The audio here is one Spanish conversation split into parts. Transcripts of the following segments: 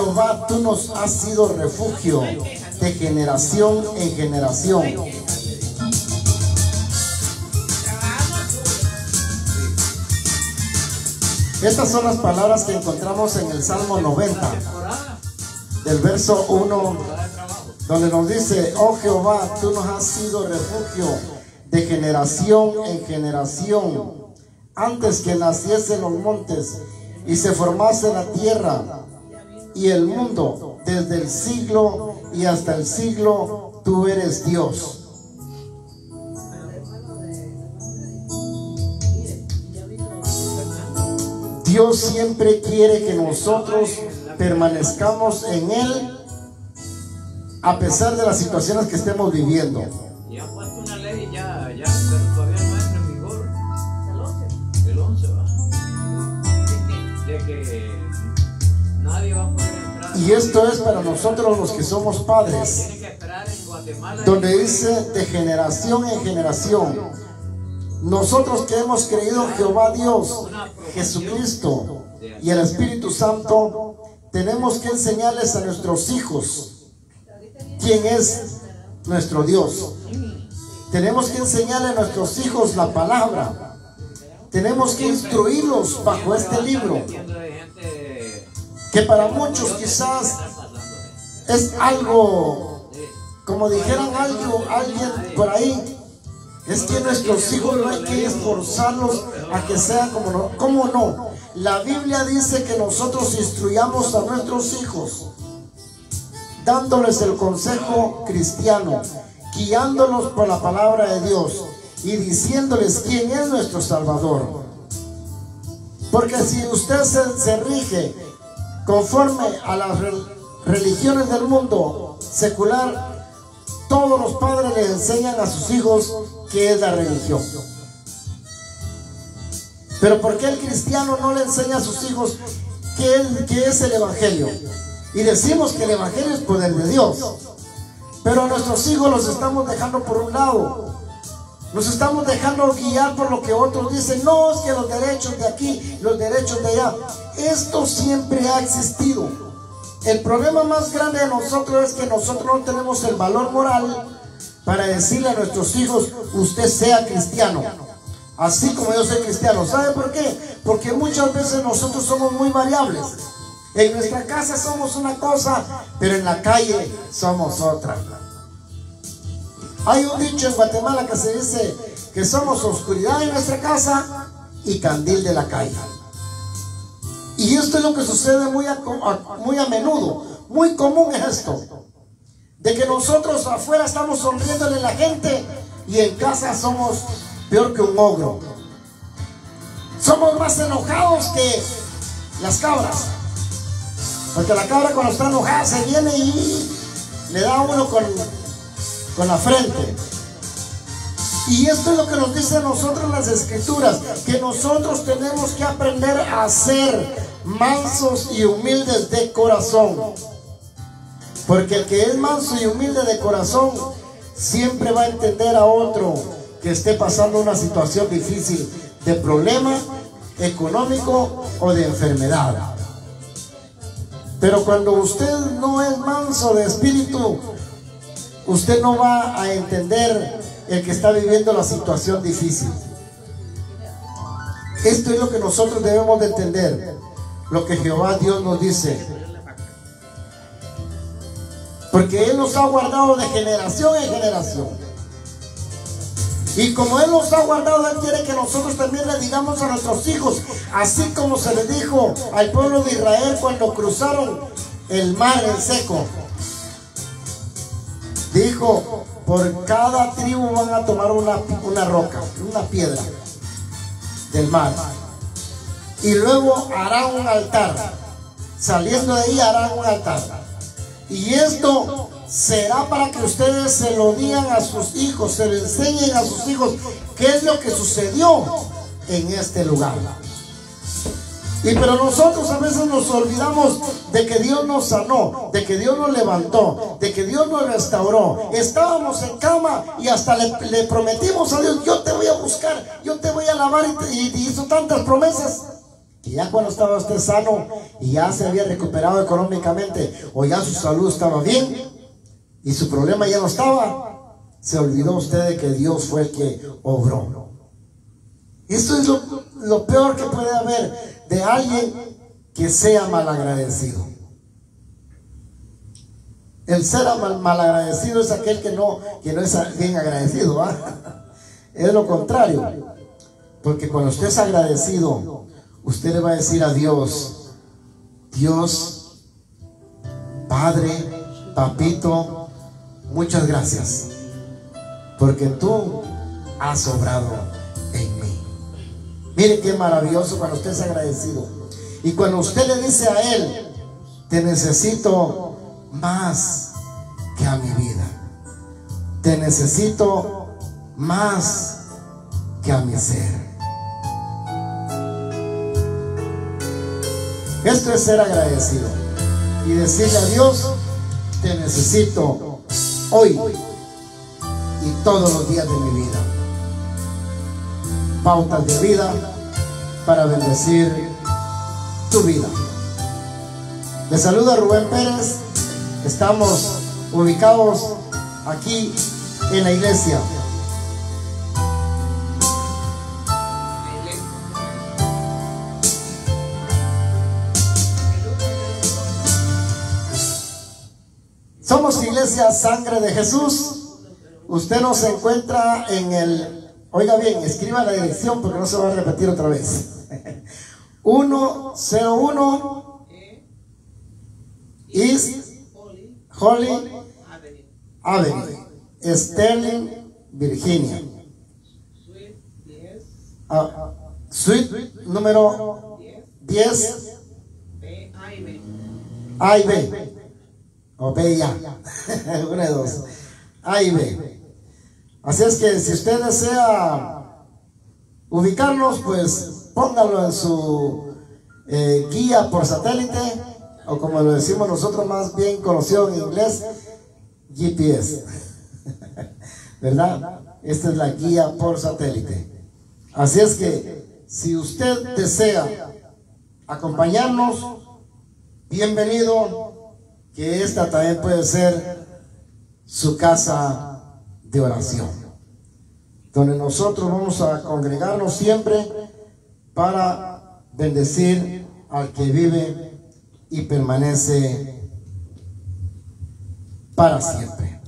Jehová, tú nos has sido refugio de generación en generación. Estas son las palabras que encontramos en el Salmo 90, Temporada, del verso 1, temporada de trabajo. donde nos dice, oh Jehová, tú nos has sido refugio de generación en generación. Antes que naciesen los montes y se formase la tierra y el mundo, desde el siglo y hasta el siglo, tú eres Dios. Dios siempre quiere que nosotros permanezcamos en Él a pesar de las situaciones que estemos viviendo. Y han puesto una ley ya, ya, pero todavía no entra en vigor. El 11 va. De que Y esto es para nosotros los que somos padres, donde dice de generación en generación. Nosotros que hemos creído en Jehová Dios, Jesucristo y el Espíritu Santo, tenemos que enseñarles a nuestros hijos quién es nuestro Dios. Tenemos que enseñarle a nuestros hijos la palabra. Tenemos que instruirlos bajo este libro, que para muchos quizás es algo, como dijeran alguien por ahí, es que nuestros hijos no hay que esforzarlos a que sean como no. ¿Cómo no? La Biblia dice que nosotros instruyamos a nuestros hijos, dándoles el consejo cristiano, guiándolos por la palabra de Dios y diciéndoles quién es nuestro Salvador. Porque si usted se rige conforme a las re- religiones del mundo secular, todos los padres le enseñan a sus hijos qué es la religión. Pero ¿por qué el cristiano no le enseña a sus hijos qué es, qué es el Evangelio? Y decimos que el Evangelio es poder de Dios. Pero a nuestros hijos los estamos dejando por un lado. Nos estamos dejando guiar por lo que otros dicen. No, es que los derechos de aquí, los derechos de allá. Esto siempre ha existido. El problema más grande de nosotros es que nosotros no tenemos el valor moral para decirle a nuestros hijos, usted sea cristiano. Así como yo soy cristiano. ¿Sabe por qué? Porque muchas veces nosotros somos muy variables. En nuestra casa somos una cosa, pero en la calle somos otra. Hay un dicho en Guatemala que se dice que somos oscuridad en nuestra casa y candil de la calle. Y esto es lo que sucede muy a, muy a menudo. Muy común es esto. De que nosotros afuera estamos sonriéndole a la gente y en casa somos peor que un ogro. Somos más enojados que las cabras. Porque la cabra cuando está enojada se viene y le da a uno con, con la frente. Y esto es lo que nos dicen nosotros las escrituras, que nosotros tenemos que aprender a ser mansos y humildes de corazón. Porque el que es manso y humilde de corazón siempre va a entender a otro que esté pasando una situación difícil de problema económico o de enfermedad. Pero cuando usted no es manso de espíritu, usted no va a entender el que está viviendo la situación difícil. Esto es lo que nosotros debemos de entender, lo que Jehová Dios nos dice. Porque Él nos ha guardado de generación en generación. Y como Él nos ha guardado, Él quiere que nosotros también le digamos a nuestros hijos, así como se le dijo al pueblo de Israel cuando cruzaron el mar en seco. Dijo, por cada tribu van a tomar una, una roca, una piedra del mar. Y luego harán un altar. Saliendo de ahí harán un altar. Y esto será para que ustedes se lo digan a sus hijos, se lo enseñen a sus hijos qué es lo que sucedió en este lugar. Y pero nosotros a veces nos olvidamos de que Dios nos sanó, de que Dios nos levantó, de que Dios nos restauró. Estábamos en cama y hasta le, prometimos a Dios, yo te voy a buscar, yo te voy a alabar y, y hizo tantas promesas. Y ya cuando estaba usted sano y ya se había recuperado económicamente o ya su salud estaba bien y su problema ya no estaba, se olvidó usted de que Dios fue el que obró. Eso es lo peor que puede haber de alguien que sea malagradecido. El ser mal, agradecido es aquel que no, que no es bien agradecido. Es lo contrario. Porque cuando usted es agradecido, usted le va a decir a Dios, Dios, Padre, Papito, muchas gracias. Porque tú has obrado Mire qué maravilloso cuando usted es agradecido. Y cuando usted le dice a Él, te necesito más que a mi vida. Te necesito más que a mi ser. Esto es ser agradecido. Y decirle a Dios, te necesito hoy y todos los días de mi vida pautas de vida para bendecir tu vida. Le saluda Rubén Pérez. Estamos ubicados aquí en la iglesia. Somos Iglesia Sangre de Jesús. Usted nos encuentra en el Oiga bien, escriba la dirección porque no se va a repetir otra vez. 101 East Holly Avenue, Sterling, Virginia. Ah, suite número 10 A y B. O B y ya. Una de dos. A y B. Así es que si usted desea ubicarlos, pues póngalo en su eh, guía por satélite, o como lo decimos nosotros más bien conocido en inglés, GPS. ¿Verdad? Esta es la guía por satélite. Así es que si usted desea acompañarnos, bienvenido, que esta también puede ser su casa de oración, donde nosotros vamos a congregarnos siempre para bendecir al que vive y permanece para siempre.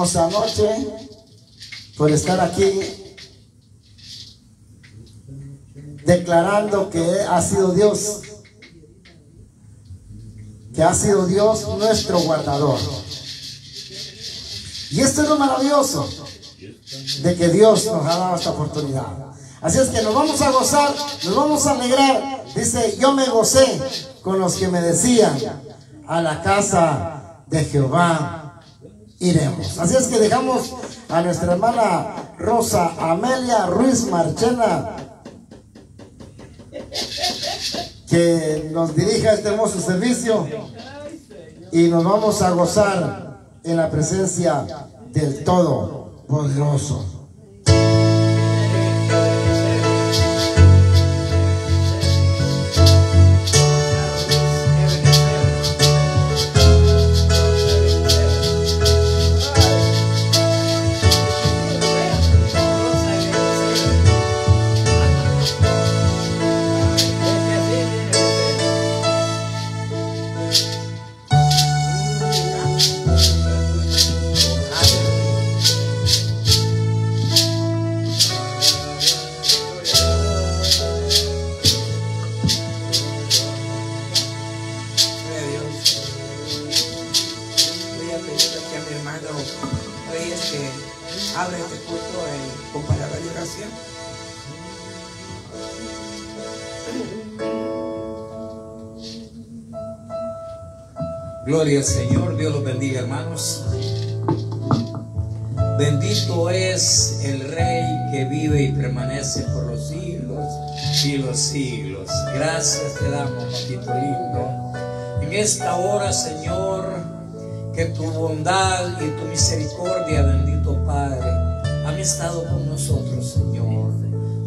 Hermosa noche por estar aquí declarando que ha sido Dios, que ha sido Dios nuestro guardador. Y esto es lo maravilloso de que Dios nos ha dado esta oportunidad. Así es que nos vamos a gozar, nos vamos a alegrar. Dice, yo me gocé con los que me decían, a la casa de Jehová. Así es que dejamos a nuestra hermana Rosa Amelia Ruiz Marchena que nos dirija este hermoso servicio y nos vamos a gozar en la presencia del Todopoderoso. Gloria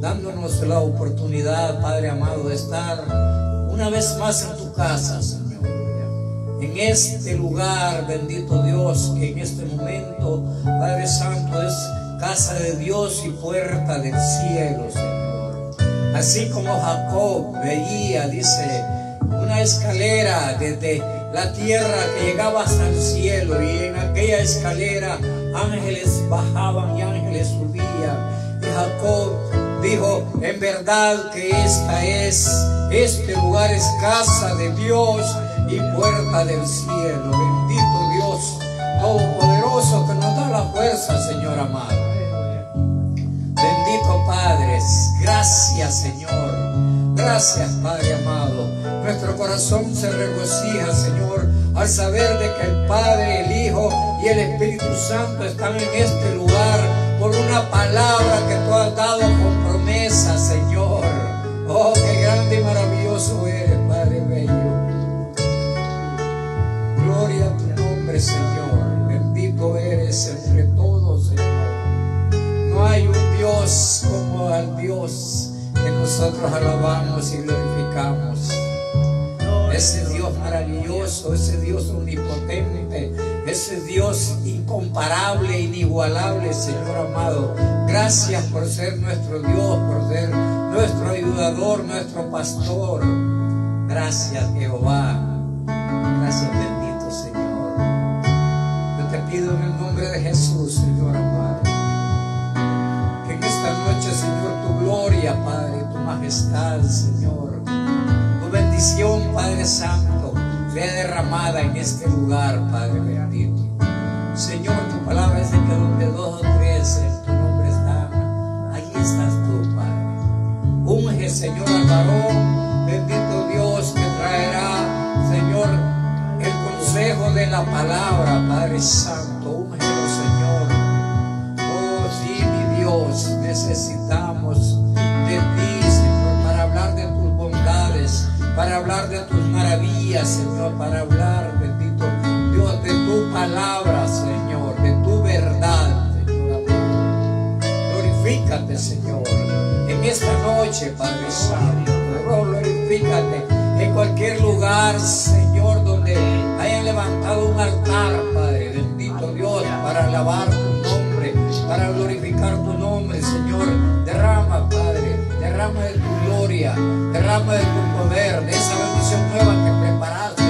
dándonos la oportunidad, Padre amado, de estar una vez más en tu casa, Señor. En este lugar, bendito Dios, que en este momento, Padre Santo, es casa de Dios y puerta del cielo, Señor. Así como Jacob veía, dice, una escalera desde la tierra que llegaba hasta el cielo y en aquella escalera ángeles bajaban y ángeles subían. Y Jacob dijo, en verdad que esta es, este lugar es casa de Dios y puerta del cielo. Bendito Dios Todopoderoso que nos da la fuerza, Señor amado. Bendito Padres, gracias Señor. Gracias Padre amado. Nuestro corazón se regocija, Señor, al saber de que el Padre, el Hijo y el Espíritu Santo están en este lugar por una palabra que tú has dado con Señor. Oh, qué grande y maravilloso eres, Padre Bello. Gloria a tu nombre, Señor. Bendito eres entre todos, Señor. No hay un Dios como al Dios que nosotros alabamos y glorificamos. Ese Dios maravilloso, ese Dios omnipotente, ese Dios incomparable, inigualable, Señor amado. Gracias por ser nuestro Dios, por ser nuestro ayudador, nuestro pastor. Gracias, Jehová. Gracias, bendito Señor. Yo te pido en el nombre de Jesús, Señor amado, que en esta noche, Señor, tu gloria, Padre, tu majestad, Señor, tu bendición, Padre Santo, derramada en este lugar, Padre bendito. Señor, tu palabra es de que donde dos o tres en tu nombre están, ahí estás tú, Padre. Unge, Señor, al varón, bendito Dios, que traerá, Señor, el consejo de la palabra, Padre Santo. Úngelo, Señor. Oh, sí, mi Dios, necesitamos para hablar de tus maravillas, Señor, para hablar, bendito Dios, de tu palabra, Señor, de tu verdad, Señor. Glorifícate, Señor, en esta noche, Padre Santo. Oh, glorifícate en cualquier lugar, Señor, donde hayan levantado un altar, Padre, bendito Dios, para alabar tu nombre, para glorificar tu nombre, Señor. Derrama, Padre, derrama de tu gloria, derrama de tu poder, de esa bendición nueva que preparaste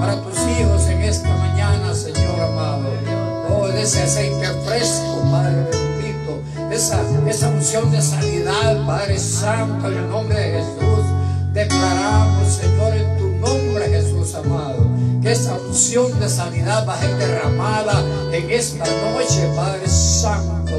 para tus hijos en esta mañana, Señor amado. Oh, de ese aceite fresco, Padre bendito, esa, esa unción de sanidad, Padre Santo, en el nombre de Jesús. Declaramos, Señor, en tu nombre, Jesús amado, que esa unción de sanidad va a ser derramada en esta noche, Padre Santo,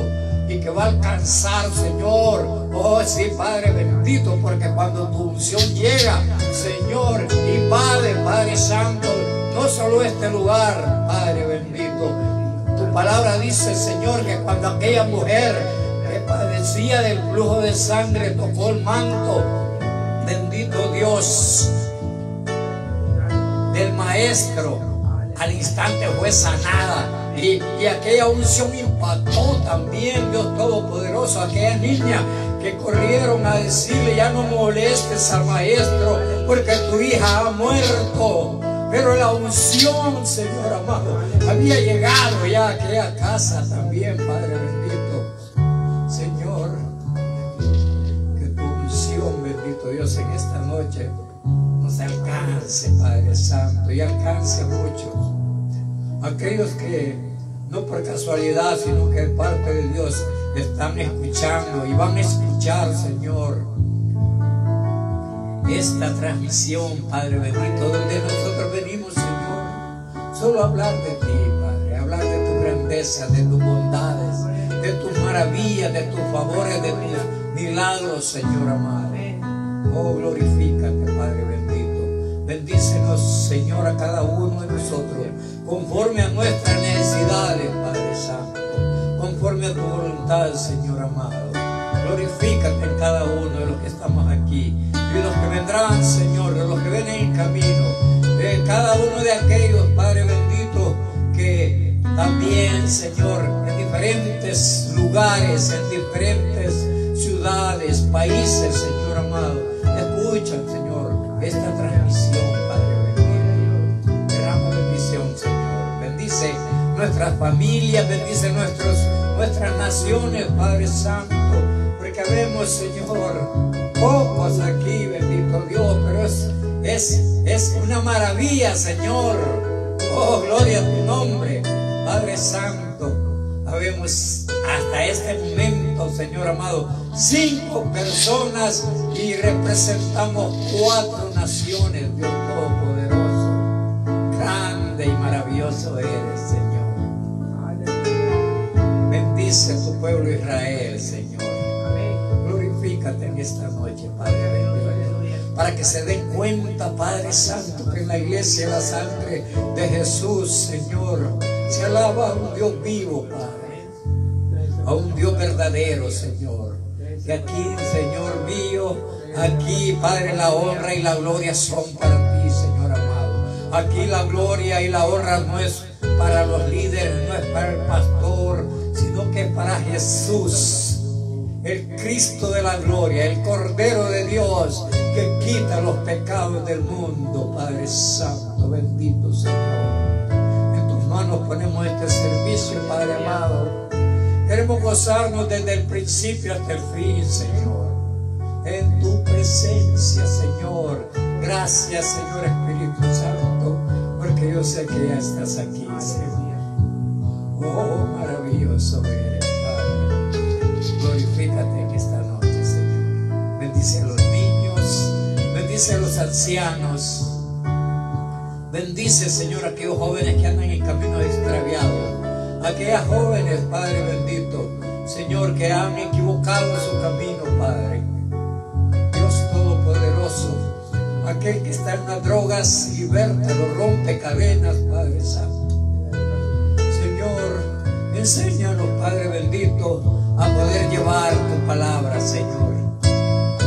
que va a alcanzar, Señor. Oh, sí, Padre bendito, porque cuando tu unción llega, Señor, invade, Padre Santo, no solo este lugar, Padre bendito. Tu palabra dice, Señor, que cuando aquella mujer que padecía del flujo de sangre tocó el manto, bendito Dios del maestro, al instante fue sanada. Y, aquella unción impactó también, Dios Todopoderoso, aquella niña que corrieron a decirle, ya no molestes al maestro, porque tu hija ha muerto. Pero la unción, Señor amado, había llegado ya a aquella casa también, Padre bendito. Señor, que tu unción, bendito Dios, en esta noche nos alcance, Padre Santo, y alcance a muchos. Aquellos que no por casualidad, sino que de parte de Dios están escuchando y van a escuchar, Señor, esta transmisión, Padre bendito, donde nosotros venimos, Señor, solo a hablar de ti, Padre, hablar de tu grandeza, de tus bondades, de tus maravillas, de tus favores, de tus milagros, Señor amado. Oh, glorifícate, Padre bendito. Bendícenos, Señor, a cada uno de nosotros, conforme a nuestras necesidades, Padre Santo, conforme a tu voluntad, Señor amado. Glorifícate en cada uno de los que estamos aquí y los que vendrán, Señor, de los que ven en el camino, de cada uno de aquellos, Padre bendito, que también, Señor, en diferentes lugares, en diferentes ciudades, países, Señor amado, escuchan, Señor, esta transmisión, Padre bendito. Derrama bendición, Señor. Bendice nuestras familias, bendice nuestros, nuestras naciones, Padre Santo, porque vemos, Señor, pocos aquí, bendito Dios, pero es, es, es una maravilla, Señor. Oh, gloria a tu nombre, Padre Santo. Habemos hasta este momento, Señor amado, cinco personas y representamos cuatro naciones, Dios Todopoderoso. Grande y maravilloso eres, Señor. Bendice tu pueblo Israel, Señor. Glorifícate en esta noche, Padre bendito. Para que se den cuenta, Padre Santo, que en la iglesia la sangre de Jesús, Señor, se alaba a un Dios vivo, Padre. A un Dios verdadero, Señor. Que aquí, Señor mío, aquí, Padre, la honra y la gloria son para ti, Señor amado. Aquí la gloria y la honra no es para los líderes, no es para el pastor, sino que es para Jesús el Cristo de la gloria, el Cordero de Dios que quita los pecados del mundo, Padre Santo, bendito Señor. En tus manos ponemos este servicio, Padre amado. Queremos gozarnos desde el principio hasta el fin, Señor. En tu presencia, Señor. Gracias, Señor Espíritu Santo, porque yo sé que ya estás aquí, Señor. Oh, maravilloso eres, Padre. Glorifícate en esta noche, Señor. Bendice a los niños, bendice a los ancianos. Bendice, Señor, a aquellos jóvenes que andan en camino extraviado. Aquellas jóvenes, Padre bendito, Señor, que han equivocado su camino, Padre. Dios Todopoderoso, aquel que está en las drogas, libértalo, rompe cadenas, Padre Santo. Señor, enséñanos, Padre bendito, a poder llevar tu palabra, Señor.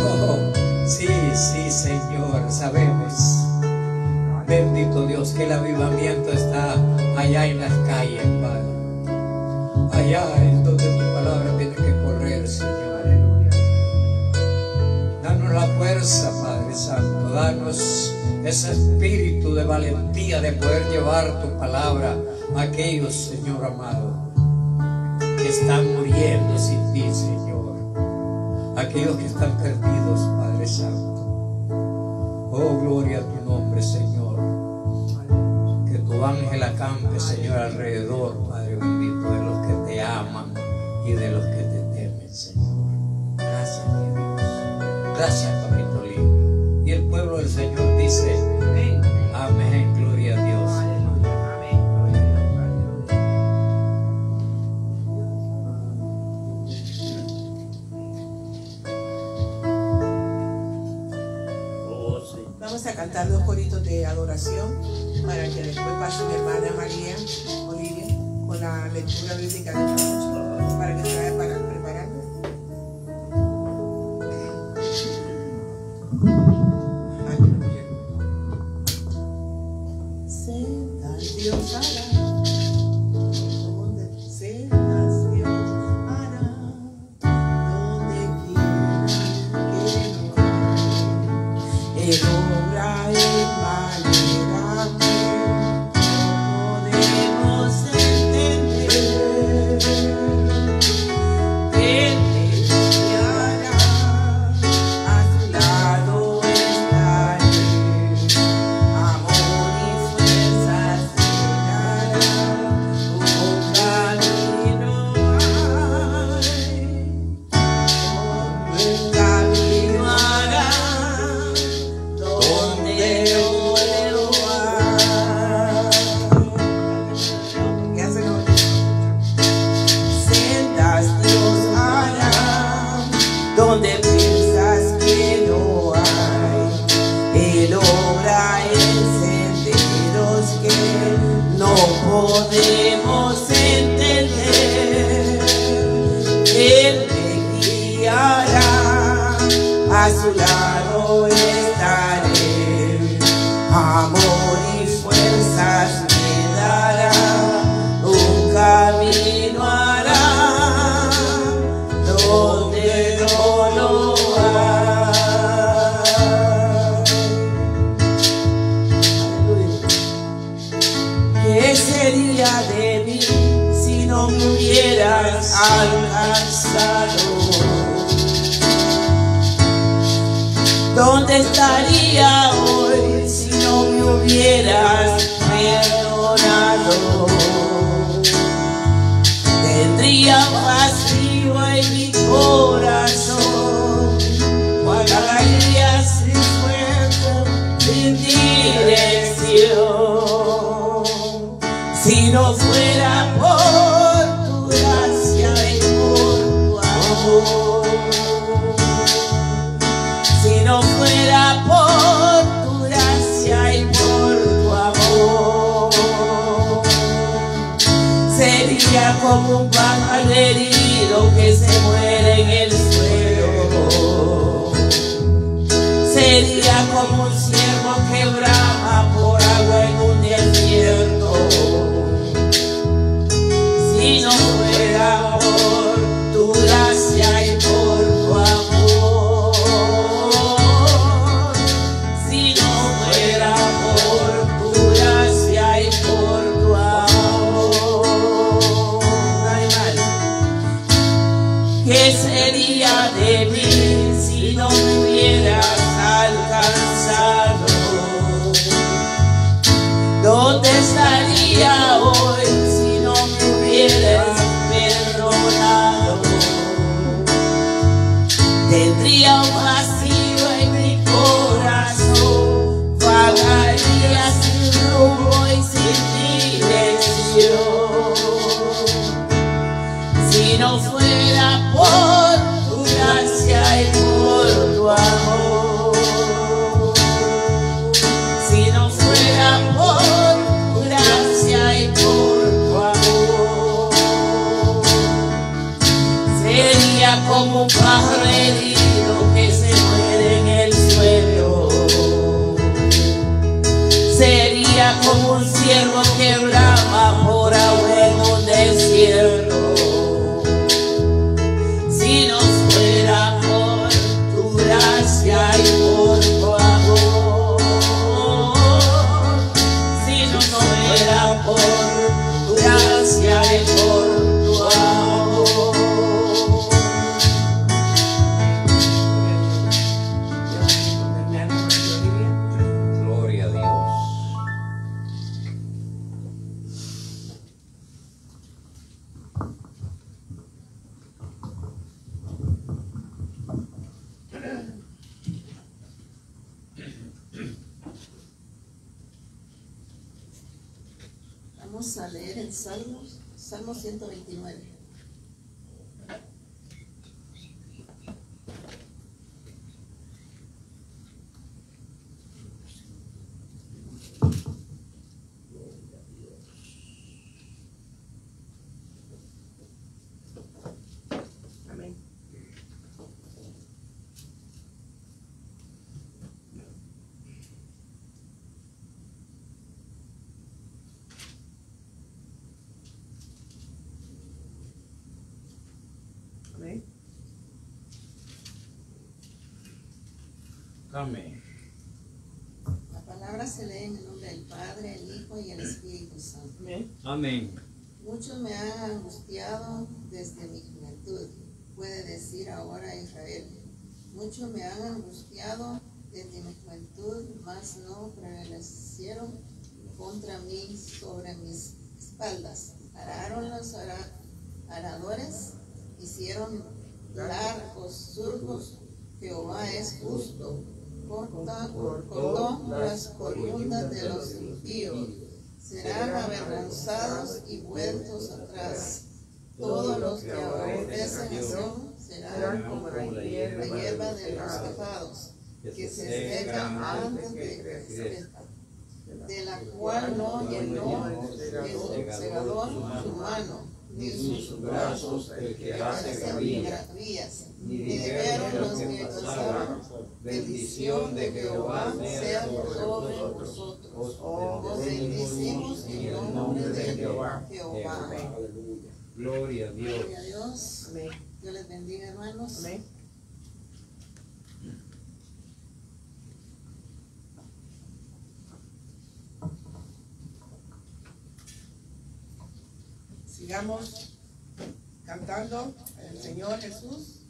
Oh, sí, sí, Señor, sabemos. Bendito Dios, que el avivamiento está allá en las calles, Padre. Allá es donde tu palabra tiene que correr, Señor. Danos la fuerza, Padre Santo. Danos ese espíritu de valentía de poder llevar tu palabra a aquellos, Señor amado, que están muriendo sin ti, Señor. Aquellos que están perdidos, Padre Santo. Oh, gloria a tu nombre, Señor. Que tu ángel acampe, Señor, alrededor, Padre aman y de los que te temen, Señor. Gracias, mi Dios. Gracias, papito lindo. Y el pueblo del Señor dice, amén, gloria a Dios. Vamos a cantar dos coritos de adoración para que después pase mi hermana María Olivia con la lectura bíblica de Como un ciervo que brama por Amén. Muchos me han angustiado desde mi juventud, puede decir ahora Israel. Muchos me han angustiado desde mi juventud, mas no prevalecieron contra mí sobre mis espaldas. Araron los ara- aradores, hicieron largos surcos. Jehová es justo, corta, cortó las columnas de los impíos. Serán avergonzados y vueltos atrás. Todos los que aborrecen a Sion serán como la hierba, de los tejados, que se secan antes de crecer, de la cual no llenó el segador su mano, ni sus brazos el que hace maravillas, ni dijeron los que gozaron Bendición de Jehová sea sobre vosotros. Os oh, bendecimos en el nombre de Jehová. Jehová. Aleluya. Gloria a Dios. Gloria a Dios. Amén. Dios les bendiga, hermanos. Amén. Sigamos cantando al Señor Jesús.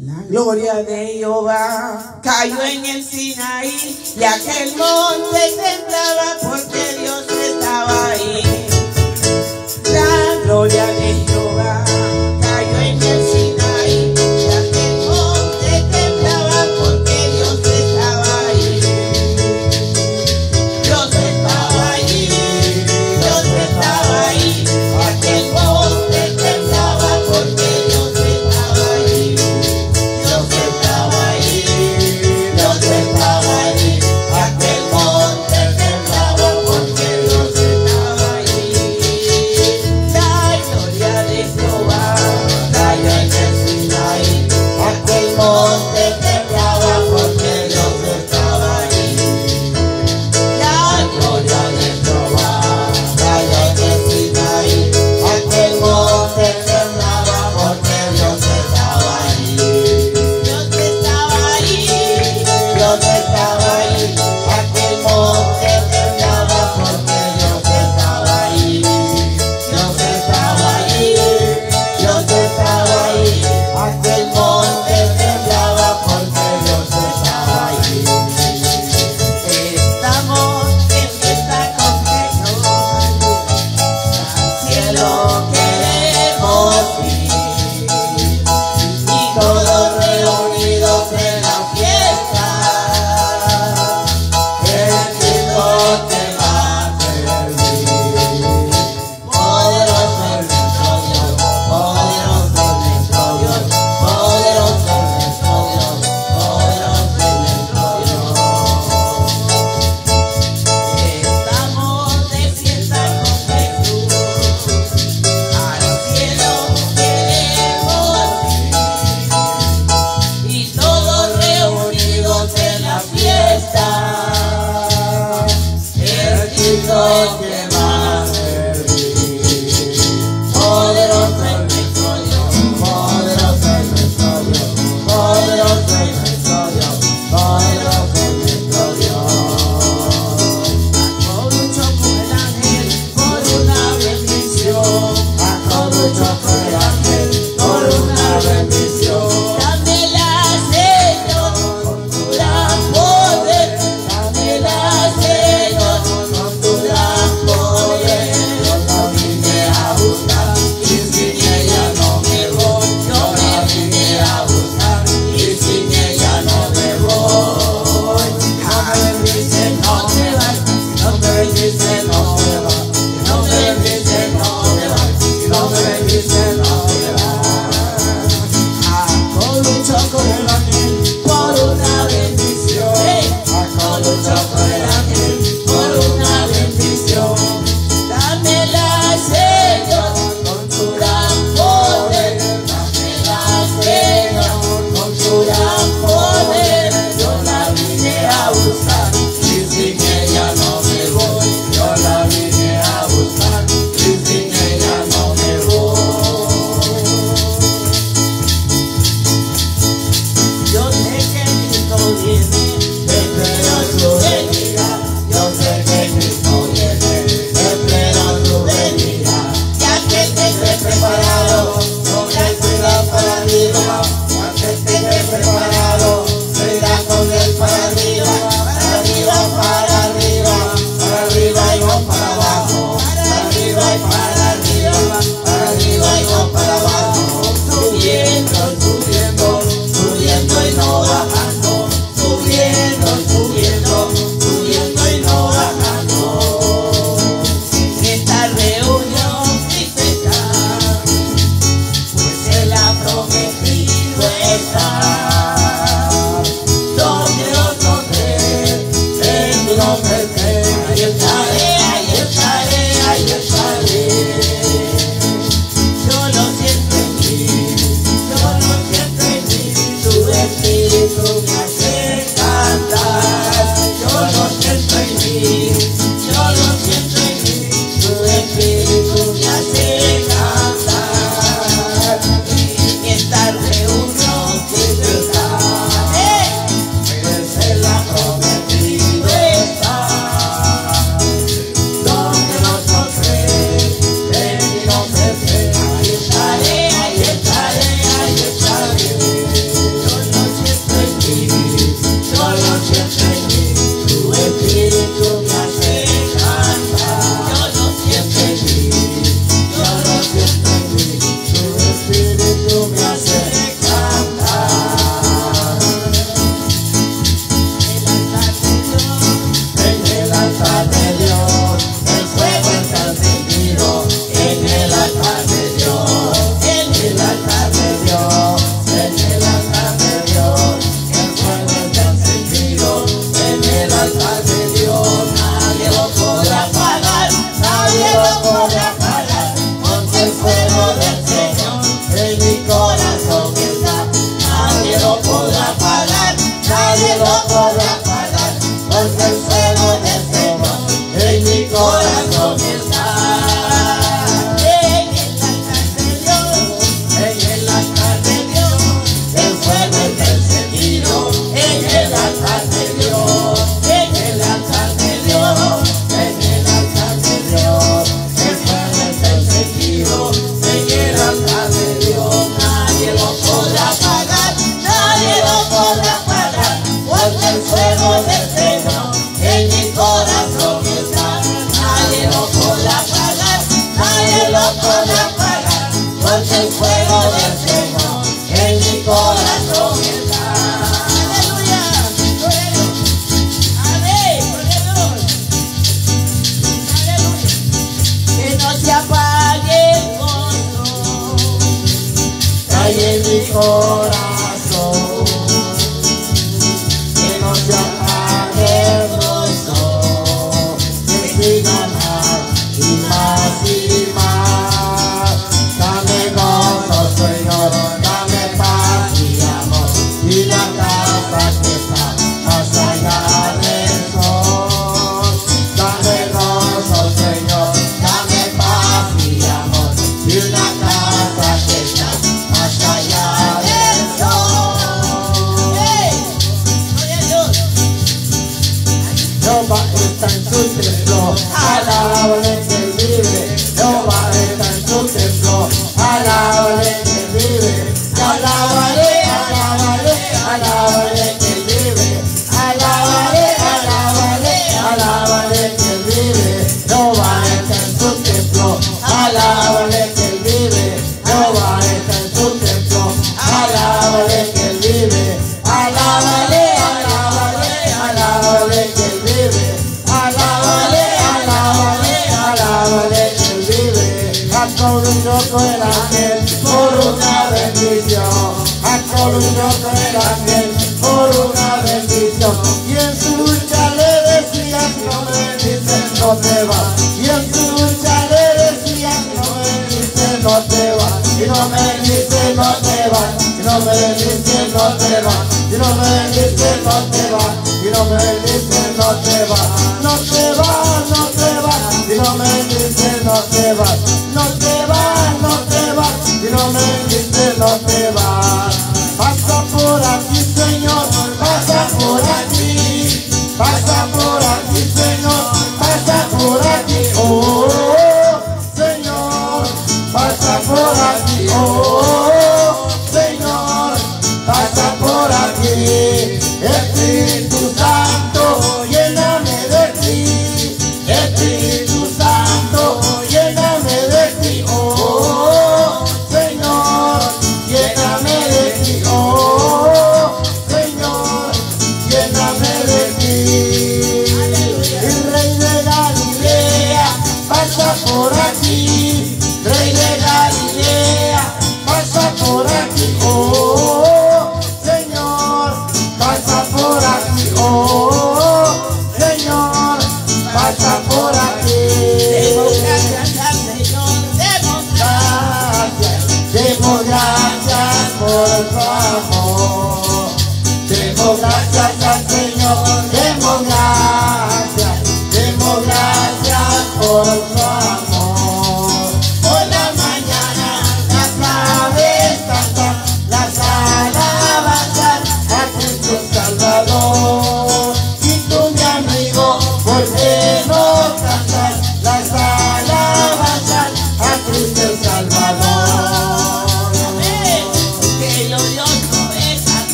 La gloria de Jehová cayó en el Sinaí y aquel monte temblaba porque Dios estaba ahí. La gloria de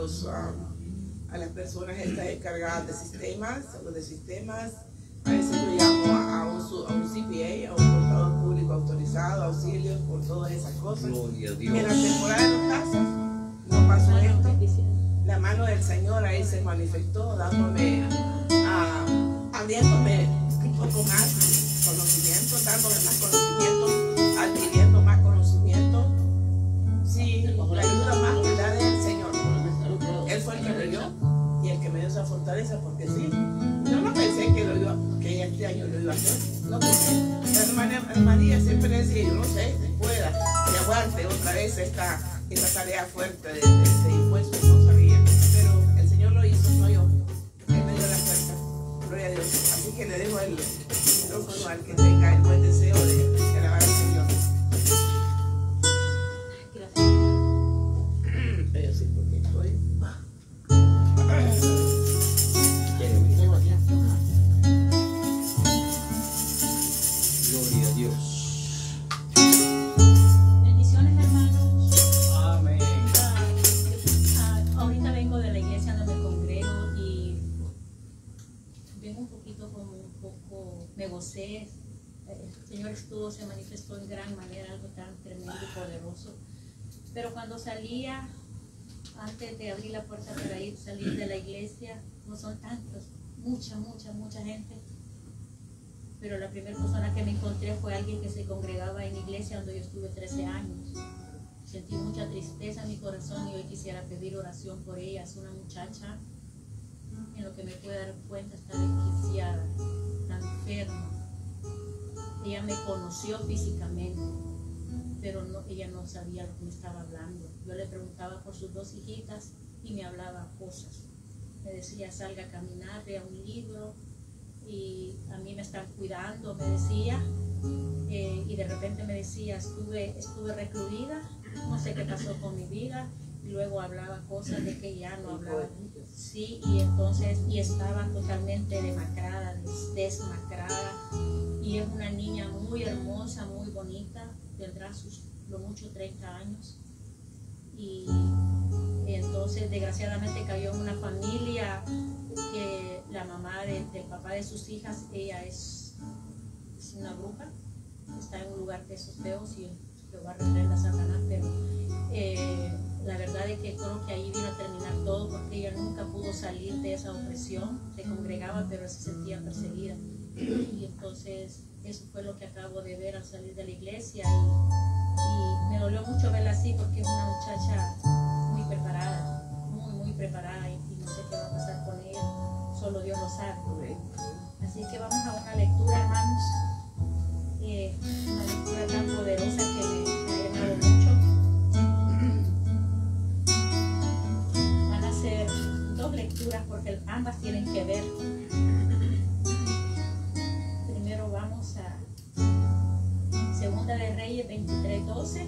a, a los, a, a las personas estas encargadas de sistemas, los de sistemas. A veces yo llamo a, a un, a un CPA, a un contador público autorizado, auxilios por todas esas cosas. Gloria a Y en la temporada de los casos no pasó esto. La mano del Señor ahí se manifestó, dándome, ah, abriéndome un poco más conocimiento, dándome más conocimiento, fortaleza, porque sí, yo no pensé que, lo iba, que este año lo iba a hacer. No pensé. La hermana María siempre decía, yo no sé si pueda, que aguante otra vez esta, esta tarea fuerte de, de este impuesto, no sabía. Pero el Señor lo hizo, no yo. Él me dio la fuerza. Gloria a Dios. Así que le dejo el micrófono al que tenga el buen deseo de, Señor estuvo, se manifestó en gran manera, algo tan tremendo y poderoso. Pero cuando salía, antes de abrir la puerta para ir, salir de la iglesia, no son tantos, mucha, mucha, mucha gente. Pero la primera persona que me encontré fue alguien que se congregaba en iglesia donde yo estuve 13 años. Sentí mucha tristeza en mi corazón y hoy quisiera pedir oración por ella. Es una muchacha, en lo que me puede dar cuenta, está desquiciada, está enferma. Ella me conoció físicamente, pero no, ella no sabía lo que me estaba hablando. Yo le preguntaba por sus dos hijitas y me hablaba cosas. Me decía, salga a caminar, lea un libro y a mí me están cuidando, me decía. Eh, y de repente me decía, estuve, estuve recluida, no sé qué pasó con mi vida, y luego hablaba cosas de que ya no hablaba. Sí, y entonces, y estaba totalmente demacrada, des- desmacrada, y es una niña muy hermosa, muy bonita, tendrá sus, lo mucho 30 años, y, entonces desgraciadamente cayó en una familia que la mamá de- del papá de sus hijas, ella es, es una bruja, está en un lugar de esos feos y lo va a reprender a Satanás, pero eh, la verdad es que creo que ahí vino a terminar todo porque ella nunca pudo salir de esa opresión, se congregaba pero se sentía perseguida. Y entonces eso fue lo que acabo de ver al salir de la iglesia y, y me dolió mucho verla así porque es una muchacha muy preparada, muy, muy preparada y, y no sé qué va a pasar con ella, solo Dios lo sabe. Así que vamos a una lectura, hermanos, eh, una lectura tan poderosa que Ser dos lecturas porque ambas tienen que ver. Primero vamos a Segunda de Reyes 23, 12.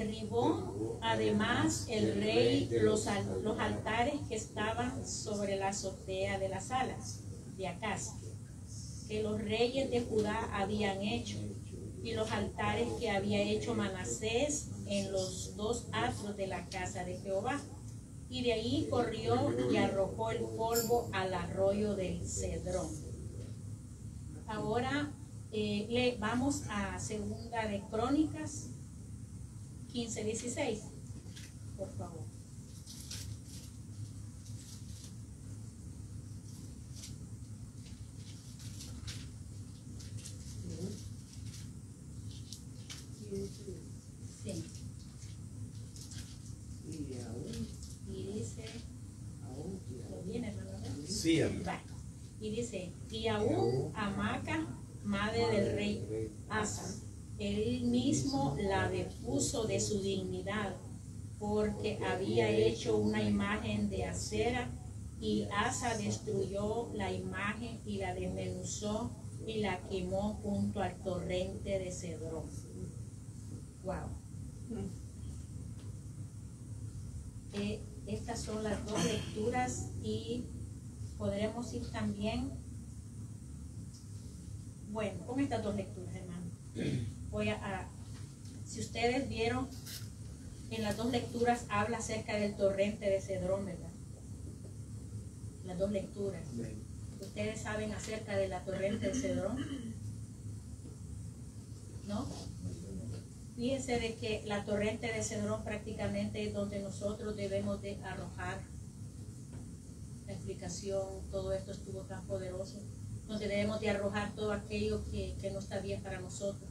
Derribó además el rey los, los altares que estaban sobre la azotea de las alas de Acaz, que los reyes de Judá habían hecho, y los altares que había hecho Manasés en los dos atrios de la casa de Jehová. Y de ahí corrió y arrojó el polvo al arroyo del Cedrón. Ahora eh, le vamos a segunda de Crónicas 15, 16. Por favor. Sí. Y aún, Y dice, aún, ¿lo viene? Sí. Y dice, y aún Amaca, madre del rey Asa, él mismo la depuso de su dignidad, porque había hecho una imagen de acera, y Asa destruyó la imagen y la desmenuzó y la quemó junto al torrente de Cedrón. Wow. Eh, estas son las dos lecturas y podremos ir también, bueno, con estas dos lecturas, hermano. Voy a, a- si ustedes vieron, en las dos lecturas habla acerca del torrente de Cedrón, ¿verdad? Las dos lecturas. ¿Ustedes saben acerca de la torrente de Cedrón? ¿No? Fíjense de que la torrente de Cedrón prácticamente es donde nosotros debemos de arrojar la explicación, todo esto estuvo tan poderoso, donde debemos de arrojar todo aquello que, que no está bien para nosotros,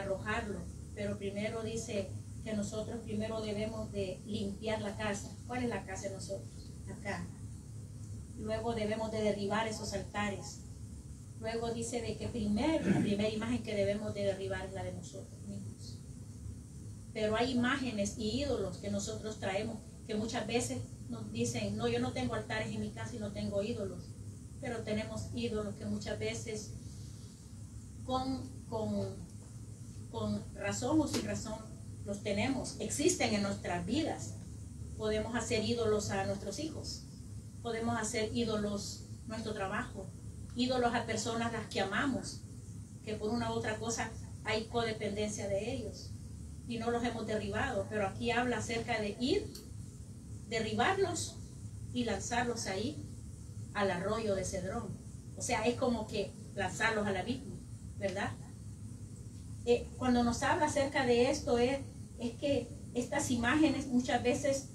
arrojarlo, pero primero dice que nosotros primero debemos de limpiar la casa. ¿Cuál es la casa de nosotros? Acá. Luego debemos de derribar esos altares. Luego dice de que primero, la primera imagen que debemos de derribar es la de nosotros mismos. Pero hay imágenes y ídolos que nosotros traemos que muchas veces nos dicen, no, yo no tengo altares en mi casa y no tengo ídolos. Pero tenemos ídolos que muchas veces con, con, con razón o sin razón los tenemos, existen en nuestras vidas. Podemos hacer ídolos a nuestros hijos, podemos hacer ídolos nuestro trabajo, ídolos a personas las que amamos, que por una u otra cosa hay codependencia de ellos y no los hemos derribado, pero aquí habla acerca de ir, derribarlos y lanzarlos ahí al arroyo de Cedrón. O sea, es como que lanzarlos al abismo, ¿verdad? Eh, cuando nos habla acerca de esto es, es que estas imágenes muchas veces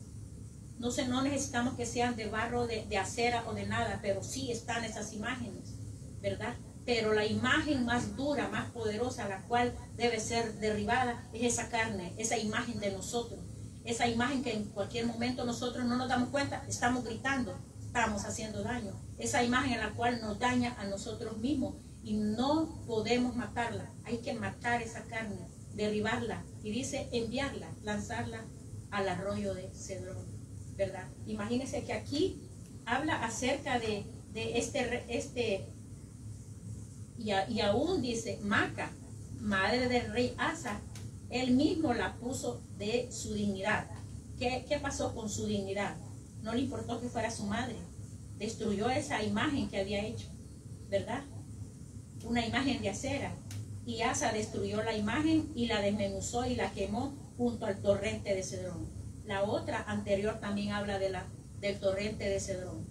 no sé, no necesitamos que sean de barro, de, de acera o de nada, pero sí están esas imágenes, ¿verdad? Pero la imagen más dura, más poderosa, la cual debe ser derribada, es esa carne, esa imagen de nosotros. Esa imagen que en cualquier momento nosotros no nos damos cuenta, estamos gritando, estamos haciendo daño. Esa imagen en la cual nos daña a nosotros mismos y no podemos matarla. Hay que matar esa carne, derribarla y dice enviarla, lanzarla al arroyo de Cedrón. ¿verdad? Imagínense que aquí habla acerca de, de este, este y aún dice, Maca, madre del rey Asa, él mismo la puso de su dignidad. ¿Qué, qué pasó con su dignidad? No le importó que fuera su madre. Destruyó esa imagen que había hecho, ¿verdad? Una imagen de acera. Y Asa destruyó la imagen y la desmenuzó y la quemó junto al torrente de Cedrón. La otra anterior también habla de la, del torrente de Cedrón.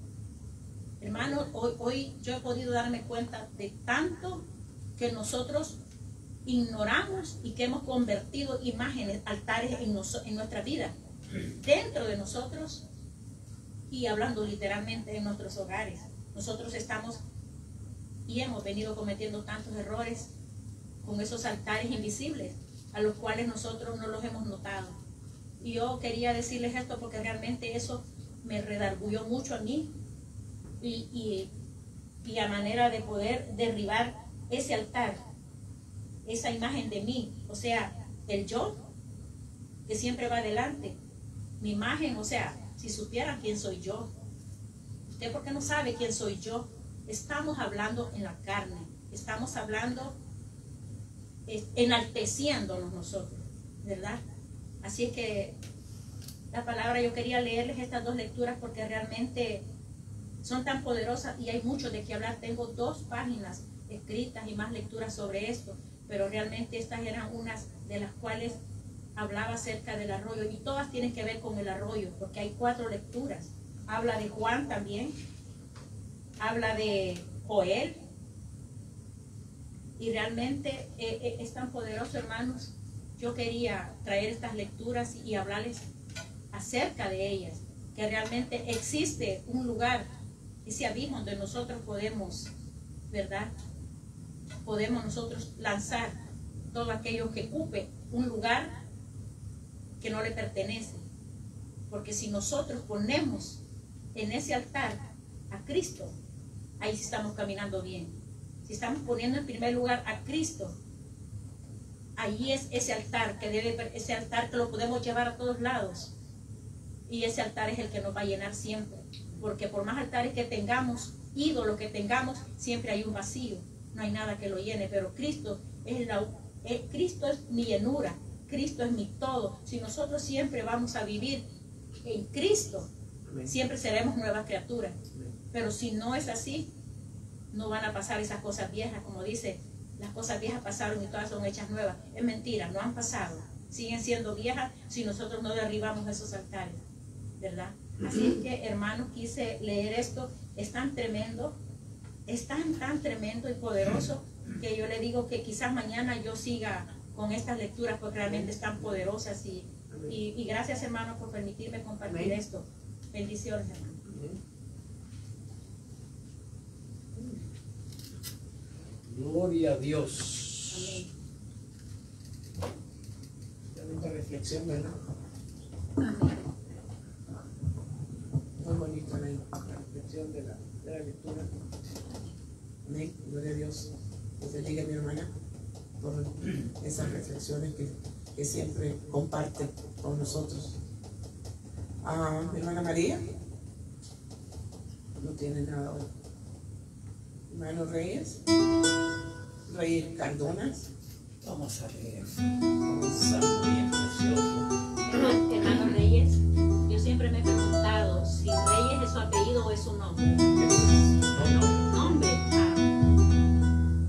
Hermano, hoy, hoy yo he podido darme cuenta de tanto que nosotros ignoramos y que hemos convertido imágenes, altares en, en nuestra vida, dentro de nosotros y hablando literalmente en nuestros hogares. Nosotros estamos y hemos venido cometiendo tantos errores con esos altares invisibles a los cuales nosotros no los hemos notado. Y yo quería decirles esto porque realmente eso me redarguyó mucho a mí y, y, y a manera de poder derribar ese altar, esa imagen de mí, o sea, el yo que siempre va adelante, mi imagen, o sea, si supieran quién soy yo, usted porque no sabe quién soy yo, estamos hablando en la carne, estamos hablando eh, enalteciéndonos nosotros, ¿verdad? Así es que la palabra, yo quería leerles estas dos lecturas porque realmente son tan poderosas y hay mucho de qué hablar. Tengo dos páginas escritas y más lecturas sobre esto, pero realmente estas eran unas de las cuales hablaba acerca del arroyo y todas tienen que ver con el arroyo, porque hay cuatro lecturas. Habla de Juan también, habla de Joel, y realmente eh, eh, es tan poderoso, hermanos. Yo quería traer estas lecturas y hablarles acerca de ellas, que realmente existe un lugar, ese abismo donde nosotros podemos, ¿verdad? Podemos nosotros lanzar todo aquello que ocupe un lugar que no le pertenece. Porque si nosotros ponemos en ese altar a Cristo, ahí sí estamos caminando bien si estamos poniendo en primer lugar a Cristo, ahí es ese altar que debe, ese altar que lo podemos llevar a todos lados. Y ese altar es el que nos va a llenar siempre. Porque por más altares que tengamos, ídolos que tengamos, siempre hay un vacío. No hay nada que lo llene. Pero Cristo es la, eh, Cristo es mi llenura. Cristo es mi todo. Si nosotros siempre vamos a vivir en Cristo, siempre seremos nuevas criaturas. Pero si no es así, no van a pasar esas cosas viejas, como dice, las cosas viejas pasaron y todas son hechas nuevas. Es mentira, no han pasado. Siguen siendo viejas si nosotros no derribamos esos altares, ¿verdad? Así que, hermanos, quise leer esto. Es tan tremendo, es tan, tan tremendo y poderoso que yo le digo que quizás mañana yo siga con estas lecturas porque realmente están poderosas y, y, gracias, hermanos, por permitirme compartir esto. Bendiciones, hermanos. Gloria a Dios. Amén. Bonita reflexión, ¿verdad? Muy bonita la, reflexión de la, de la lectura. Amén. Gloria a Dios. Dios bendiga mi hermana por esas reflexiones que, que siempre comparte con nosotros. Ah, mi hermana María no tiene nada hoy. Hermano Reyes. Reyes Cardonas. Vamos a leer un bien precioso. Hermano Reyes, yo siempre me he preguntado si Reyes es su apellido o es su nombre. No, Nombre. Ah.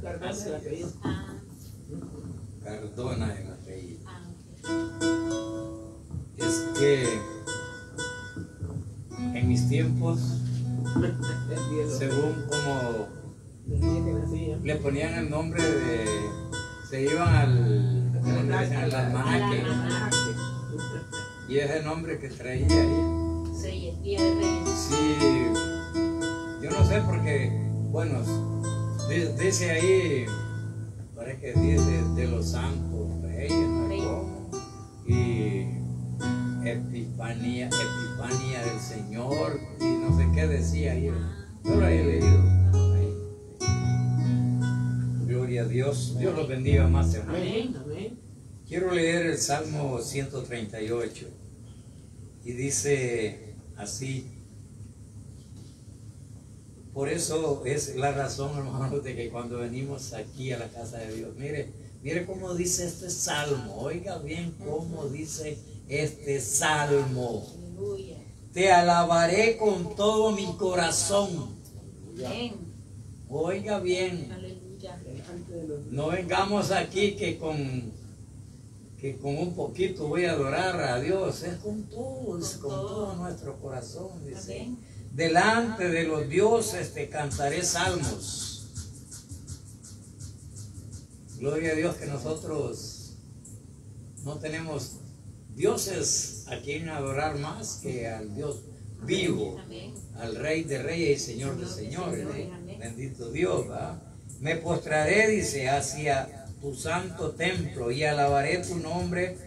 Cardona es el apellido. Ah, Cardona el apellido. ah, Es que en mis tiempos, según como le ponían el nombre de. Se iban al. al almanaque. Y ese nombre que traía ahí. Reyes. Sí. Yo no sé porque, bueno, di- dice ahí, parece que dice de los santos reyes. Y Epifanía, Epifanía del Señor, y no sé qué decía ahí. Yo lo he leído. Ahí. Gloria a Dios. Dios los bendiga más, hermano. Quiero leer el Salmo 138 y dice así. Por eso es la razón, hermanos, de que cuando venimos aquí a la casa de Dios, mire, mire cómo dice este salmo, oiga bien cómo dice este salmo. Te alabaré con todo mi corazón. Oiga bien, Aleluya. Delante de los no vengamos aquí que con que con un poquito voy a adorar a Dios, es con todo, es con todo nuestro corazón, dice. Delante de los dioses te cantaré salmos. Gloria a Dios que nosotros no tenemos dioses a quien adorar más que al Dios vivo, al Rey de Reyes y Señor de Señor de Señores. ¿eh? Bendito Dios, ¿verdad? Me postraré, dice, hacia tu santo templo y alabaré tu nombre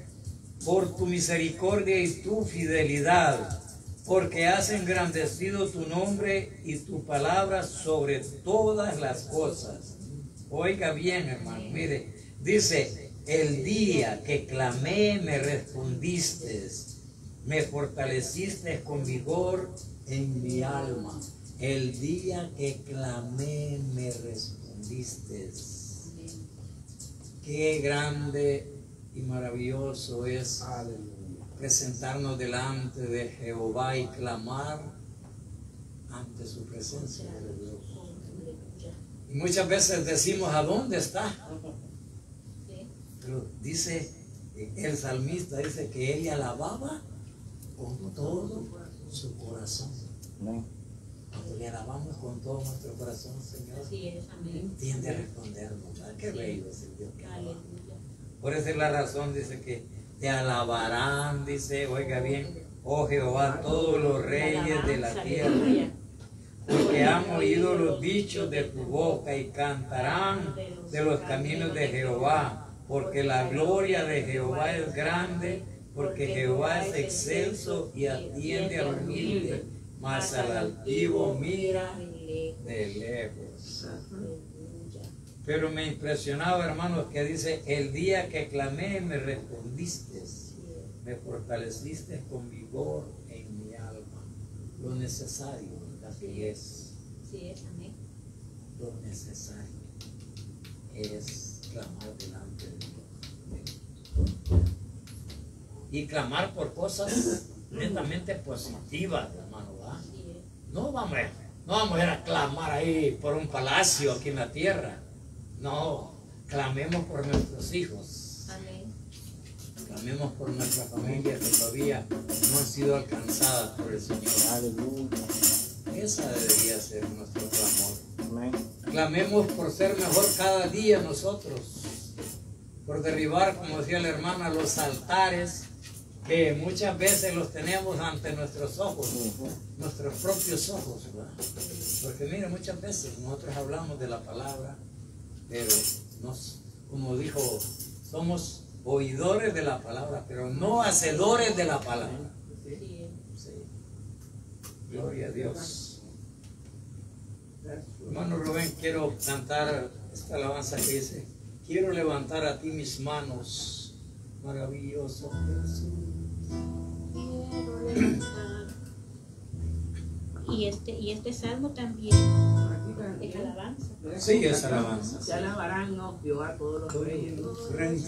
por tu misericordia y tu fidelidad, porque has engrandecido tu nombre y tu palabra sobre todas las cosas. Oiga bien, hermano, mire, dice, el día que clamé me respondiste, me fortaleciste con vigor en mi alma. El día que clamé me respondiste. Qué grande y maravilloso es presentarnos delante de Jehová y clamar ante su presencia. Muchas veces decimos, ¿a dónde está? Pero dice, el salmista dice que él alababa con todo su corazón. Cuando le alabamos con todo nuestro corazón, Señor, Así es, amén. tiende a respondernos. ¿verdad? Qué bello es el Dios que. Por esa es la razón, dice que te alabarán, dice, oiga bien, oh Jehová, todos los reyes de la tierra, porque han oído los dichos de tu boca y cantarán de los caminos de Jehová, porque la gloria de Jehová es grande, porque Jehová es excelso y atiende al humilde, mas al altivo mira de lejos. Pero me impresionaba, hermanos, que dice, el día que clamé me respondiste, me fortaleciste con vigor en mi alma. Lo necesario, es, Sí es, amén. lo necesario es clamar delante de Dios. Y clamar por cosas netamente positivas, hermano, es. No vamos, a- no vamos a ir a clamar ahí por un palacio aquí en la tierra. No, clamemos por nuestros hijos. Amén. Clamemos por nuestra familia que todavía no han sido alcanzadas por el Señor. Esa debería ser nuestro clamor. Clamemos por ser mejor cada día nosotros. Por derribar, como decía la hermana, los altares que muchas veces los tenemos ante nuestros ojos, nuestros propios ojos, ¿verdad? Porque mire, muchas veces nosotros hablamos de la palabra, pero nos, como dijo, somos oidores de la palabra, pero no hacedores de la palabra. Sí. Gloria a Dios. Hermano Rubén, quiero cantar esta alabanza que dice, quiero levantar a ti mis manos, maravilloso Jesús. Quiero levantar. Y este, y este salmo también es alabanza. Sí, es alabanza. Se alabarán, no, Jehová, todos los reyes.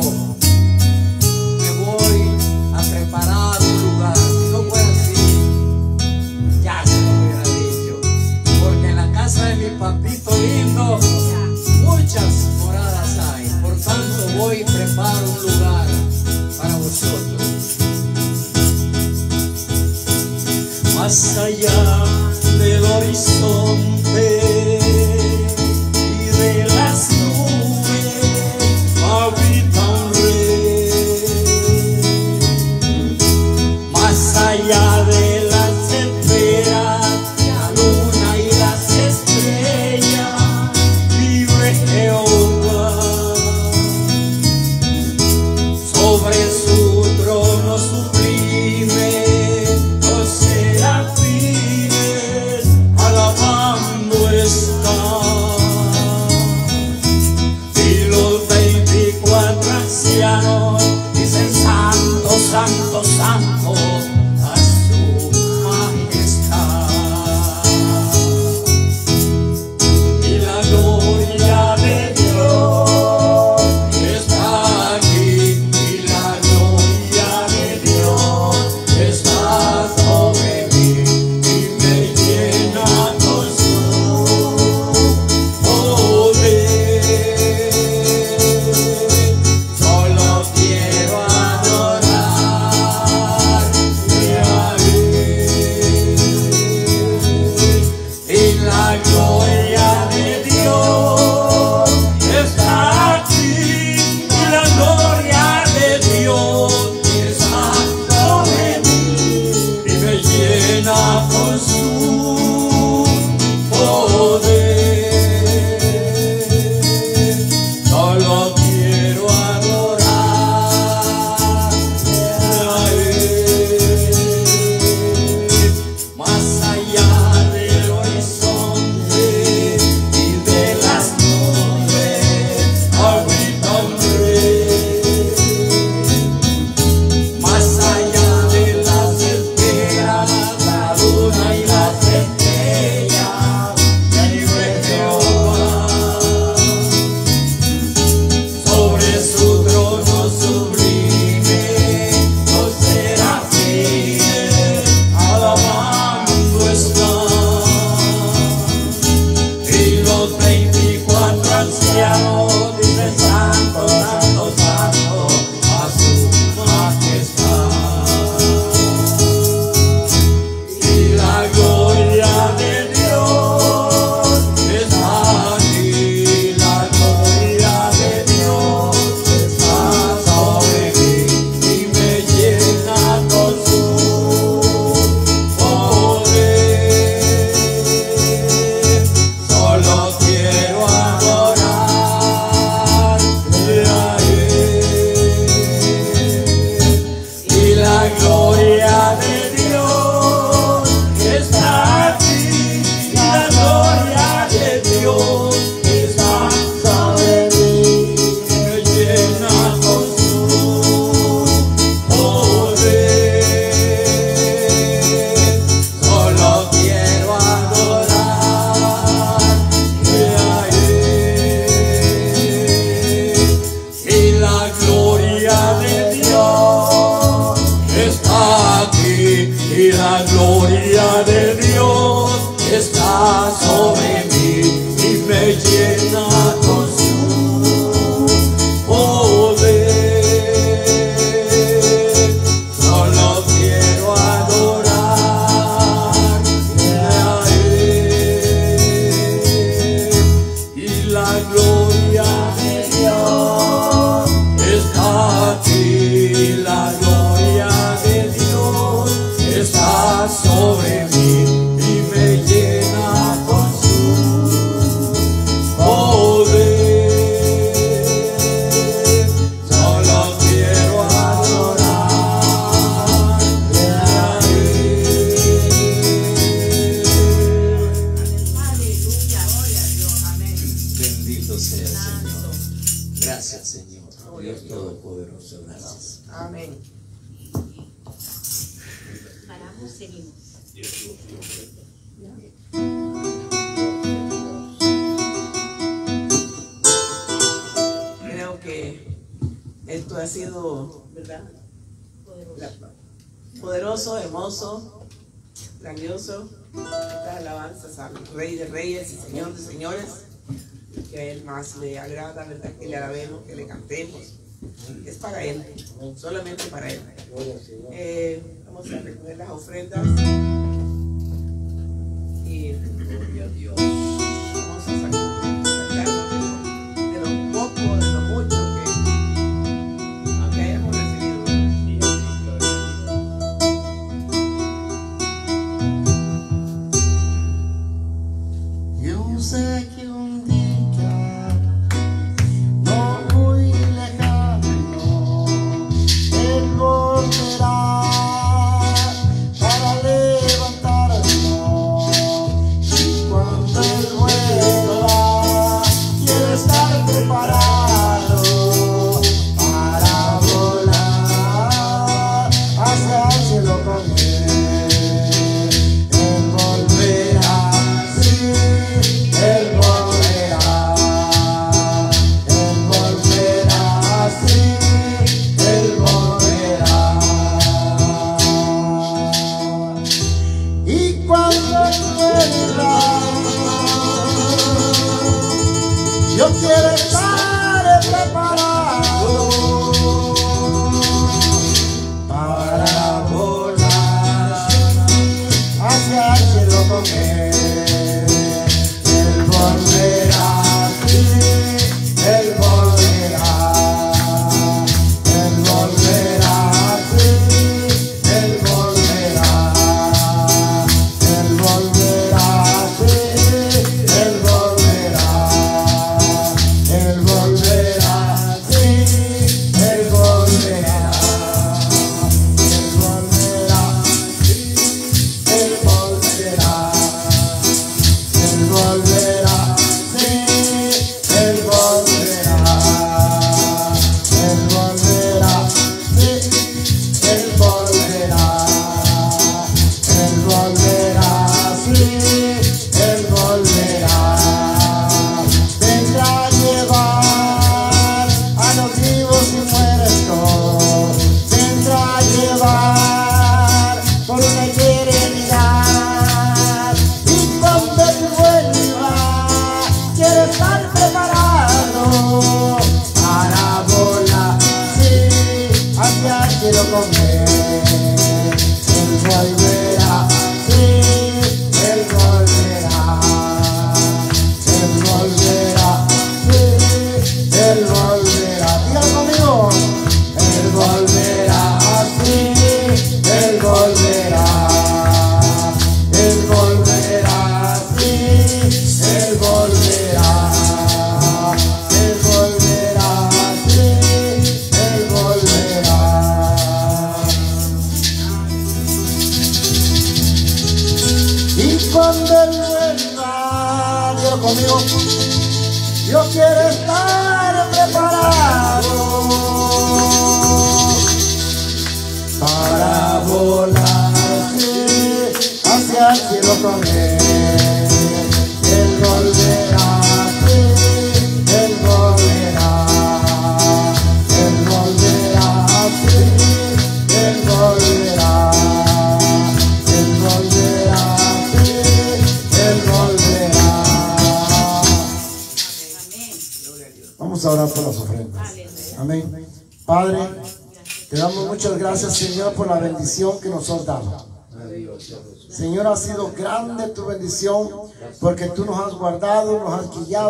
Allá,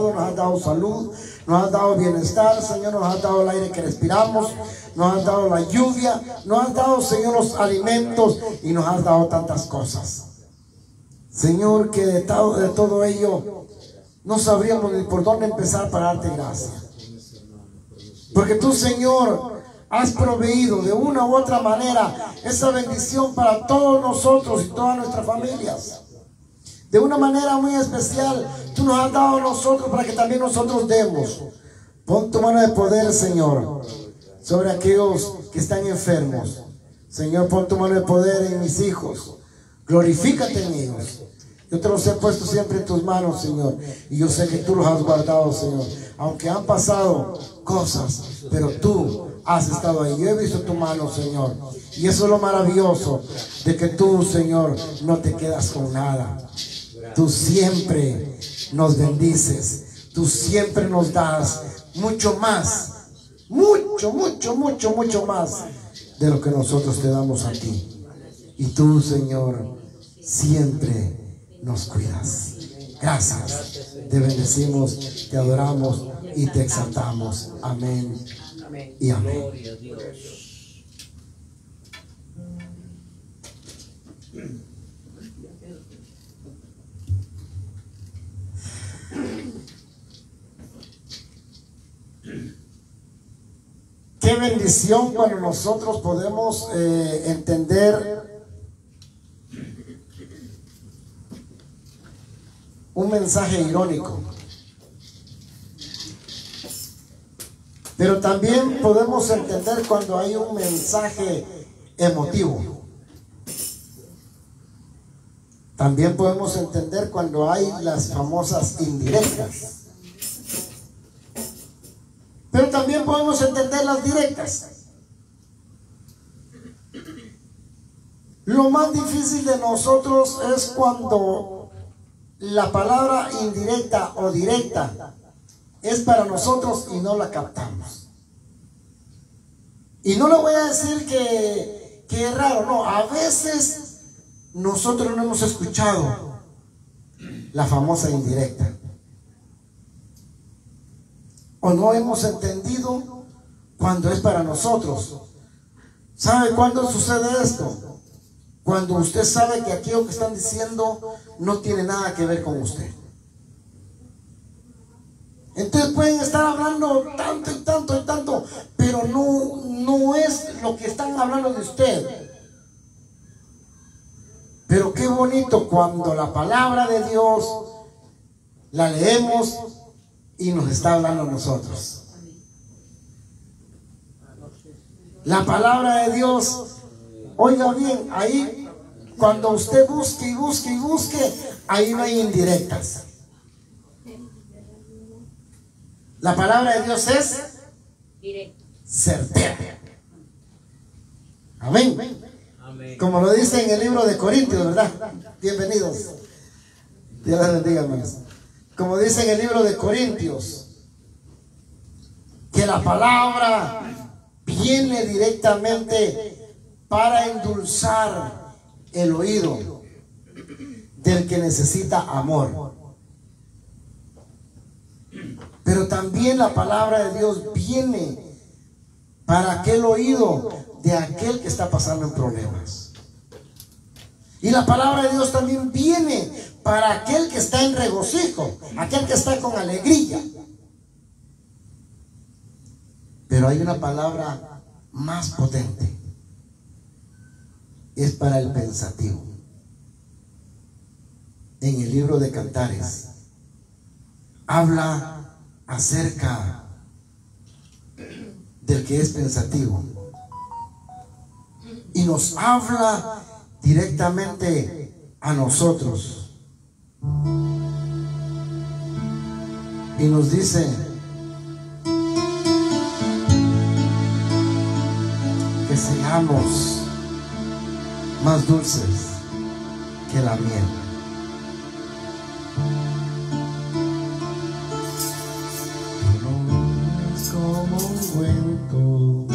nos has dado salud, nos has dado bienestar, Señor, nos has dado el aire que respiramos, nos has dado la lluvia, nos has dado, Señor, los alimentos y nos has dado tantas cosas. Señor, que de, todo, de todo ello no sabríamos ni por dónde empezar para darte gracias. Porque tú, Señor, has proveído de una u otra manera esa bendición para todos nosotros y todas nuestras familias. De una manera muy especial, nos has dado a nosotros para que también nosotros demos. Pon tu mano de poder, Señor, sobre aquellos que están enfermos. Señor, pon tu mano de poder en mis hijos. Glorifícate en ellos. Yo te los he puesto siempre en tus manos, Señor. Y yo sé que tú los has guardado, Señor. Aunque han pasado cosas, pero tú has estado ahí. Yo he visto tu mano, Señor. Y eso es lo maravilloso de que tú, Señor, no te quedas con nada. Tú siempre nos bendices. Tú siempre nos das mucho más. Mucho, mucho, mucho, mucho más de lo que nosotros te damos a ti. Y tú, Señor, siempre nos cuidas. Gracias. Te bendecimos, te adoramos y te exaltamos. Amén y amén. Qué bendición cuando nosotros podemos eh, entender un mensaje irónico. Pero también podemos entender cuando hay un mensaje emotivo. También podemos entender cuando hay las famosas indirectas. También podemos entender las directas. Lo más difícil de nosotros es cuando la palabra indirecta o directa es para nosotros y no la captamos. Y no le voy a decir que, que es raro, no, a veces nosotros no hemos escuchado la famosa indirecta. O no hemos entendido cuando es para nosotros. ¿Sabe cuándo sucede esto? Cuando usted sabe que aquello que están diciendo no tiene nada que ver con usted. Entonces pueden estar hablando tanto y tanto y tanto, pero no, no es lo que están hablando de usted. Pero qué bonito cuando la palabra de Dios la leemos y nos está hablando a nosotros. La palabra de Dios, oiga bien, ahí cuando usted busque y busque y busque, ahí no hay indirectas. La palabra de Dios es certera. Amén. Amén. Como lo dice en el libro de Corintios, ¿verdad? Bienvenidos. Dios les bendiga, hermanos. Como dice en el libro de Corintios, que la palabra viene directamente para endulzar el oído del que necesita amor. Pero también la palabra de Dios viene para aquel oído de aquel que está pasando en problemas. Y la palabra de Dios también viene para aquel que está en regocijo, aquel que está con alegría. Pero hay una palabra más potente. Es para el pensativo. En el libro de Cantares habla acerca del que es pensativo. Y nos habla directamente a nosotros. Y nos dice, que seamos más dulces que la miel. Como un cuento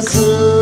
mí. Jesús,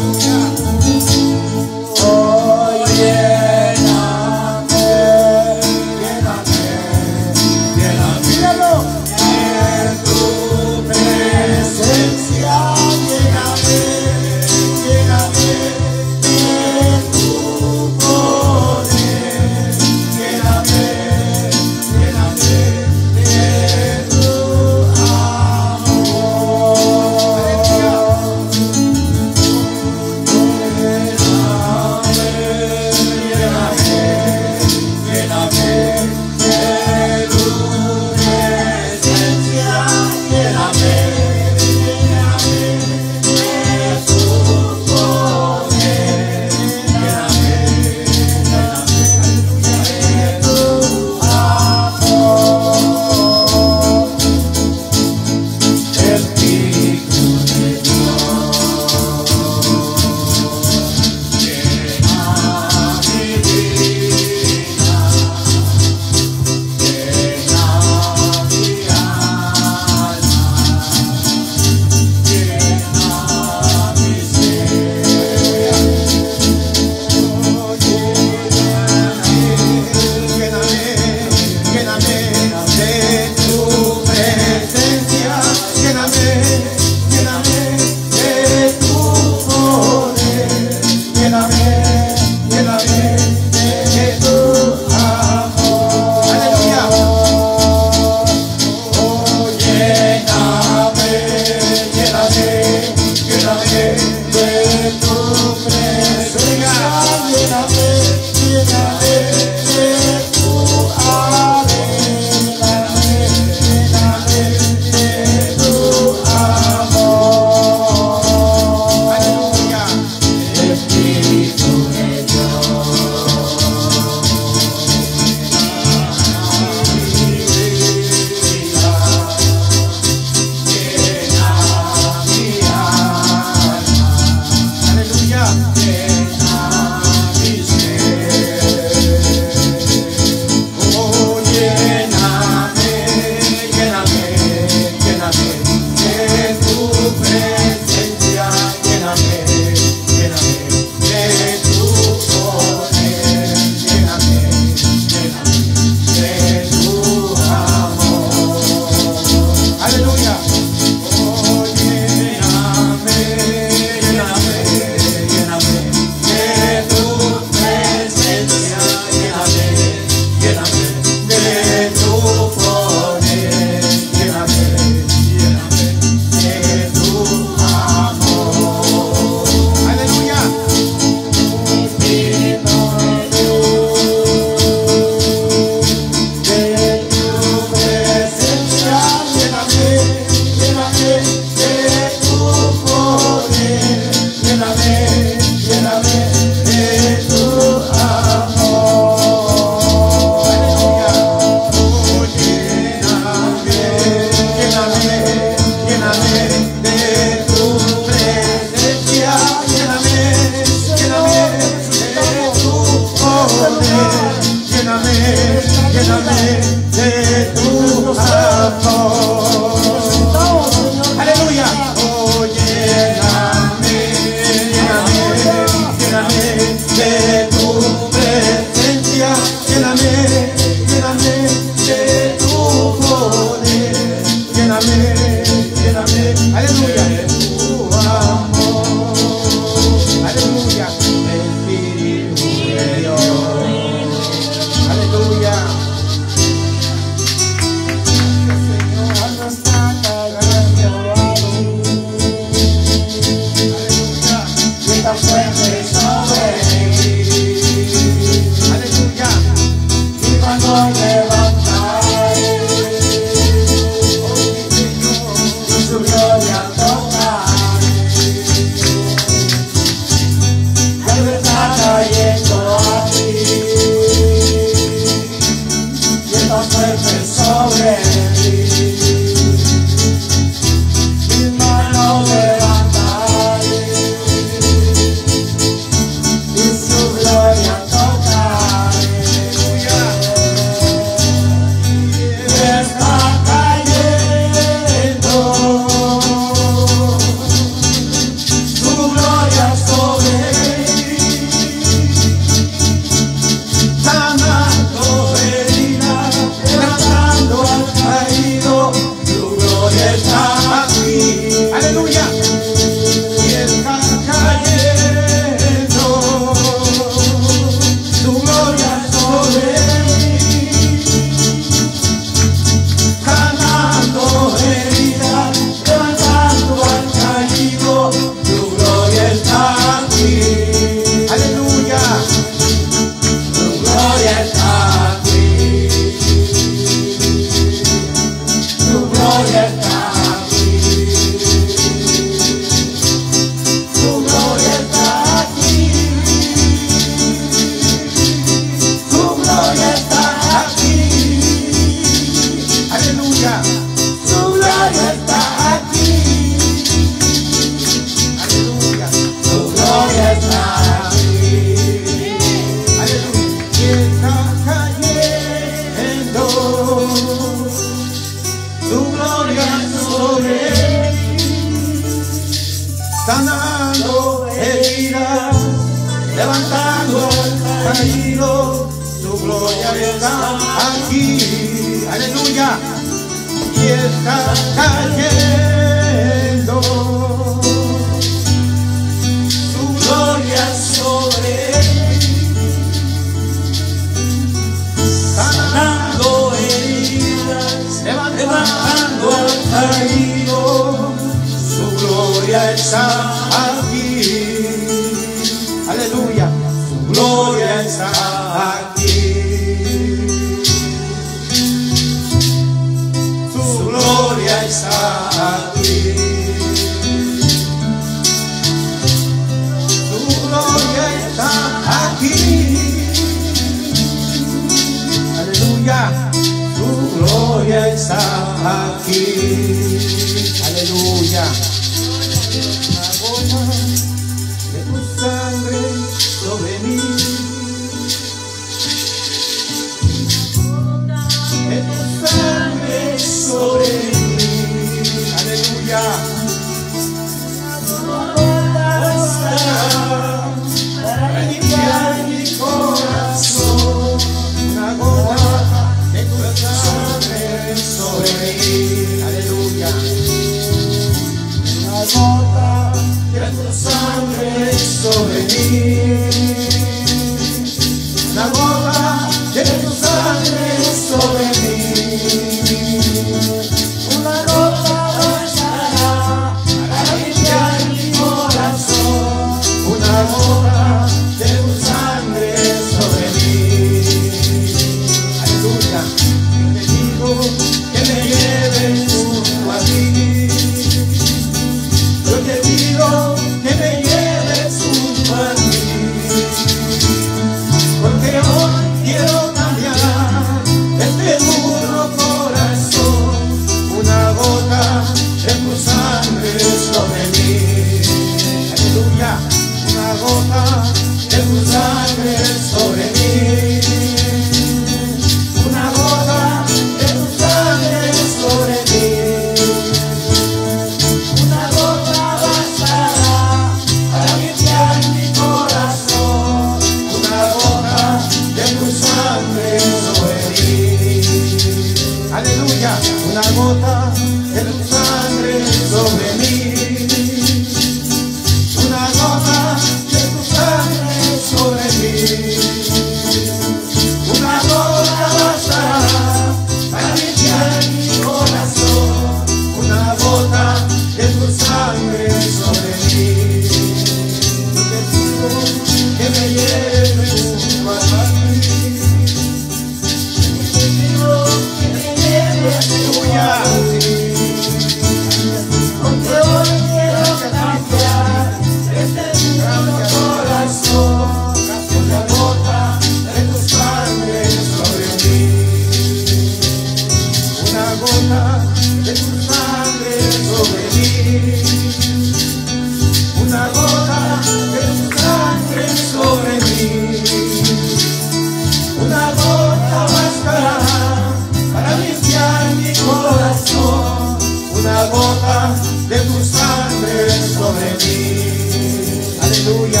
Aleluia.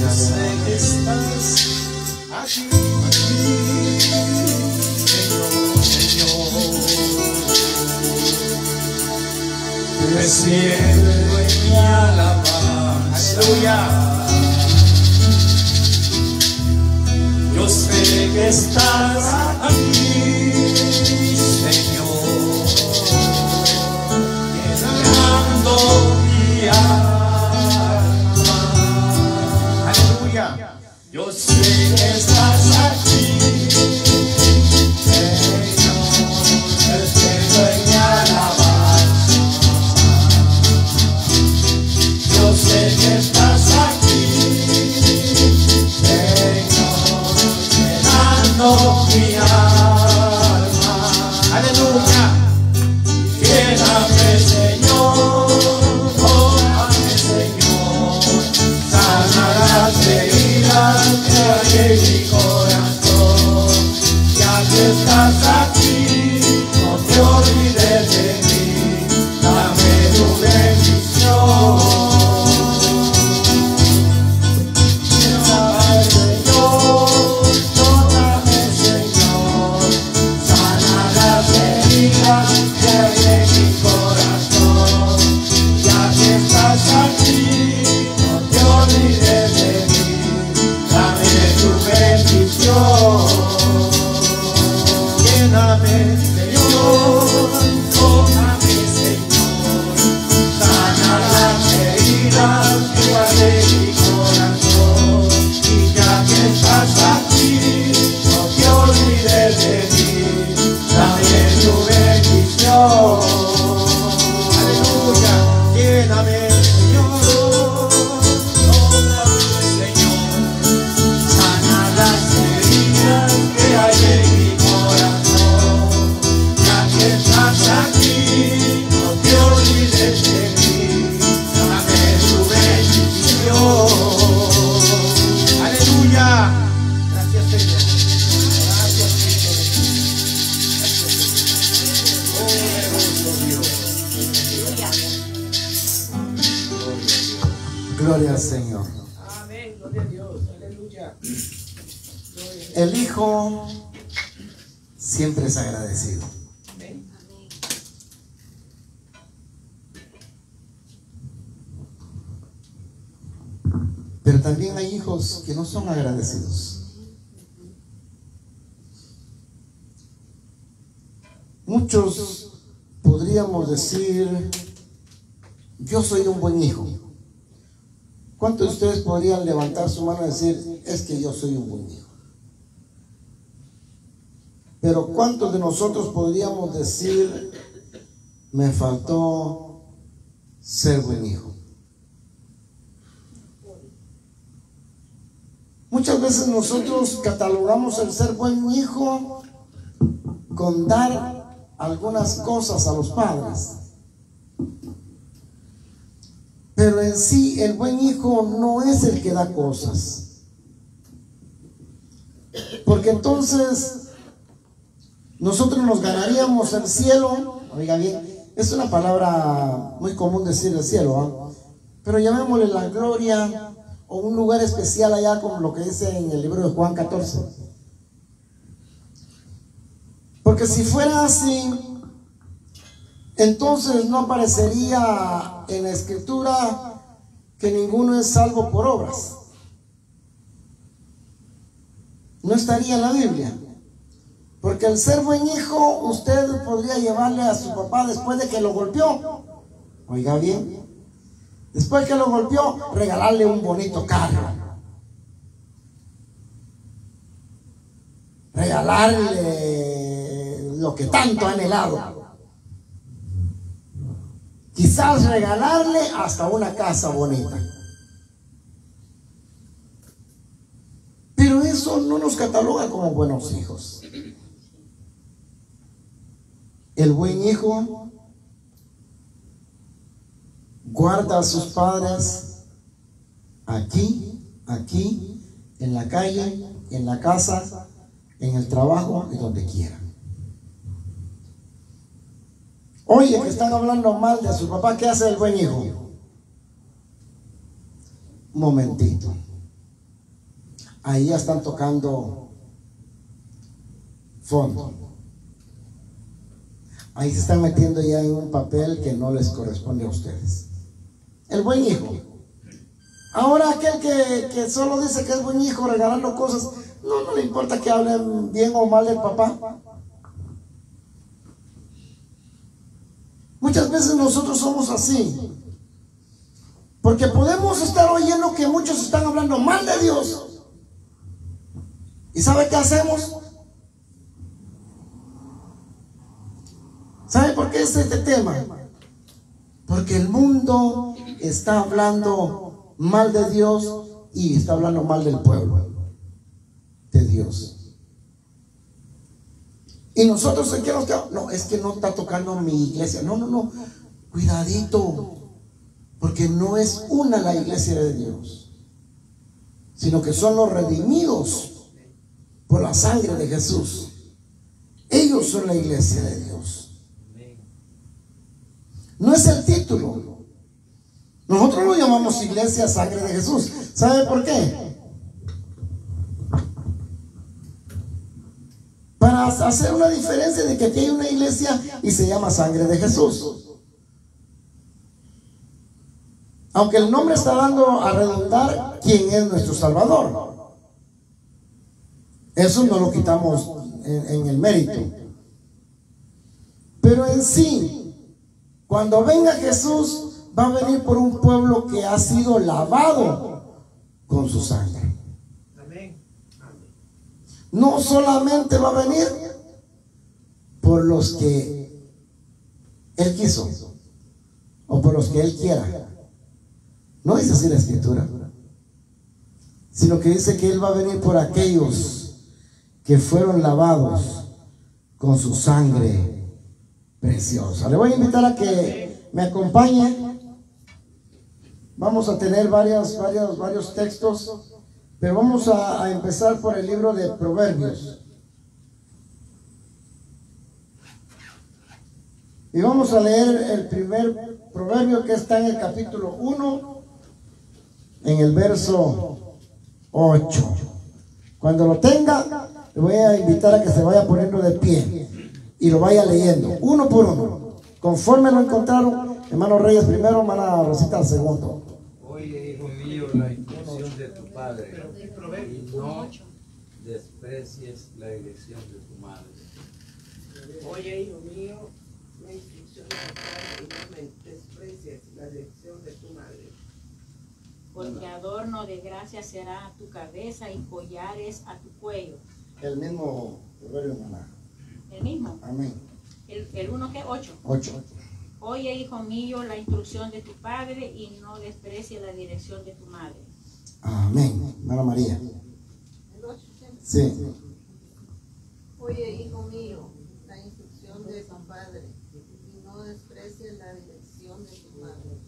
Eu sei que estás aqui, Senhor, Senhor. Recebo em minha alabança. Aleluia. Eu sei que estás aqui. ¿Cuántos de nosotros podríamos decir, me faltó ser buen hijo? Muchas veces nosotros catalogamos el ser buen hijo con dar algunas cosas a los padres. Pero en sí el buen hijo no es el que da cosas. Porque entonces nosotros nos ganaríamos el cielo. Oiga bien, es una palabra muy común decir el cielo, ¿ah? pero llamémosle la gloria o un lugar especial allá como lo que dice en el libro de Juan 14. Porque si fuera así, entonces no aparecería en la escritura que ninguno es salvo por obras. No estaría en la Biblia. Porque el ser buen hijo, usted podría llevarle a su papá después de que lo golpeó. Oiga bien. Después que lo golpeó, regalarle un bonito carro. Regalarle lo que tanto ha anhelado. Quizás regalarle hasta una casa bonita. Pero eso no nos cataloga como buenos hijos. El buen hijo guarda a sus padres aquí, aquí, en la calle, en la casa, en el trabajo y donde quiera. Oye, que están hablando mal de su papá, ¿qué hace el buen hijo? Momentito. Ahí ya están tocando fondo. Ahí se están metiendo ya en un papel que no les corresponde a ustedes. El buen hijo. Ahora aquel que, que solo dice que es buen hijo regalando cosas, no, no le importa que hablen bien o mal del papá. Muchas veces nosotros somos así. Porque podemos estar oyendo que muchos están hablando mal de Dios. ¿Y sabe qué hacemos? ¿Sabe por qué es este tema? Porque el mundo está hablando mal de Dios y está hablando mal del pueblo de Dios. Y nosotros qué nos? No, es que no está tocando mi iglesia. No, no, no. Cuidadito. Porque no es una la iglesia de Dios. Sino que son los redimidos por la sangre de Jesús. Ellos son la iglesia de Dios. No es el título. Nosotros lo llamamos iglesia sangre de Jesús. ¿Sabe por qué? Para hacer una diferencia de que aquí hay una iglesia y se llama sangre de Jesús. Aunque el nombre está dando a redundar quién es nuestro Salvador. Eso no lo quitamos en, en el mérito. Pero en sí, cuando venga Jesús, va a venir por un pueblo que ha sido lavado con su sangre. No solamente va a venir por los que Él quiso o por los que Él quiera. No dice así la escritura, sino que dice que Él va a venir por aquellos que fueron lavados con su sangre preciosa. Le voy a invitar a que me acompañe. Vamos a tener varios, varios, varios textos, pero vamos a, a empezar por el libro de Proverbios. Y vamos a leer el primer proverbio que está en el capítulo 1, en el verso 8. Cuando lo tenga, le voy a invitar a que se vaya poniendo de pie y lo vaya leyendo, uno por uno. Conforme lo encontraron, hermano Reyes primero, hermana Rosita segundo. Oye, hijo mío, la instrucción de tu padre y no desprecies la dirección de tu madre. Oye, hijo mío, la instrucción de tu padre y no me desprecies la dirección de tu madre. Porque adorno de gracia será tu cabeza y collares a tu cuello. El mismo proverbio, hermana. El mismo. Amén. El, el uno que ocho. 8. Oye, hijo mío, la instrucción de tu padre y no desprecies la dirección de tu madre. Amén. Hermana María. El ocho. Sí. Oye, hijo mío, la instrucción de tu padre y no desprecies la dirección de tu madre.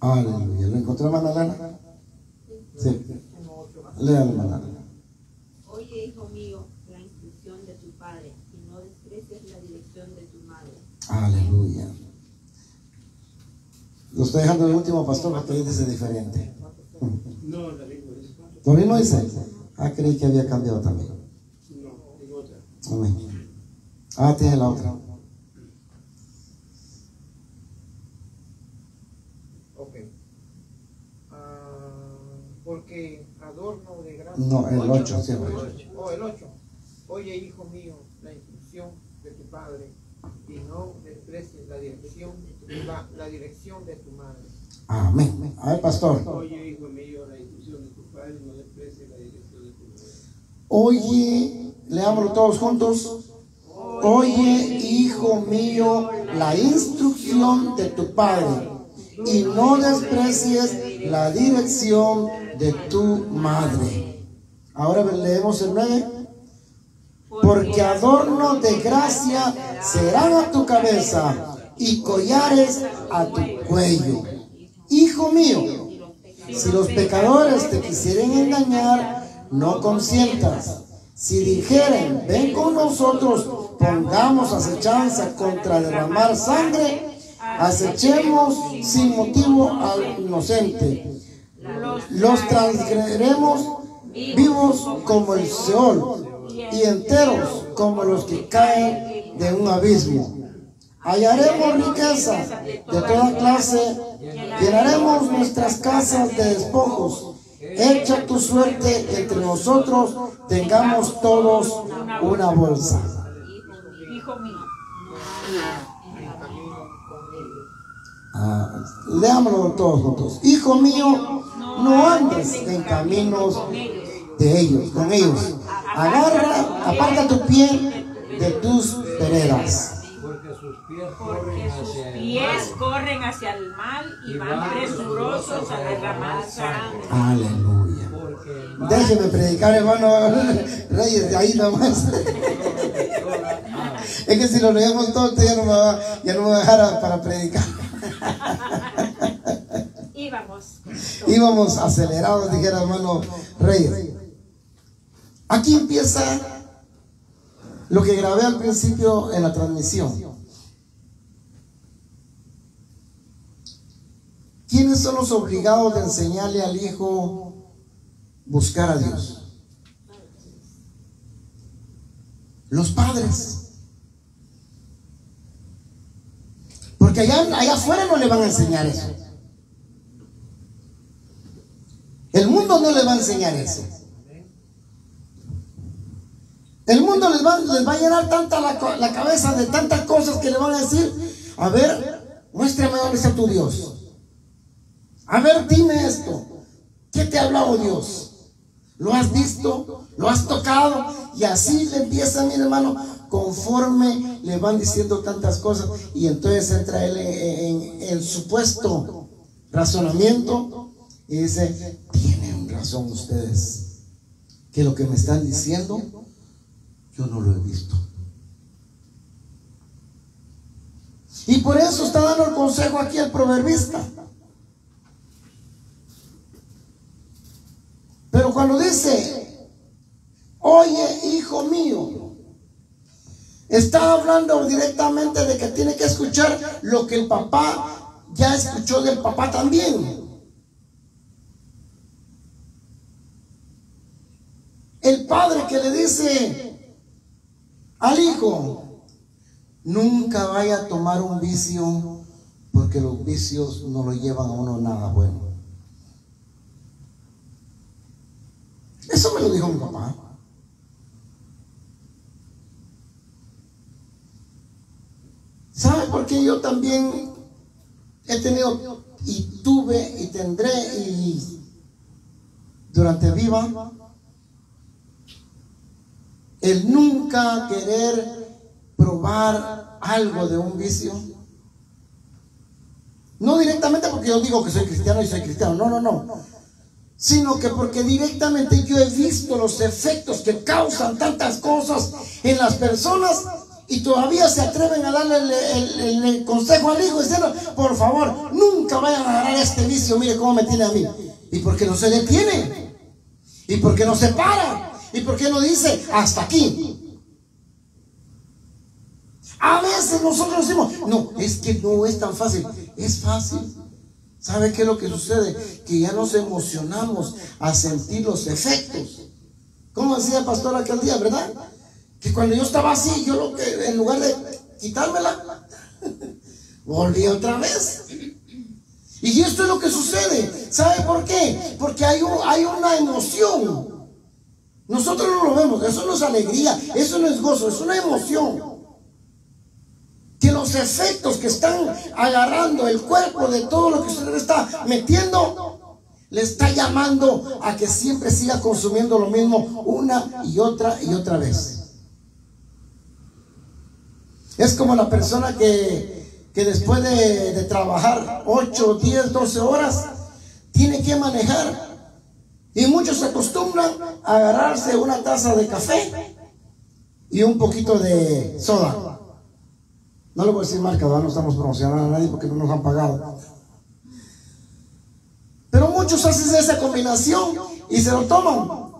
Aleluya. ¿Lo encontró, hermana Lana? Sí. Léalo, hermana Lana. Oye, hijo mío, la instrucción de tu padre y no desprecies la dirección de tu madre. Aleluya. Lo estoy dejando el último pastor porque ahí dice diferente. No, la misma. ¿Lo mismo dice? Ah, creí que había cambiado también. No, es otra. Amén. Ah, tiene la otra. Ok. Ah, porque adorno de gracia. No, el 8 siempre. Oh, el 8. Oye, hijo mío, la instrucción de tu padre y no desprecies la dirección, la, la dirección de tu madre. Amén. A ver, pastor. Oye, hijo mío, la instrucción de tu padre, no desprecies la dirección de tu madre. Oye, leámoslo todos juntos. Oye, hijo mío, la instrucción de tu padre y no desprecies la dirección de tu madre. Ahora leemos el 9. Porque adorno de gracia serán a tu cabeza y collares a tu cuello. Hijo mío, si los pecadores te quisieren engañar, no consientas. Si dijeren, ven con nosotros, pongamos acechanza contra derramar sangre, acechemos sin motivo al inocente. Los transgrediremos vivos como el Seol y enteros como los que caen de un abismo. Hallaremos riqueza de toda clase, llenaremos nuestras casas de despojos. Echa tu suerte entre nosotros, tengamos todos una bolsa. Hijo mío. Ah, leámoslo todos juntos. Hijo mío, no andes en caminos de ellos, con ellos. Agarra, aparta tu pie de tus veredas. Porque sus pies corren sus hacia el pies mal. corren hacia el mal y van presurosos a derramar sangre. Aleluya. Déjeme predicar, hermano Reyes, de ahí nomás. Es que si lo leemos todo, usted ya no me va, ya no me va a dejar para predicar. Íbamos. Íbamos acelerados, dijera hermano Reyes. Aquí empieza lo que grabé al principio en la transmisión. ¿Quiénes son los obligados de enseñarle al hijo buscar a Dios? Los padres. Porque allá, allá afuera no le van a enseñar eso. El mundo no le va a enseñar eso. El mundo les va, les va a llenar tanta la, cabeza de tantas cosas que le van a decir. A ver, muéstrame dónde está tu Dios. A ver, dime esto. ¿Qué te ha hablado Dios? ¿Lo has visto? ¿Lo has tocado? Y así le empieza, mi hermano, conforme le van diciendo tantas cosas. Y entonces entra él en, en- en supuesto razonamiento y dice, tienen razón ustedes, que lo que me están diciendo, yo no lo he visto. Y por eso está dando el consejo aquí el proverbista. Pero cuando dice, oye, hijo mío, está hablando directamente de que tiene que escuchar lo que el papá ya escuchó del papá también. El padre que le dice al hijo, nunca vaya a tomar un vicio porque los vicios no lo llevan a uno nada bueno. Eso me lo dijo mi papá. ¿Sabe por qué yo también he tenido y tuve y tendré y durante viva el nunca querer probar algo de un vicio? No directamente porque yo digo que soy cristiano y soy cristiano, no, no, no sino que porque directamente yo he visto los efectos que causan tantas cosas en las personas y todavía se atreven a darle el, consejo al hijo diciendo, por favor, nunca vayan a agarrar este vicio, mire cómo me tiene a mí. ¿Y por qué no se detiene? ¿Y por qué no se para? ¿Y por qué no dice, hasta aquí? A veces nosotros decimos, no, es que no es tan fácil. Es fácil. ¿Sabe qué es lo que sucede? Que ya nos emocionamos a sentir los efectos. Como decía pastor aquel día, ¿verdad? Que cuando yo estaba así, yo lo que, en lugar de quitármela, volví otra vez. Y esto es lo que sucede. ¿Sabe por qué? Porque hay, un- hay una emoción. Nosotros no lo vemos. Eso no es alegría, eso no es gozo, es una emoción que los efectos que están agarrando el cuerpo de todo lo que usted le está metiendo, le está llamando a que siempre siga consumiendo lo mismo una y otra y otra vez. Es como la persona que, que después de, trabajar 8, 10, 12 horas, tiene que manejar. Y muchos se acostumbran a agarrarse una taza de café y un poquito de soda. No le voy a decir marca, no estamos promocionando a nadie porque no nos han pagado. Pero muchos hacen esa combinación y se lo toman.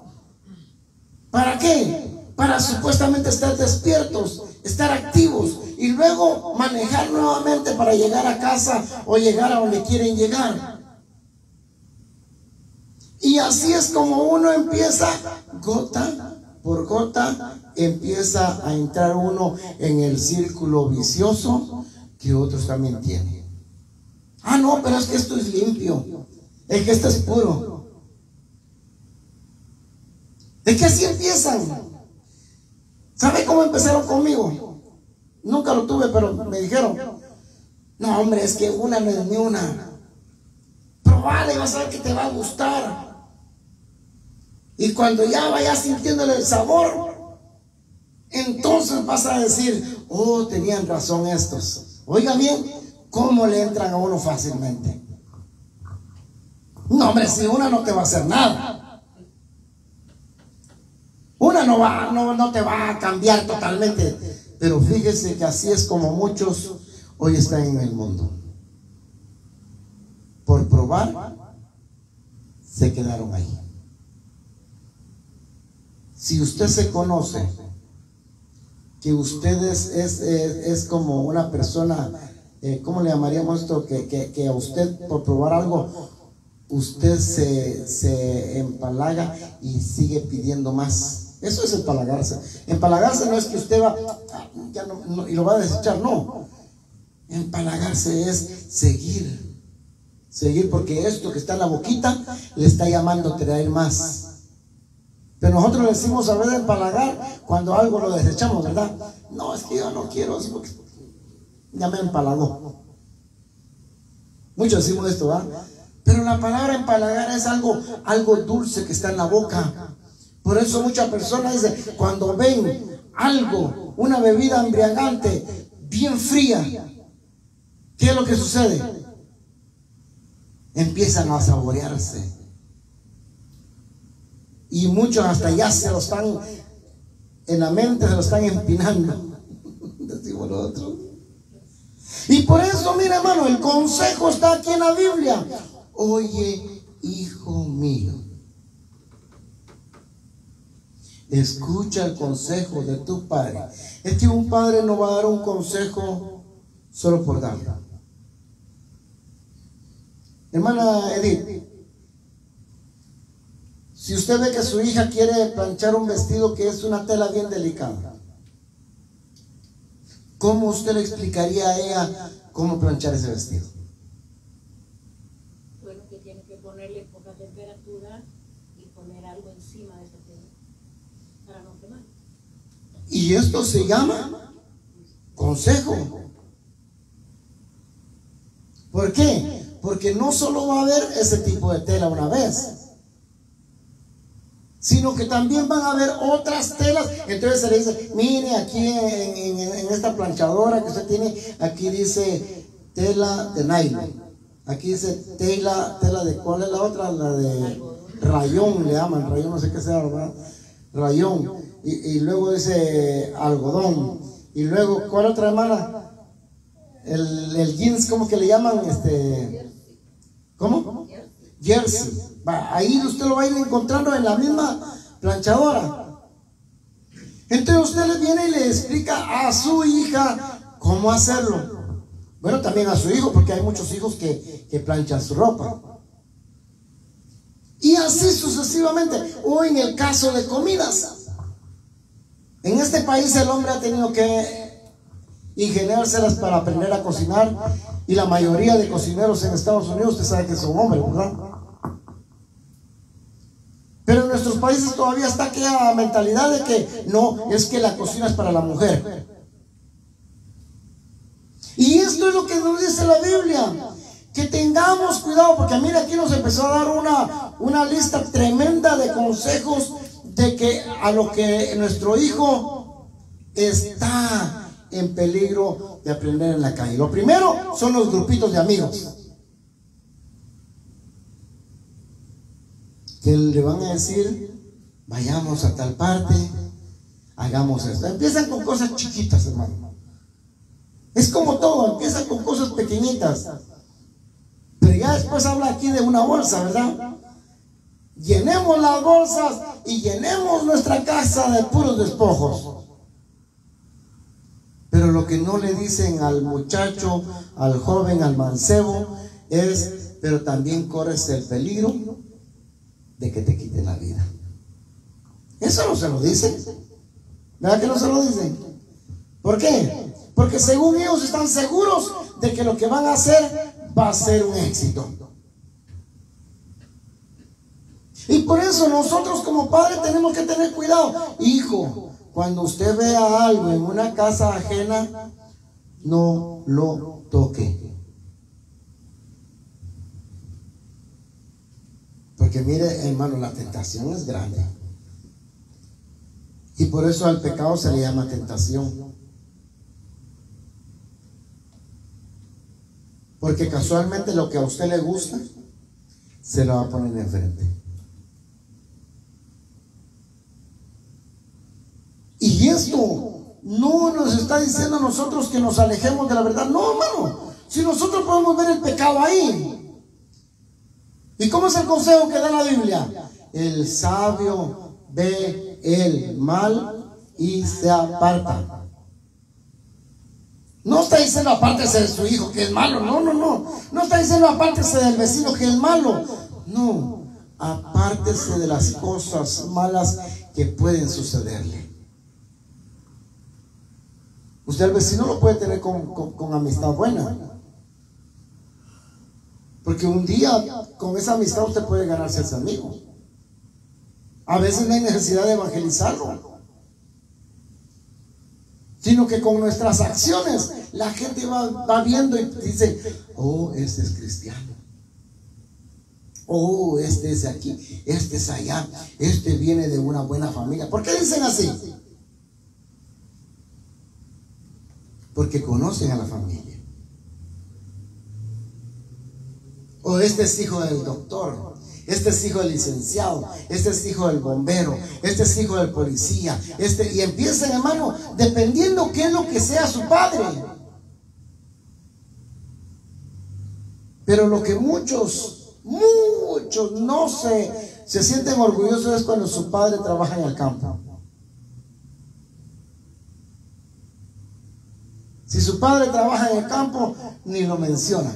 ¿Para qué? Para supuestamente estar despiertos, estar activos y luego manejar nuevamente para llegar a casa o llegar a donde quieren llegar. Y así es como uno empieza gota por gota, empieza a entrar uno en el círculo vicioso que otros también tienen. Ah, no, pero es que esto es limpio, es que esto es puro. Es que así empiezan. ¿Sabe cómo empezaron conmigo? Nunca lo tuve, pero me dijeron, no hombre, es que una no es ni una. Probale, vas a ver que te va a gustar. Y cuando ya vayas sintiéndole el sabor, entonces vas a decir, oh, tenían razón estos. Oiga bien, ¿cómo le entran a uno fácilmente? No, hombre, si una no te va a hacer nada. Una no, va, no, no te va a cambiar totalmente. Pero fíjese que así es como muchos hoy están en el mundo. Por probar, se quedaron ahí. Si usted se conoce que usted es, es, como una persona, eh, ¿cómo le llamaríamos esto? Que, que- que a usted por probar algo, usted se, se empalaga y sigue pidiendo más. Eso es empalagarse. Empalagarse no es que usted va ah, ya no- no, y lo va a desechar, no. Empalagarse es seguir. Seguir porque esto que está en la boquita le está llamando a traer más. Pero nosotros decimos a veces empalagar cuando algo lo desechamos, ¿verdad? No, es que yo no quiero eso porque ya me empalagó. Muchos decimos esto, ¿verdad? Pero la palabra empalagar es algo, algo dulce que está en la boca. Por eso muchas personas dicen, cuando ven algo, una bebida embriagante, bien fría, ¿qué es lo que sucede? Empiezan a saborearse. Y muchos hasta ya se lo están, en la mente se lo están empinando. Decimos nosotros. Y por eso, mira hermano, el consejo está aquí en la Biblia. Oye, hijo mío, escucha el consejo de tu padre. Es que un padre no va a dar un consejo solo por darlo. Hermana Edith, si usted ve que su hija quiere planchar un vestido que es una tela bien delicada, ¿cómo usted le explicaría a ella cómo planchar ese vestido? Bueno, que tiene que ponerle poca temperatura y poner algo encima de esa tela para no quemar. Y esto se llama consejo. ¿Por qué? Porque no solo va a haber ese tipo de tela una vez, sino que también van a haber otras telas. Entonces se le dice, mire aquí en, esta planchadora que usted tiene, aquí dice tela de nylon. Aquí dice tela, tela de, ¿cuál es la otra? La de rayón, le llaman, rayón, no sé qué sea, ¿verdad? Rayón. Y, y luego dice algodón. Y luego, ¿cuál otra hermana? El, el jeans, ¿cómo que le llaman? Este, ¿Cómo? Jersey. Ahí usted lo va a ir encontrando en la misma planchadora. Entonces usted le viene y le explica a su hija cómo hacerlo. Bueno, también a su hijo, porque hay muchos hijos que, que planchan su ropa. Y así sucesivamente. O en el caso de comidas. En este país el hombre ha tenido que ingeniárselas para aprender a cocinar. Y la mayoría de cocineros en Estados Unidos, usted sabe que son hombres, ¿verdad? Pero en nuestros países todavía está aquella mentalidad de que no, es que la cocina es para la mujer. Y esto es lo que nos dice la Biblia. Que tengamos cuidado, porque mira, aquí nos empezó a dar una, una lista tremenda de consejos de que a lo que nuestro hijo está en peligro de aprender en la calle. Lo primero son los grupitos de amigos. Que le van a decir, vayamos a tal parte, hagamos esto. Empiezan con cosas chiquitas, hermano. Es como todo, empiezan con cosas pequeñitas. Pero ya después habla aquí de una bolsa, ¿verdad? Llenemos las bolsas y llenemos nuestra casa de puros despojos. Pero lo que no le dicen al muchacho, al joven, al mancebo, es, pero también corres el peligro de que te quiten la vida. Eso no se lo dicen. ¿Verdad que no se lo dicen? ¿Por qué? Porque según ellos están seguros de que lo que van a hacer va a ser un éxito. Y por eso nosotros como padres tenemos que tener cuidado. Hijo, cuando usted vea algo en una casa ajena, no lo toque. Porque mire, hermano, la tentación es grande. Y por eso al pecado se le llama tentación. Porque casualmente lo que a usted le gusta, se lo va a poner enfrente. Y esto no nos está diciendo a nosotros que nos alejemos de la verdad. No, hermano. Si nosotros podemos ver el pecado ahí. ¿Y cómo es el consejo que da la Biblia? El sabio ve el mal y se aparta. No está diciendo apártese de su hijo que es malo. No, no, no. No está diciendo apártese del vecino que es malo. No. Apártese de las cosas malas que pueden sucederle. Usted al vecino lo puede tener con, con- con amistad buena. Porque un día con esa amistad usted puede ganarse a ese amigo. A veces no hay necesidad de evangelizarlo. Sino que con nuestras acciones la gente va, va viendo y dice, oh, este es cristiano. Oh, este es aquí, este es allá, este viene de una buena familia. ¿Por qué dicen así? Porque conocen a la familia. O este es hijo del doctor, este es hijo del licenciado, este es hijo del bombero, este es hijo del policía, este, y empiezan, hermano, dependiendo qué es lo que sea su padre. Pero lo que muchos, muchos no se, se sienten orgullosos es cuando su padre trabaja en el campo. Si su padre trabaja en el campo, ni lo menciona.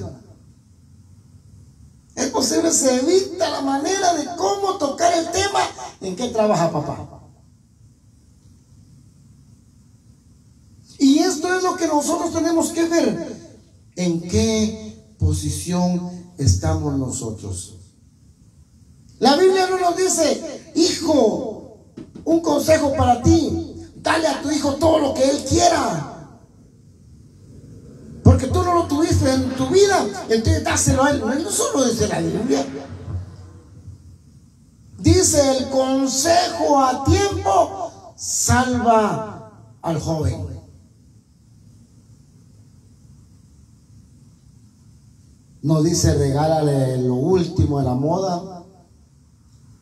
Es posible, se evita la manera de cómo tocar el tema en qué trabaja papá. Y esto es lo que nosotros tenemos que ver. ¿En qué posición estamos nosotros? La Biblia no nos dice, hijo, un consejo para ti. Dale a tu hijo todo lo que él quiera. Porque tú no lo tuviste en tu vida, entonces dáselo a él. No, solo dice la Biblia. Dice el consejo a tiempo salva al joven. No dice regálale lo último de la moda.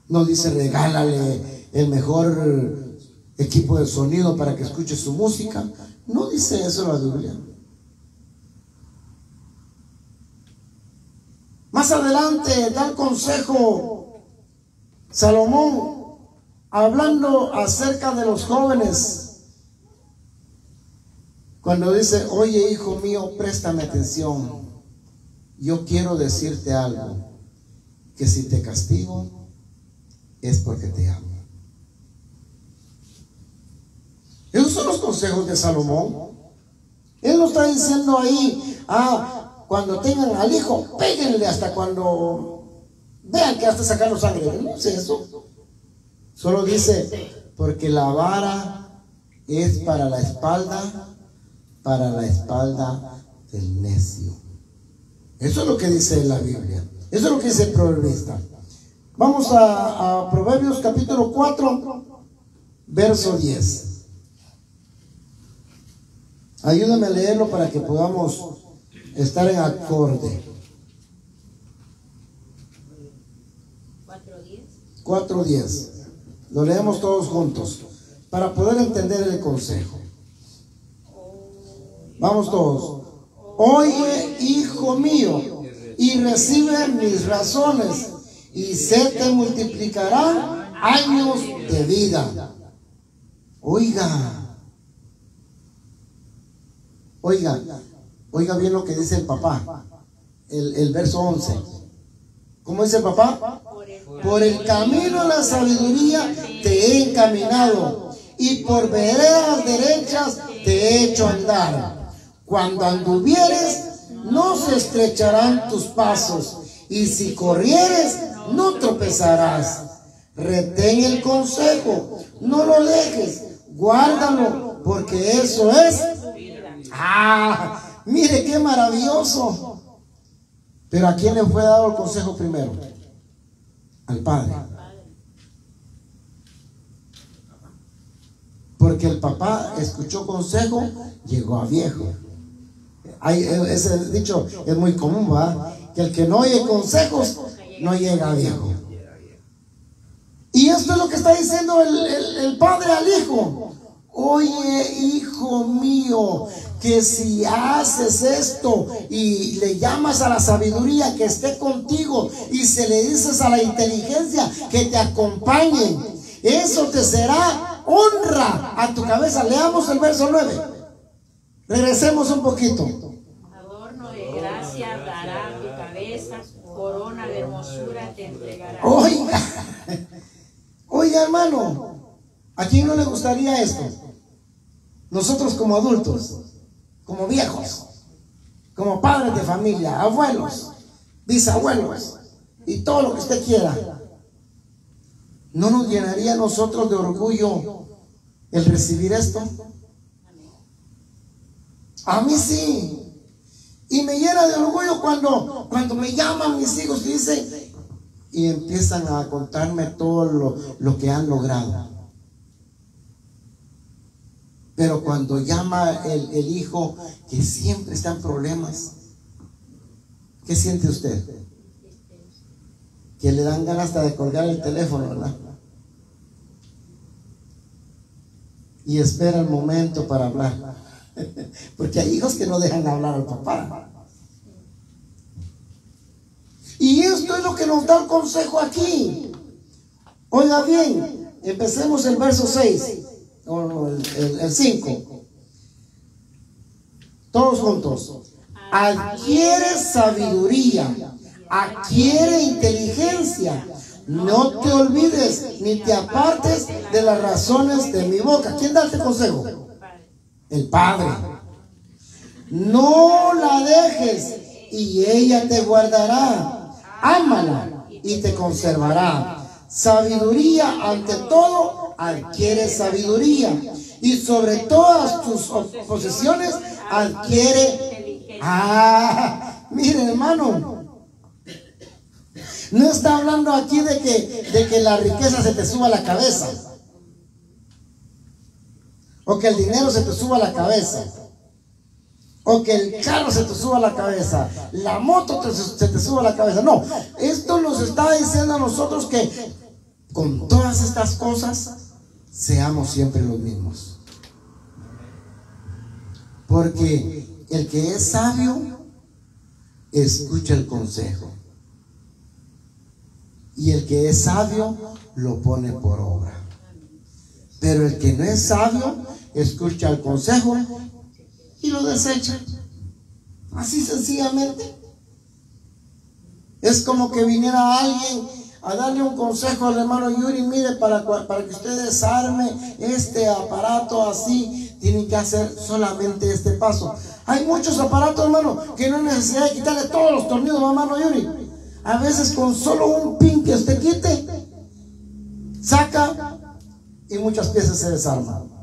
No dice regálale el mejor equipo de sonido para que escuche su música. No dice eso la Biblia. Más adelante da consejo Salomón hablando acerca de los jóvenes. Cuando dice, oye hijo mío, préstame atención. Yo quiero decirte algo, que si te castigo es porque te amo. Esos son los consejos de Salomón. Él no está diciendo ahí, ah, cuando tengan al hijo, péguenle hasta cuando vean que hasta sacando sangre. No es eso. Solo dice, porque la vara es para la espalda, para la espalda del necio. Eso es lo que dice la Biblia. Eso es lo que dice el proverbista. Vamos a, a Proverbios capítulo 4, verso 10. Ayúdame a leerlo para que podamos estar en acorde. 4.10. 4.10. Lo leemos todos juntos para poder entender el consejo. Vamos todos. Oye, hijo mío, y recibe mis razones, y se te multiplicarán años de vida. Oiga, oiga, oiga bien lo que dice el papá, el, el verso 11. ¿Cómo dice el papá? Por el camino de la sabiduría te he encaminado y por veredas derechas te he hecho andar. Cuando anduvieres, no se estrecharán tus pasos y si corrieres, no tropezarás. Retén el consejo, no lo dejes, guárdalo, porque eso es... Ah, mire qué maravilloso. Pero ¿a quién le fue dado el consejo primero? Al Padre. Porque el papá escuchó consejo, llegó a viejo. Ese dicho es muy común, ¿va? Que el que no oye consejos no llega a viejo. Y esto es lo que está diciendo el- el padre al hijo. Oye, hijo mío, que si haces esto y le llamas a la sabiduría que esté contigo y se le dices a la inteligencia que te acompañe, eso te será honra a tu cabeza. Leamos el verso 9. Regresemos un poquito. Adorno de gracia dará tu cabeza, corona de hermosura te entregará. Oiga, oiga hermano, ¿a quién no le gustaría esto? Nosotros como adultos, como viejos, como padres de familia, abuelos, bisabuelos y todo lo que usted quiera. ¿No nos llenaría a nosotros de orgullo el recibir esto? A mí sí. Y me llena de orgullo cuando, cuando me llaman mis hijos y dicen, y empiezan a contarme todo lo, lo que han logrado. Pero cuando llama el, el hijo que siempre está en problemas, ¿qué siente usted? Que le dan ganas hasta de colgar el teléfono, ¿verdad? Y espera el momento para hablar. Porque hay hijos que no dejan hablar al papá. Y esto es lo que nos da el consejo aquí. Oiga bien, empecemos el verso 6, o el 5. Todos juntos. Adquiere sabiduría, adquiere inteligencia. No te olvides ni te apartes de las razones de mi boca. ¿Quién da este consejo? El Padre. No la dejes y ella te guardará. Ámala y te conservará. Sabiduría ante todo, adquiere sabiduría. Y sobre todas tus posesiones, adquiere. Ah, miren hermano. No está hablando aquí de que, de que la riqueza se te suba a la cabeza. O que el dinero se te suba a la cabeza. O que el carro se te suba a la cabeza. La moto te- se te suba a la cabeza. No, esto nos está diciendo a nosotros que con todas estas cosas seamos siempre los mismos. Porque el que es sabio escucha el consejo. Y el que es sabio lo pone por obra. Pero el que no es sabio escucha el consejo y lo desecha. Así sencillamente. Es como que viniera alguien a darle un consejo al hermano Yuri, mire, para, para que usted desarme este aparato así, tiene que hacer solamente este paso. Hay muchos aparatos, hermano, que no hay necesidad de quitarle todos los tornillos, hermano Yuri. A veces con solo un pin que usted quite, saca y muchas piezas se desarman.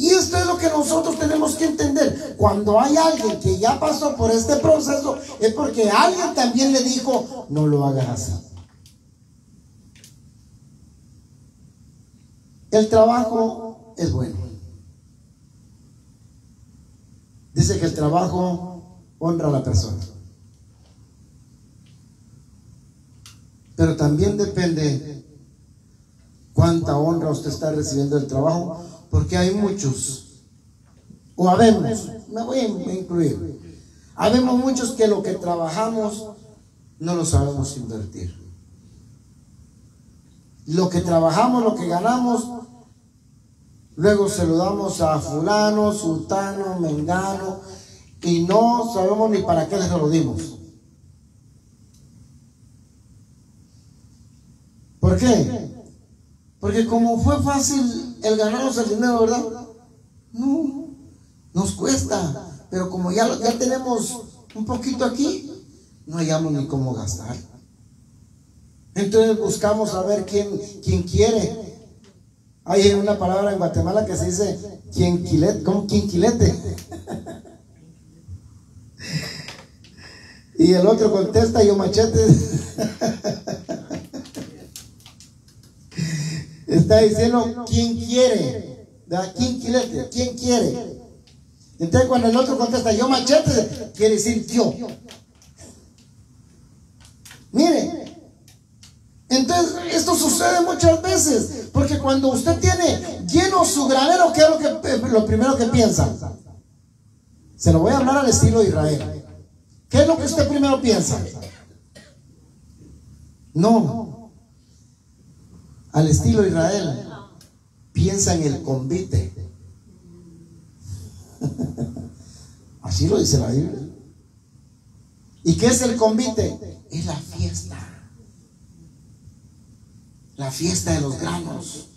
Y esto es lo que nosotros tenemos que entender. Cuando hay alguien que ya pasó por este proceso, es porque alguien también le dijo, no lo hagas así. El trabajo es bueno. Dice que el trabajo honra a la persona. Pero también depende cuánta honra usted está recibiendo del trabajo, porque hay muchos, o habemos, me voy a incluir, habemos muchos que lo que trabajamos no lo sabemos invertir. Lo que trabajamos, lo que ganamos, luego se lo damos a fulano, sultano, mengano, y no sabemos ni para qué les lo dimos. ¿Por qué? Porque como fue fácil el ganarnos el dinero, ¿verdad? No, nos cuesta. Pero como ya, ya tenemos un poquito aquí, no hallamos ni cómo gastar. Entonces buscamos a ver quién, quién quiere. Hay una palabra en Guatemala que se dice quinquilete, ¿cómo quinquilete? y el otro contesta yo machete. Está diciendo quién quiere. ¿verdad? ¿Quién quiere? ¿Quién quiere? Entonces cuando el otro contesta yo machete, quiere decir yo. Mire. Entonces esto sucede muchas veces. Porque cuando usted tiene lleno su granero, ¿qué es lo, que, lo primero que piensa? Se lo voy a hablar al estilo de Israel. ¿Qué es lo que usted primero piensa? No. Al estilo Israel, piensa en el convite. Así lo dice la Biblia. ¿Y qué es el convite? Es la fiesta. La fiesta de los granos.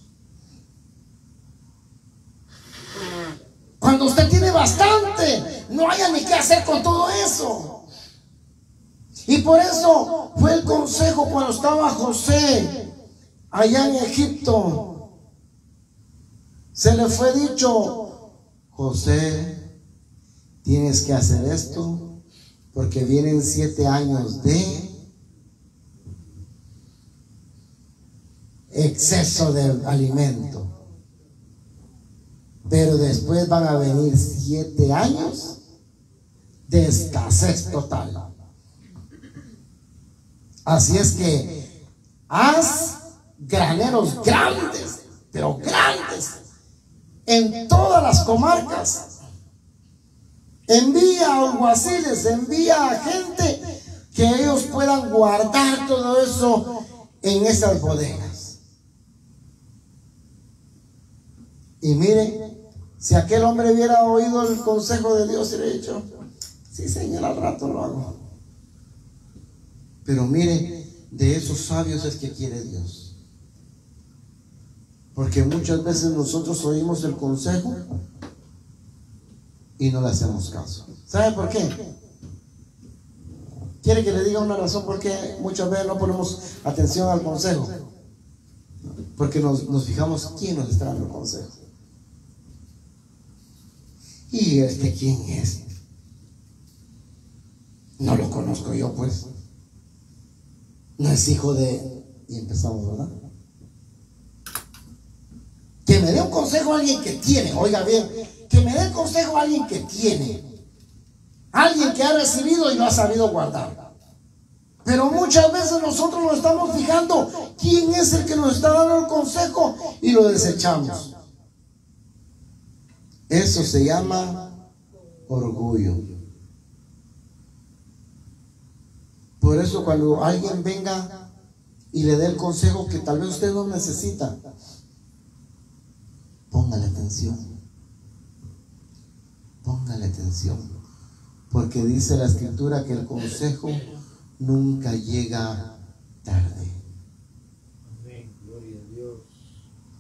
Cuando usted tiene bastante, no haya ni qué hacer con todo eso. Y por eso fue el consejo cuando estaba José allá en Egipto. Se le fue dicho, José, tienes que hacer esto porque vienen siete años de exceso de alimento. Pero después van a venir siete años de escasez total. Así es que haz graneros grandes, pero grandes, en todas las comarcas. Envía alguaciles, envía a gente que ellos puedan guardar todo eso en esas bodegas. Y mire, si aquel hombre hubiera oído el consejo de Dios le dicho, sí señor, al rato lo hago. Pero mire, de esos sabios es que quiere Dios. Porque muchas veces nosotros oímos el consejo y no le hacemos caso. ¿Sabe por qué? ¿Quiere que le diga una razón por qué muchas veces no ponemos atención al consejo? Porque nos, nos fijamos quién nos está dando el consejo. ¿Y este quién es? No lo conozco yo, pues. No es hijo de... Y empezamos, ¿verdad? Me dé un consejo a alguien que tiene, oiga bien, que me dé consejo a alguien que tiene. Alguien que ha recibido y no ha sabido guardar. Pero muchas veces nosotros nos estamos fijando quién es el que nos está dando el consejo y lo desechamos. Eso se llama orgullo. Por eso cuando alguien venga y le dé el consejo que tal vez usted no necesita, póngale atención. Póngale atención. Porque dice la escritura que el consejo nunca llega tarde.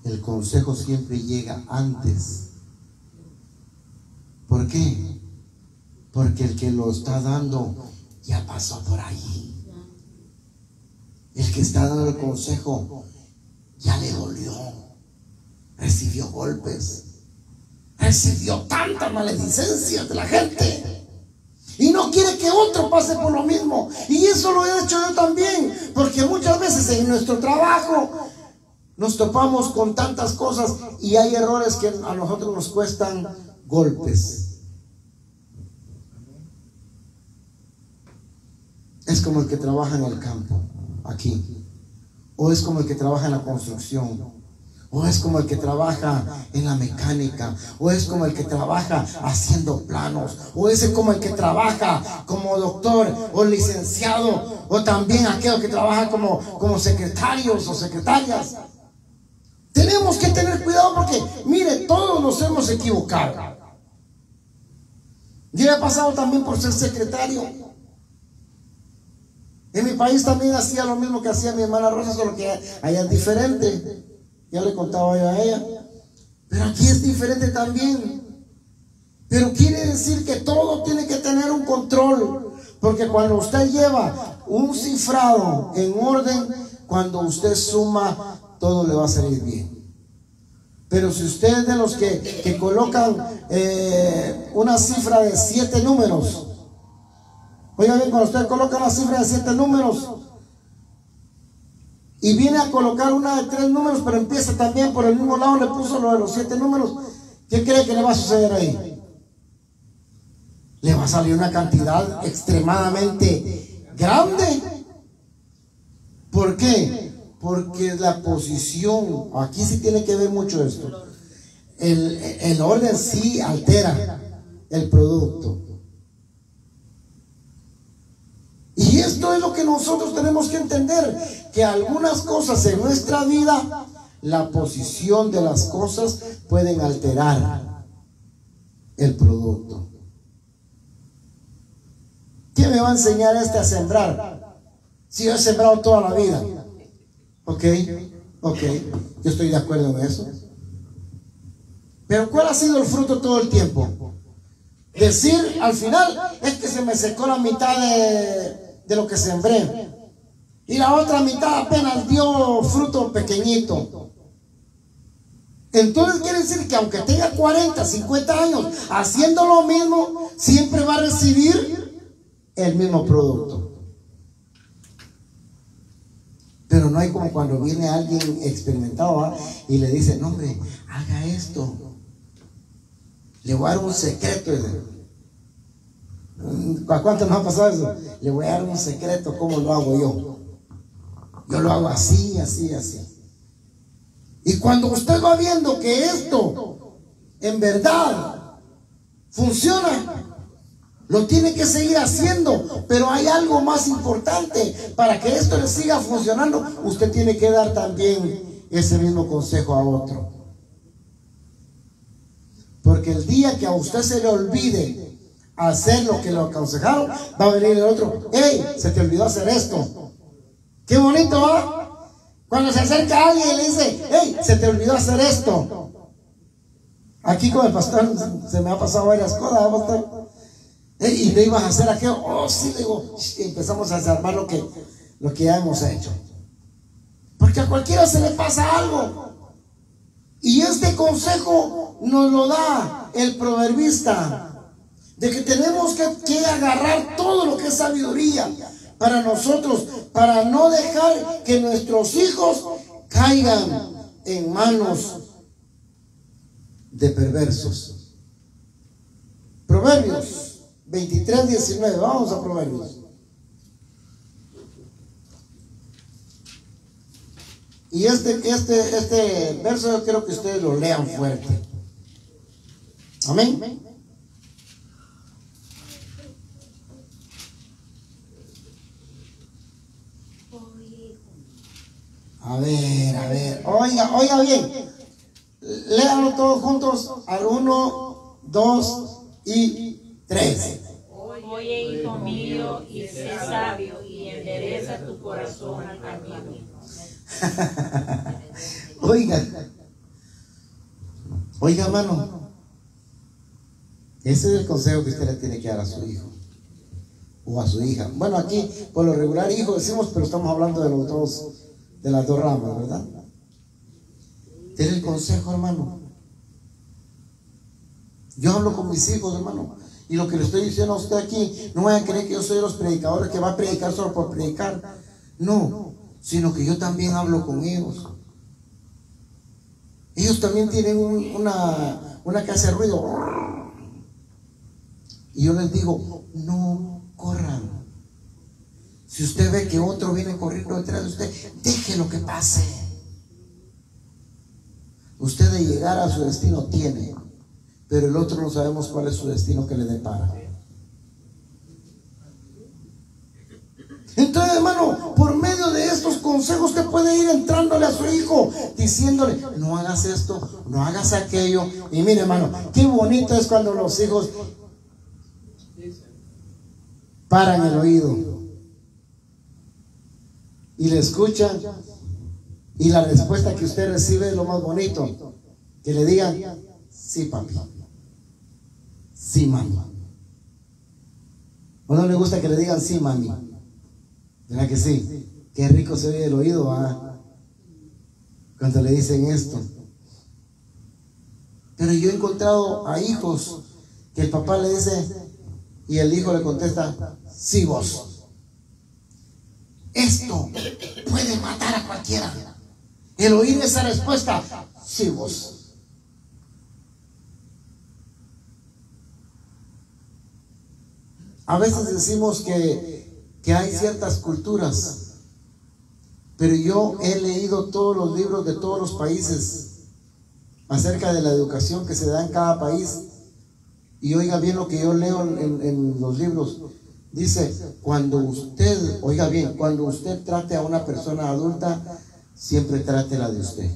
El consejo siempre llega antes. ¿Por qué? Porque el que lo está dando ya pasó por ahí. El que está dando el consejo ya le dolió. Recibió golpes. Recibió tantas maledicencias de la gente. Y no quiere que otro pase por lo mismo. Y eso lo he hecho yo también. Porque muchas veces en nuestro trabajo nos topamos con tantas cosas y hay errores que a nosotros nos cuestan golpes. Es como el que trabaja en el campo, aquí. O es como el que trabaja en la construcción. O es como el que trabaja en la mecánica. O es como el que trabaja haciendo planos. O es como el que trabaja como doctor o licenciado. O también aquel que trabaja como, como secretarios o secretarias. Tenemos que tener cuidado porque, mire, todos nos hemos equivocado. Yo he pasado también por ser secretario. En mi país también hacía lo mismo que hacía mi hermana Rosa, solo que allá es diferente. Ya le contaba yo a ella. Pero aquí es diferente también. Pero quiere decir que todo tiene que tener un control. Porque cuando usted lleva un cifrado en orden, cuando usted suma, todo le va a salir bien. Pero si usted es de los que, que colocan eh, una cifra de siete números, Oiga bien, cuando usted coloca la cifra de siete números y viene a colocar una de tres números, pero empieza también por el mismo lado, le puso lo de los siete números, ¿qué cree que le va a suceder ahí? Le va a salir una cantidad extremadamente grande. ¿Por qué? Porque la posición, aquí sí tiene que ver mucho esto. El, el orden sí altera el producto. Y esto es lo que nosotros tenemos que entender, que algunas cosas en nuestra vida, la posición de las cosas pueden alterar el producto. ¿Quién me va a enseñar este a sembrar? Si yo he sembrado toda la vida. Ok, ok, yo estoy de acuerdo en eso. Pero ¿cuál ha sido el fruto todo el tiempo? Decir al final es que se me secó la mitad de, de lo que sembré. Y la otra mitad apenas dio fruto pequeñito. Entonces quiere decir que aunque tenga 40, 50 años haciendo lo mismo, siempre va a recibir el mismo producto. Pero no hay como cuando viene alguien experimentado y le dice, no hombre, haga esto. Le voy a dar un secreto. ¿A cuánto nos ha pasado eso? Le voy a dar un secreto, ¿cómo lo hago yo? Yo lo hago así, así, así. Y cuando usted va viendo que esto en verdad funciona, lo tiene que seguir haciendo, pero hay algo más importante. Para que esto le siga funcionando, usted tiene que dar también ese mismo consejo a otro. Porque el día que a usted se le olvide hacer lo que lo aconsejaron, va a venir el otro, hey, se te olvidó hacer esto. Qué bonito, ¿va? Cuando se acerca alguien y le dice, hey, se te olvidó hacer esto. Aquí con el pastor se me ha pasado varias cosas, y no ibas a hacer aquello. Oh, sí, le digo, empezamos a desarmar lo que, lo que ya hemos hecho. Porque a cualquiera se le pasa algo. Y este consejo nos lo da el proverbista. De que tenemos que, agarrar todo lo que es sabiduría para nosotros, para no dejar que nuestros hijos caigan en manos de perversos. Proverbios 23, 19, vamos a Proverbios. Y este, este, este verso yo quiero que ustedes lo lean fuerte. Amén. A ver, a ver. Oiga, oiga bien. Léanlo todos juntos al 1, 2 y 3. Oye, hijo mío, y sé sabio, y endereza tu corazón al camino. Oiga. Oiga, hermano. Ese es el consejo que usted le tiene que dar a su hijo. O a su hija. Bueno, aquí por lo regular hijo decimos, pero estamos hablando de los dos de las dos ramas, ¿verdad? Tiene el consejo, hermano. Yo hablo con mis hijos, hermano. Y lo que le estoy diciendo a usted aquí, no vayan a creer que yo soy de los predicadores que va a predicar solo por predicar. No, sino que yo también hablo con ellos. Ellos también tienen un- una, una que ruido. Y yo les digo, no corran. Si usted ve que otro viene corriendo detrás de usted, déjelo que pase. Usted de llegar a su destino tiene, pero el otro no sabemos cuál es su destino que le depara. Entonces, hermano, por medio de estos consejos usted puede ir entrándole a su hijo, diciéndole, no hagas esto, no hagas aquello. Y mire, hermano, qué bonito es cuando los hijos paran el oído y le escuchan y la respuesta que usted recibe es lo más bonito. Que le digan, sí, papi. Sí, mami. ¿O no le gusta que le digan sí, mami? ¿Verdad que sí? Qué rico se oye el oído, ¿ah? Cuando le dicen esto. Pero yo he encontrado a hijos que el papá le dice y el hijo le contesta, sí, vos. Esto puede matar a cualquiera. El oír esa respuesta, sí, vos. A veces decimos que, que hay ciertas culturas, pero yo he leído todos los libros de todos los países acerca de la educación que se da en cada país. Y oiga bien lo que yo leo en, en los libros. Dice, cuando usted, oiga bien, cuando usted trate a una persona adulta, siempre trátela de usted.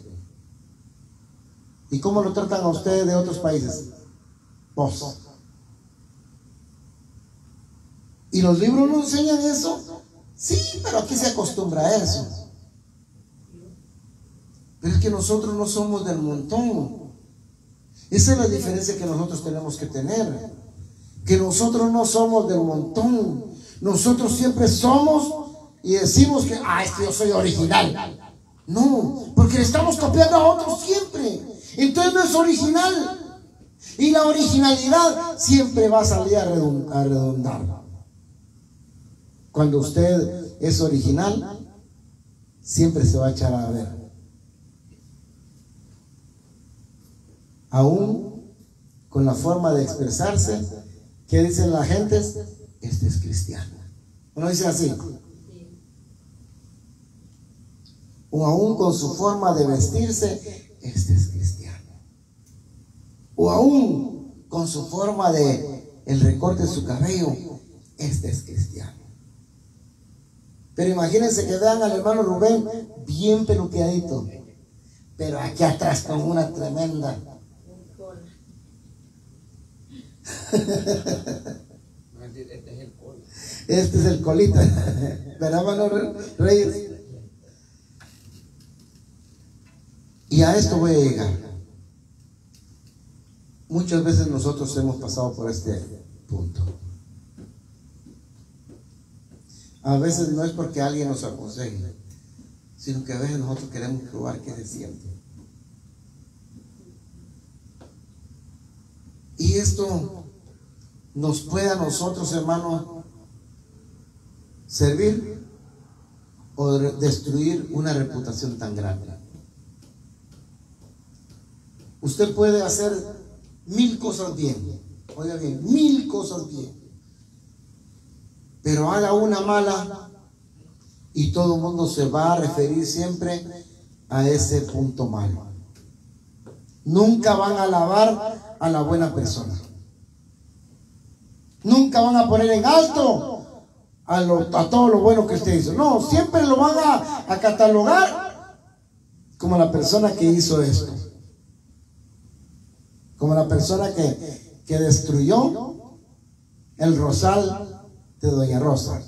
¿Y cómo lo tratan a usted de otros países? Vos. ¿Y los libros no enseñan eso? Sí, pero aquí se acostumbra a eso. Pero es que nosotros no somos del montón. Esa es la diferencia que nosotros tenemos que tener. Que nosotros no somos del montón. Nosotros siempre somos y decimos que, ah, es que yo soy original. No, porque le estamos copiando a otros siempre. Entonces no es original. Y la originalidad siempre va a salir a redundar. Cuando usted es original, siempre se va a echar a ver. Aún con la forma de expresarse, ¿qué dicen la gente? Este es cristiano. ¿No dice así? O aún con su forma de vestirse, este es cristiano. O aún con su forma de el recorte de su cabello, este es cristiano. Pero imagínense que vean al hermano Rubén bien peluqueadito, pero aquí atrás con una tremenda. Este es el colita, ¿verdad, hermano Reyes? Y a esto voy a llegar. Muchas veces nosotros hemos pasado por este punto. A veces no es porque alguien nos aconseje, sino que a veces nosotros queremos probar qué se siente. Y esto nos puede a nosotros, hermanos, servir o de- destruir una reputación tan grande. Usted puede hacer mil cosas bien, oiga bien, mil cosas bien, pero haga una mala y todo el mundo se va a referir siempre a ese punto malo. Nunca van a alabar a la buena persona. Nunca van a poner en alto a, lo- a todo lo bueno que usted hizo. No, siempre lo van a, a catalogar como la persona que hizo esto. Como la persona que, que destruyó el rosal de Doña Rosa.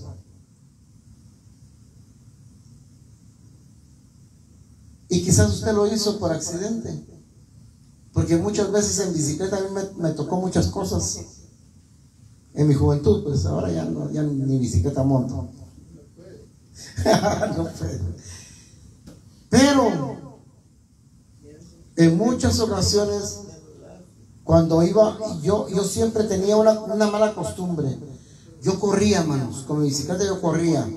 Y quizás usted lo hizo por accidente. Porque muchas veces en bicicleta a mí me, tocó muchas cosas. En mi juventud, pues ahora ya, no, ya ni bicicleta monto. no. Pero en muchas ocasiones, cuando iba, yo, yo siempre tenía una, una mala costumbre. Yo corría, manos, con mi bicicleta yo corría.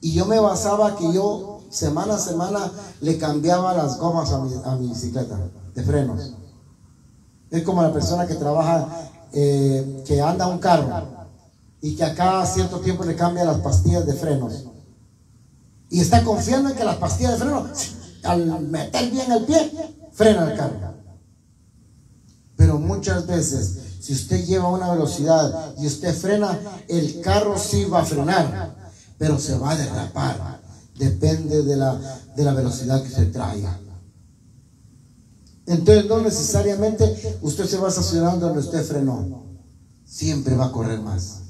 Y yo me basaba que yo semana a semana le cambiaba las gomas a mi, a mi bicicleta de frenos. Es como la persona que trabaja, eh, que anda un carro y que a cada cierto tiempo le cambia las pastillas de frenos. Y está confiando en que las pastillas de freno, al meter bien el pie, frena el carro. Pero muchas veces, si usted lleva una velocidad y usted frena, el carro sí va a frenar, pero se va a derrapar. Depende de la, de la velocidad que se traiga. Entonces no necesariamente usted se va a estacionar donde usted frenó. Siempre va a correr más.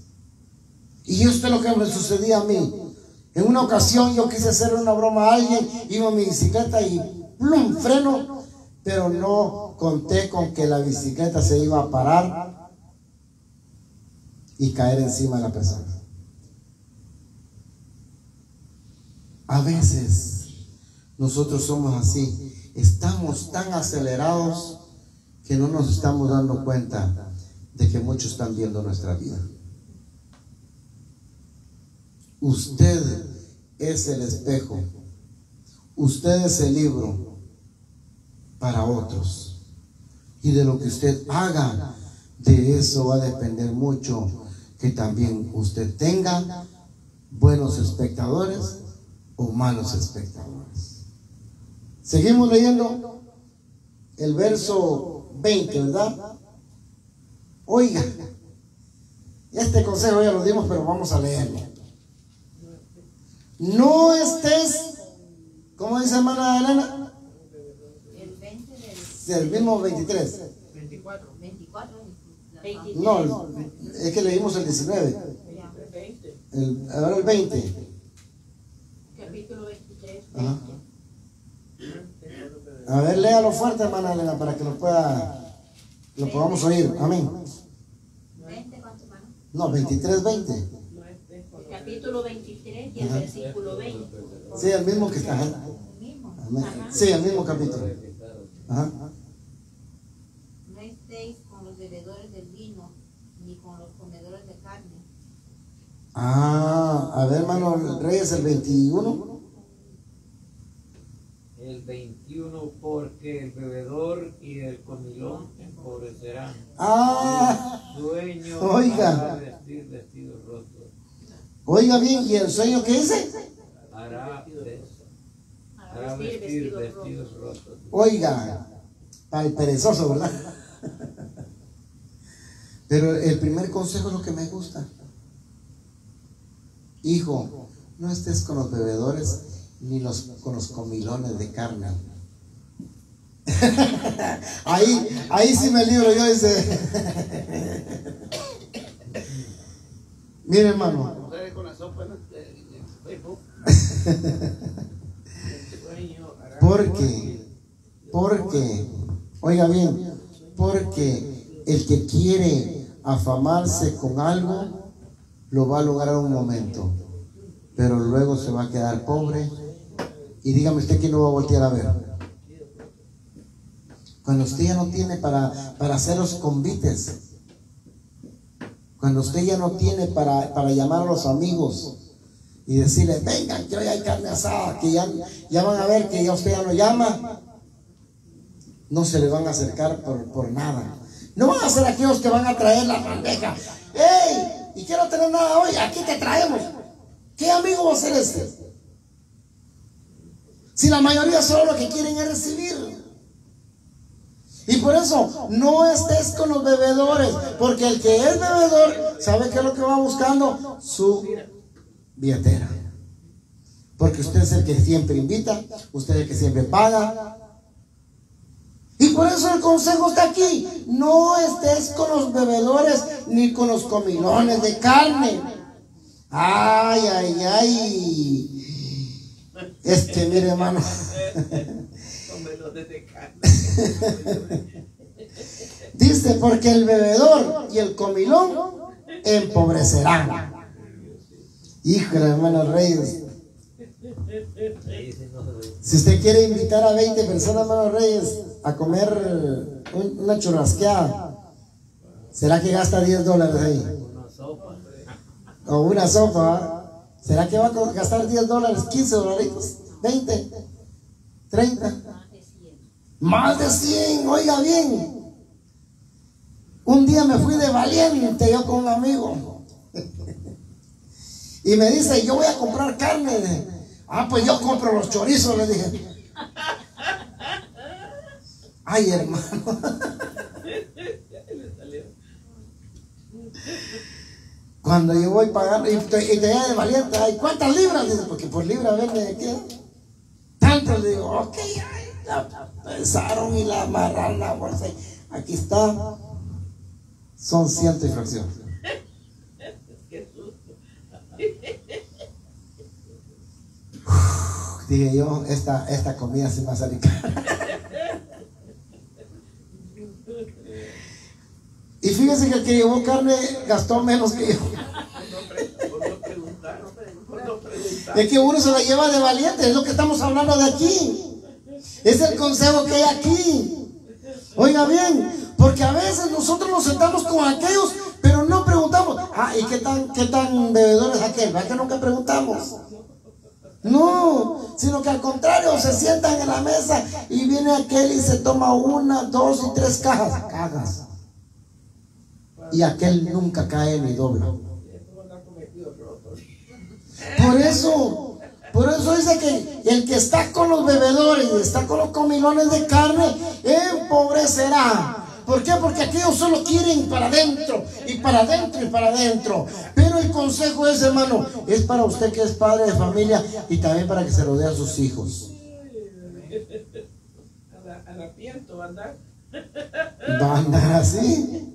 Y esto es lo que me sucedía a mí. En una ocasión yo quise hacer una broma a alguien, iba en mi bicicleta y plum, freno, pero no conté con que la bicicleta se iba a parar y caer encima de la persona. A veces nosotros somos así, estamos tan acelerados que no nos estamos dando cuenta de que muchos están viendo nuestra vida. Usted es el espejo, usted es el libro para otros. Y de lo que usted haga, de eso va a depender mucho que también usted tenga buenos espectadores o malos espectadores. Seguimos leyendo el verso 20, ¿verdad? Oiga, este consejo ya lo dimos, pero vamos a leerlo. No estés, ¿cómo dice hermana Elena? El 20 del Del mismo 23. 24. 24. 23. No, el- es que leímos el 19. El- ahora el 20. Capítulo 23. Ajá. A ver, léalo fuerte, hermana Elena, para que lo pueda, lo podamos oír. Amén. 20, ¿cuánto, hermano? No, 23, 20. El capítulo 23 y el Ajá. versículo 20. Sí, el mismo que está. Sí, el mismo capítulo. Ajá. No estéis con los bebedores del vino, ni con los comedores de carne. Ah, a ver, hermano Reyes, el 21. El 21 porque el bebedor y el comilón empobrecerán. Ah, Dueño Oiga. hará vestir vestidos rotos. oiga bien, ¿y el sueño qué dice? Hará, Hará hará vestir vestidos rotos. Oiga, al perezoso, ¿verdad? Pero el primer consejo es lo que me gusta. Hijo, no estés con los bebedores ni los, con los comilones de carne. ahí, ahí sí me libro yo dice. Mire hermano. Porque, porque, oiga bien, porque el que quiere afamarse con algo, lo va a lograr un momento, pero luego se va a quedar pobre. Y dígame usted que no va a voltear a ver. Cuando usted ya no tiene para, para hacer los convites, cuando usted ya no tiene para, para llamar a los amigos, y decirle, vengan, que hoy hay carne asada, que ya, ya van a ver que ya usted ya lo llama, no se le van a acercar por, por nada. No van a ser aquellos que van a traer la bandeja. ¡Ey! Y quiero tener nada hoy, aquí te traemos. ¿Qué amigo va a ser este? Si la mayoría solo lo que quieren es recibir. Y por eso no estés con los bebedores, porque el que es bebedor, ¿sabe qué es lo que va buscando? Su billetera. Porque usted es el que siempre invita, usted es el que siempre paga. Y por eso el consejo está aquí. No estés con los bebedores ni con los comilones de carne. Ay, ay, ay. Es que mire, hermano. Dice, porque el bebedor y el comilón empobrecerán. Híjole, hermano Reyes. Si usted quiere invitar a 20 personas, hermano Reyes, a comer un- una churrasqueada, ¿será que gasta 10 dólares ahí? O una sopa. ¿Será que va a gastar 10 dólares, 15 dolaritos, 20, 30? Más de 100, oiga bien. Un día me fui de valiente yo con un amigo. Y me dice, yo voy a comprar carne. Ah, pues yo compro los chorizos, le dije. Ay, hermano. Cuando yo voy pagando, y te, y te de valiente, ay, ¿cuántas libras? Dice, porque por libra vende de qué. Tanto le digo, ok, ay, la pesaron y la amarraron la bolsa. y Aquí está. Son ciento y fracción. Uf, Dije yo, esta, esta comida se me va a salir cara. Y fíjese que el que llevó carne gastó menos que yo. Es que uno se la lleva de valiente, es lo que estamos hablando de aquí. Es el consejo que hay aquí. Oiga bien, porque a veces nosotros nos sentamos con aquellos, pero no preguntamos, ah, ¿y qué tan, qué tan bebedor es aquel? ¿Verdad que nunca preguntamos? No, sino que al contrario, se sientan en la mesa y viene aquel y se toma una, dos y tres cajas. Cagas. Y aquel nunca cae ni dobla. Por eso, por eso dice que el que está con los bebedores y está con los comilones de carne, empobrecerá. ¿Por qué? Porque aquellos solo quieren para adentro y para adentro y para adentro. Pero el consejo es, hermano, es para usted que es padre de familia y también para que se rodee a sus hijos. Va a andar así.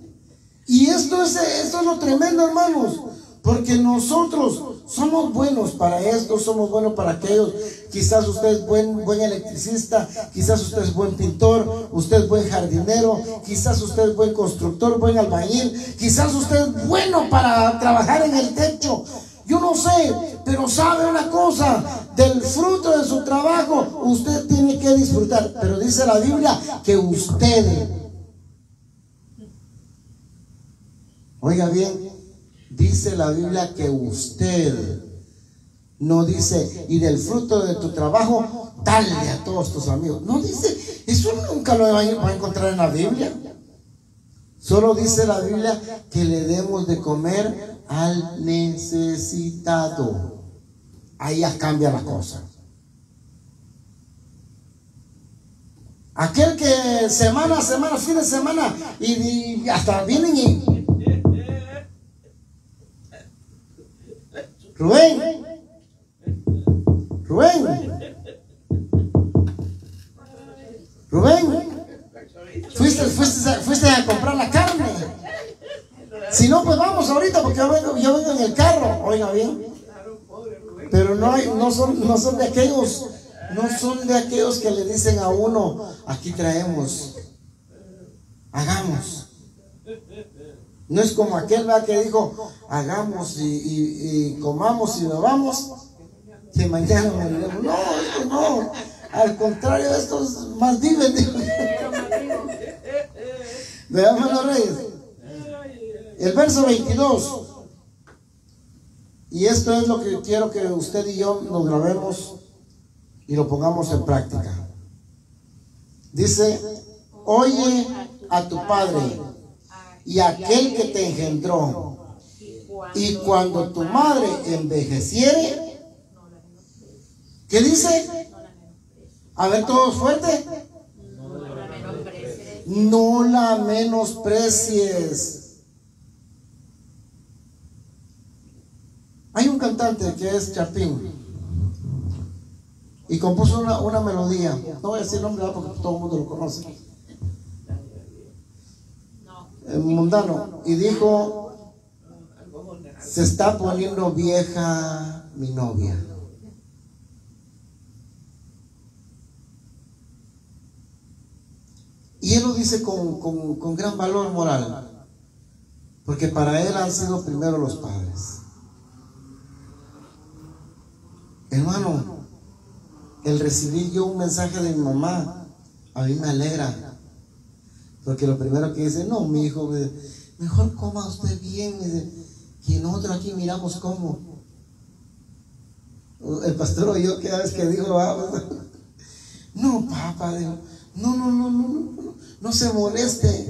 Y esto es, esto es lo tremendo, hermanos. Porque nosotros somos buenos para esto, somos buenos para aquellos. Quizás usted es buen, buen electricista, quizás usted es buen pintor, usted es buen jardinero, quizás usted es buen constructor, buen albañil, quizás usted es bueno para trabajar en el techo. Yo no sé, pero sabe una cosa, del fruto de su trabajo usted tiene que disfrutar. Pero dice la Biblia que usted, oiga bien, dice la Biblia que usted no dice, y del fruto de tu trabajo, dale a todos tus amigos. No dice, eso nunca lo va a encontrar en la Biblia. Solo dice la Biblia que le demos de comer al necesitado. Ahí ya cambia la cosa. Aquel que semana a semana, fin de semana, y, y hasta vienen y... Rubén, Rubén, Rubén, fuiste, fuiste, fuiste a comprar la carne. Si no, pues vamos ahorita porque yo vengo, yo vengo en el carro, oiga bien. Pero no, hay, no, son, no son de aquellos, no son de aquellos que le dicen a uno, aquí traemos, hagamos. No es como aquel ¿verdad? que dijo, hagamos y, comamos y bebamos, que mañana moriremos. No, esto no. Al contrario, estos más viven. Veamos los reyes. El verso 22. Y esto es lo que quiero que usted y yo nos grabemos y lo pongamos en práctica. Dice, oye a tu padre y aquel que te engendró. Y cuando tu madre envejeciere, ¿qué dice? A ver, todos fuerte. No la menosprecies. Hay un cantante que es Chapín y compuso una, una melodía. No voy a decir el nombre porque todo el mundo lo conoce. El mundano. Y dijo, se está poniendo vieja mi novia. Y él lo dice con, con- con gran valor moral, porque para él han sido primero los padres. Hermano, el recibir yo un mensaje de mi mamá, a mí me alegra, porque lo primero que dice, no, mi hijo, me- mejor coma usted bien, que nosotros aquí miramos cómo. El pastor oyó que vez que dijo, "Ah, no, papá, no, no, no, no, no, no, se moleste.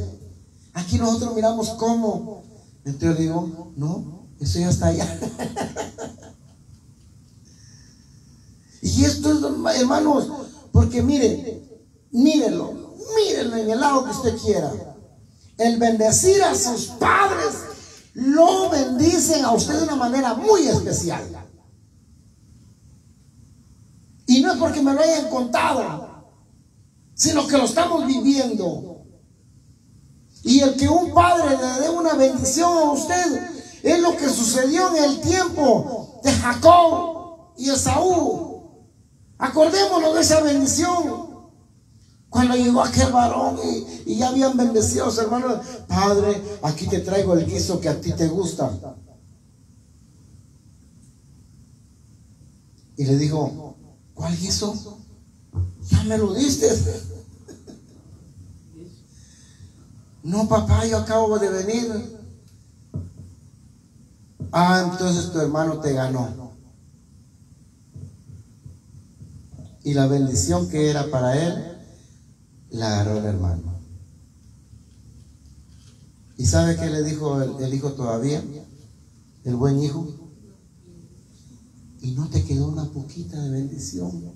Aquí nosotros miramos cómo. Entonces digo, no, eso ya está allá. y esto es, hermanos, porque miren, mírenlo, mírenlo en el lado que usted quiera. El bendecir a sus padres lo bendicen a usted de una manera muy especial. Y no es porque me lo hayan contado, sino que lo estamos viviendo. Y el que un padre le dé una bendición a usted es lo que sucedió en el tiempo de Jacob y Esaú. Acordémonos de esa bendición. Cuando llegó aquel varón y, ya habían bendecido a sus hermanos, Padre, aquí te traigo el guiso que a ti te gusta. Y le dijo, ¿cuál guiso? Ya me lo diste. No, papá, yo acabo de venir. Ah, entonces tu hermano te ganó. Y la bendición que era para él, la agarró el hermano. ¿Y sabe qué le dijo el, hijo todavía? El buen hijo. Y no te quedó una poquita de bendición.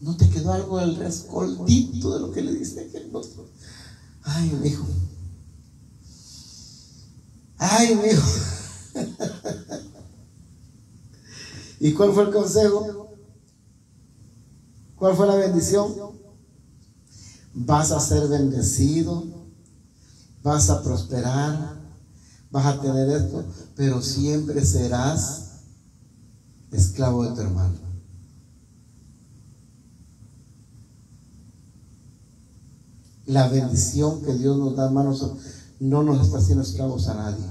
No te quedó algo del rescoltito de lo que le diste aquel otro. Ay, mi hijo. Ay, mi hijo. ¿Y cuál fue el consejo? ¿Cuál fue la bendición? Vas a ser bendecido vas a prosperar, vas a tener esto, pero siempre serás esclavo de tu hermano. La bendición que Dios nos da, hermanos, no nos está haciendo esclavos a nadie.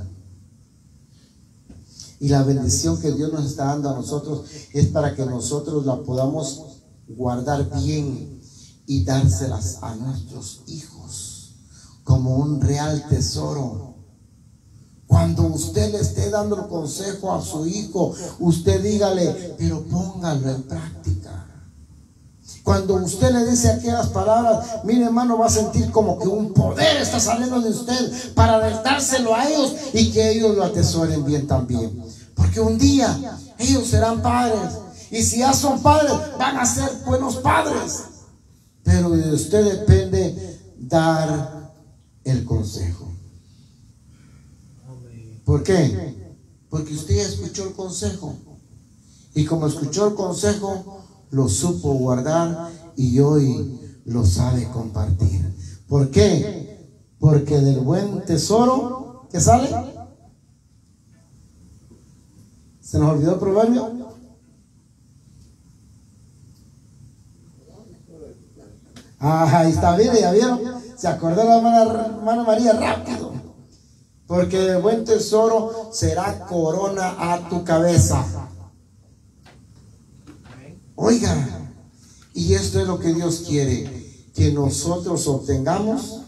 Y la bendición que Dios nos está dando a nosotros es para que nosotros la podamos guardar bien y dárselas a nuestros hijos como un real tesoro. Cuando usted le esté dando el consejo a su hijo, usted dígale, pero póngalo en práctica. Cuando usted le dice aquellas palabras, mire hermano, va a sentir como que un poder está saliendo de usted para dárselo a ellos y que ellos lo atesoren bien también. Porque un día ellos serán padres y si ya son padres, van a ser buenos padres. Pero de usted depende dar el consejo. ¿Por qué? Porque usted escuchó el consejo. Y como escuchó el consejo, lo supo guardar y hoy lo sabe compartir. ¿Por qué? Porque del buen tesoro que sale, ¿se nos olvidó el proverbio? Ah, ahí está, bien, ya vieron. Se acordó la hermana, hermana María rápido. Porque el buen tesoro será corona a tu cabeza. Oiga, y esto es lo que Dios quiere, que nosotros obtengamos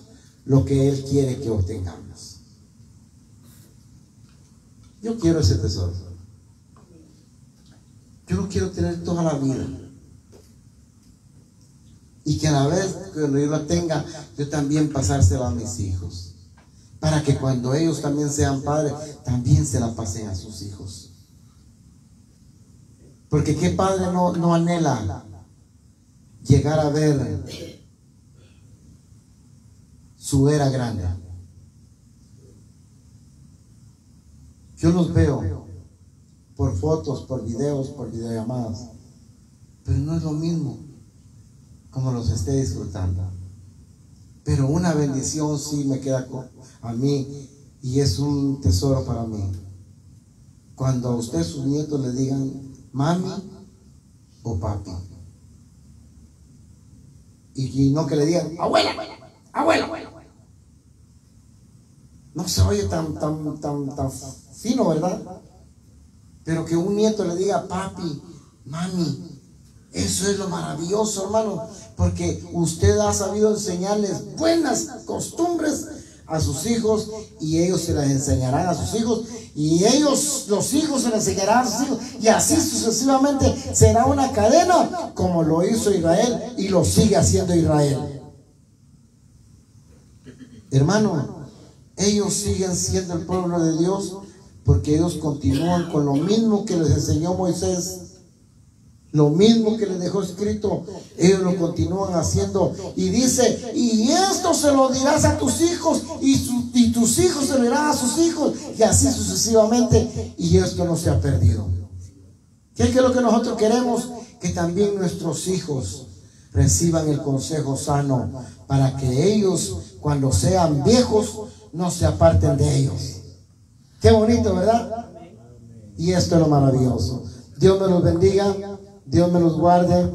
lo que Él quiere que obtengamos. Yo quiero ese tesoro. Yo lo quiero tener toda la vida. Y que a la vez que yo lo tenga, yo también pasárselo a mis hijos. Para que cuando ellos también sean padres, también se la pasen a sus hijos. Porque qué padre no, no anhela llegar a ver su era grande. Yo los veo por fotos, por videos, por videollamadas, pero no es lo mismo como los esté disfrutando. Pero una bendición sí me queda a mí y es un tesoro para mí. Cuando a usted sus nietos le digan mami o papi. Y, no que le digan abuela, abuela. No se oye tan, tan, tan, tan fino, ¿verdad? Pero que un nieto le diga papi, mami, eso es lo maravilloso, hermano, porque usted ha sabido enseñarles buenas costumbres a sus hijos y ellos se las enseñarán a sus hijos y ellos, los hijos, se las enseñarán a sus hijos y así sucesivamente será una cadena como lo hizo Israel y lo sigue haciendo Israel. Hermano, ellos siguen siendo el pueblo de Dios porque ellos continúan con lo mismo que les enseñó Moisés. Lo mismo que les dejó escrito, ellos lo continúan haciendo. Y dice, y esto se lo dirás a tus hijos, y, y tus hijos se lo dirán a sus hijos, y así sucesivamente. Y esto no se ha perdido. ¿Qué es lo que nosotros queremos? Que también nuestros hijos reciban el consejo sano para que ellos, cuando sean viejos, no se aparten de ellos. Qué bonito, ¿verdad? Y esto es lo maravilloso. Dios me los bendiga, Dios me los guarde.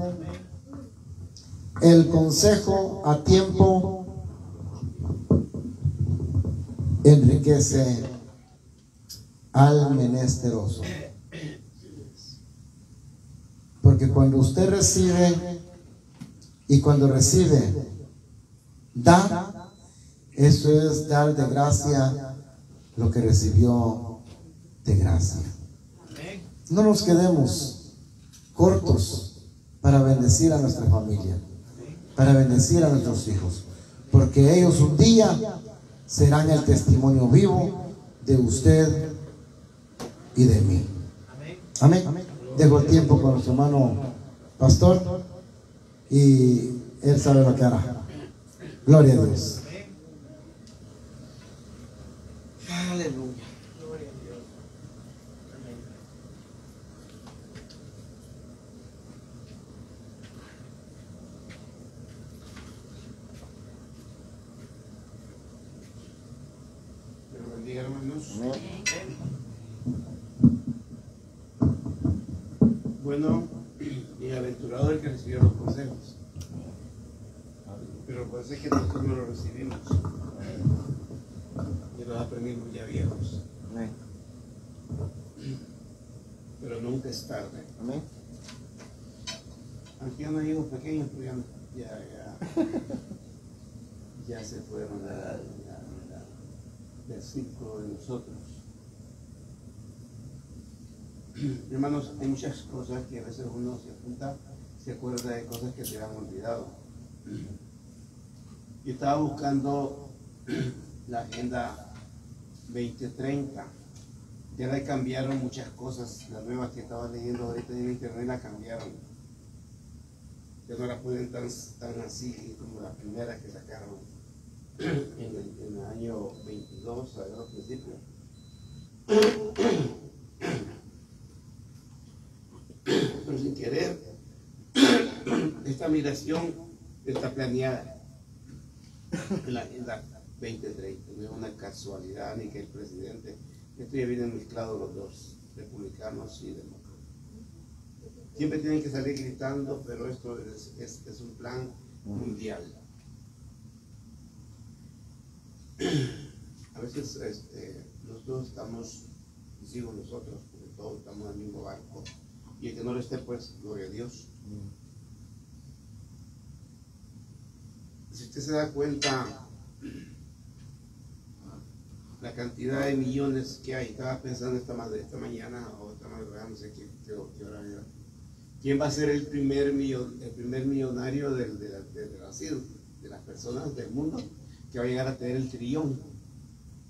El consejo a tiempo enriquece al menesteroso. Porque cuando usted recibe y cuando recibe, da, eso es dar de gracia lo que recibió de gracia. No nos quedemos cortos para bendecir a nuestra familia, para bendecir a nuestros hijos, porque ellos un día serán el testimonio vivo de usted y de mí. Amén. Dejo el tiempo con nuestro hermano pastor y él sabe lo que hará. Gloria a Dios. Aleluya. hermanos. Bueno, bienaventurado el que recibió los consejos. Pero parece que nosotros no los recibimos. Y los aprendimos ya viejos. Pero nunca es tarde. Amén. Aunque no hay hijos pequeños, pero ya, ya, ya, ya se fueron a- a- a- del círculo de nosotros. Hermanos, hay muchas cosas que a veces uno se apunta, se acuerda de cosas que se han olvidado. Yo estaba buscando la agenda 2030. Ya le cambiaron muchas cosas, las nuevas que estaba leyendo ahorita en internet la cambiaron. Ya no la pueden tan, tan así como la primera que sacaron en el, en el año 22, a los principios. Sin querer, esta migración está planeada en la agenda 2030. No es una casualidad ni que el presidente, esto ya vienen mezclados los dos, republicanos y demócratas. Siempre tienen que salir gritando, pero esto es, un plan mundial. A veces este, nosotros estamos, digo nosotros, porque todos estamos en el mismo barco, y el que no lo esté, pues, gloria a Dios. Si usted se da cuenta, la cantidad de millones que hay, estaba pensando esta, esta mañana o esta madrugada, no sé qué, hora era. ¿Quién va a ser el primer, millon- el primer millonario del- de, de- las, personas del mundo que va a llegar a tener el trillón?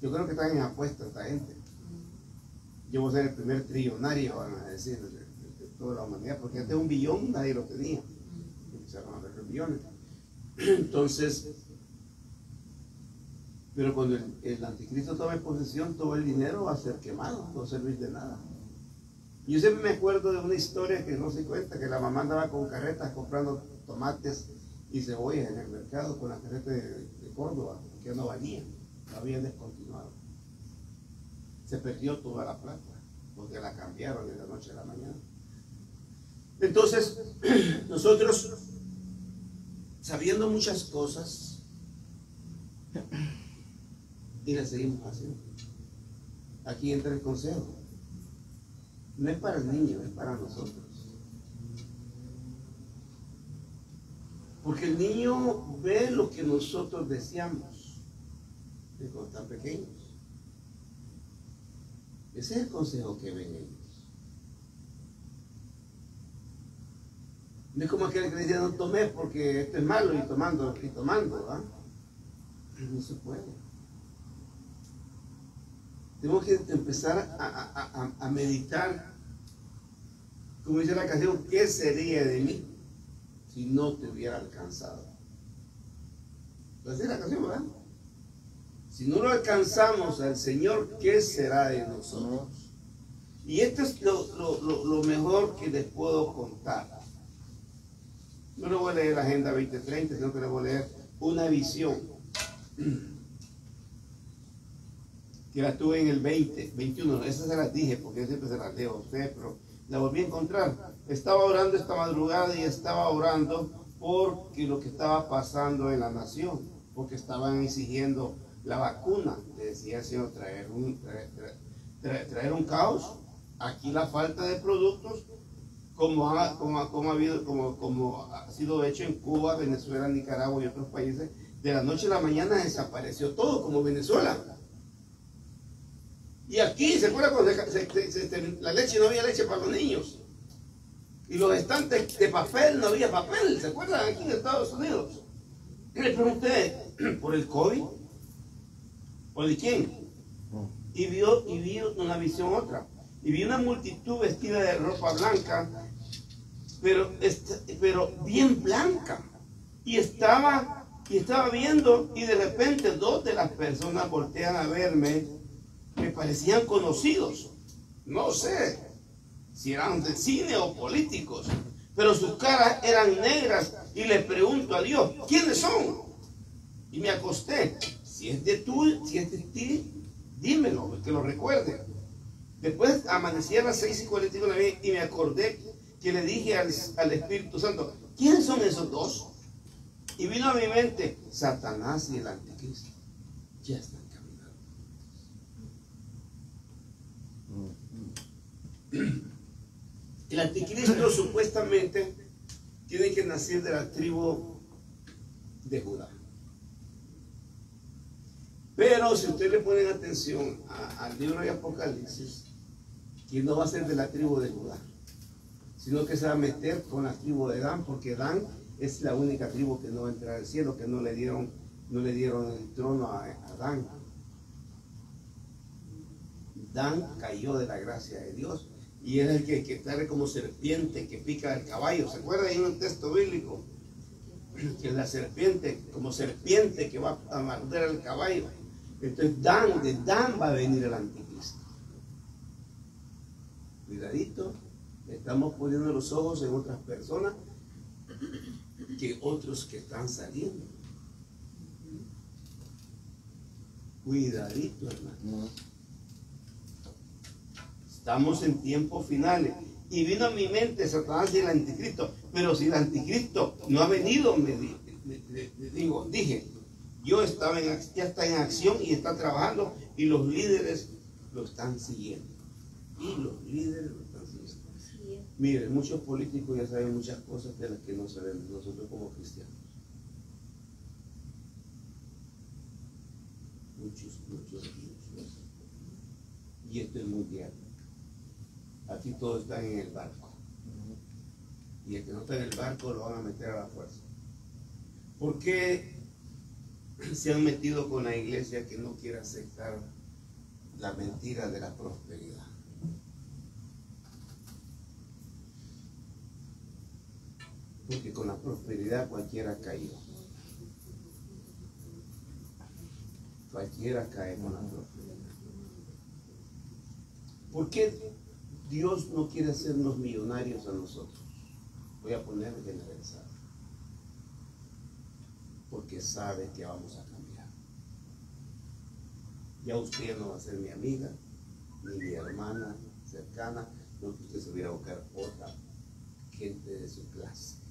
Yo creo que están en apuesta esta gente. Yo voy a ser el primer trillonario, van a decir, de, de- de toda la humanidad, porque antes un billón nadie lo tenía. Empezaron a ver los billones. Entonces, pero cuando el, el anticristo tome posesión, todo el dinero va a ser quemado, no servir de nada. Yo siempre me acuerdo de una historia que no se cuenta, que la mamá andaba con carretas comprando tomates y cebollas en el mercado con la carreta de, de Córdoba, que no valían, la habían descontinuado. Se perdió toda la plata, porque la cambiaron de la noche a la mañana. Entonces, nosotros, sabiendo muchas cosas, y las seguimos haciendo. Aquí entra el consejo. No es para el niño, es para nosotros. Porque el niño ve lo que nosotros deseamos de cuando están pequeños. Ese es el consejo que ven ellos. No es como aquel que decía no tomé porque esto es malo y tomando y tomando, ¿ah? No se puede. Tenemos que empezar a, meditar, como dice la canción, ¿qué sería de mí si no te hubiera alcanzado? Así es la canción, ¿verdad? Si no lo alcanzamos al Señor, ¿qué será de nosotros? Y esto es lo mejor que les puedo contar. No le voy a leer la Agenda 2030, sino que le voy a leer una visión que la tuve en el 20, 21, esas se las dije porque yo siempre se las leo a ustedes, pero la volví a encontrar. Estaba orando esta madrugada y estaba orando porque lo que estaba pasando en la nación, porque estaban exigiendo la vacuna, le decía el Señor, traer un, traer un caos, aquí la falta de productos, como ha, como, ha- como ha habido, como, como ha sido hecho en Cuba, Venezuela, Nicaragua y otros países, de la noche a la mañana desapareció todo, como Venezuela. Y aquí, ¿se acuerdan cuando se- se- se- se- la leche no había leche para los niños? Y los estantes de papel, no había papel, ¿se acuerdan? Aquí en Estados Unidos. Y le pregunté, ¿por el COVID? ¿O de quién? Y vio, y vi una visión otra. Y vi una multitud vestida de ropa blanca, pero, pero bien blanca. Y estaba, y estaba viendo, y de repente dos de las personas voltean a verme, me parecían conocidos. No sé si eran de cine o políticos, pero sus caras eran negras y le pregunto a Dios, ¿quiénes son? Y me acosté. Si es de tú, si es de ti, dímelo, que lo recuerde. Después amanecí a las 6 y 49 y me acordé que le dije al, al Espíritu Santo, ¿quiénes son esos dos? Y vino a mi mente, Satanás y el anticristo. Ya están caminando. El anticristo supuestamente tiene que nacer de la tribu de Judá. Pero si ustedes le ponen atención al libro de Apocalipsis, que no va a ser de la tribu de Judá, sino que se va a meter con la tribu de Dan, porque Dan es la única tribu que no va a entrar al cielo, que no le dieron, no le dieron el trono a, Dan. Dan cayó de la gracia de Dios y es el que, que trae como serpiente que pica al caballo. ¿Se acuerdan? Hay un texto bíblico que la serpiente, como serpiente que va a morder al caballo. Entonces Dan, de Dan va a venir el anticristo. Cuidadito, estamos poniendo los ojos en otras personas que otros que están saliendo. Cuidadito, hermano. Estamos en tiempos finales. Y vino a mi mente Satanás y el anticristo. Pero si el anticristo no ha venido, me, digo, dije, yo estaba en, ya está en acción y está trabajando y los líderes lo están siguiendo. Y los líderes lo están. Miren, muchos políticos ya saben muchas cosas de las que no sabemos nosotros como cristianos. Muchos, muchos, muchos. Y esto es mundial. Aquí todos están en el barco. Y el que no está en el barco lo van a meter a la fuerza. ¿Por qué se han metido con la iglesia que no quiere aceptar la mentira de la prosperidad? Porque con la prosperidad cualquiera caído. Cualquiera cae con la prosperidad. ¿Por qué Dios no quiere hacernos millonarios a nosotros? Voy a poner generalizado. Porque sabe que vamos a cambiar. Ya usted no va a ser mi amiga, ni mi hermana cercana, no que usted se hubiera a buscar otra gente de su clase.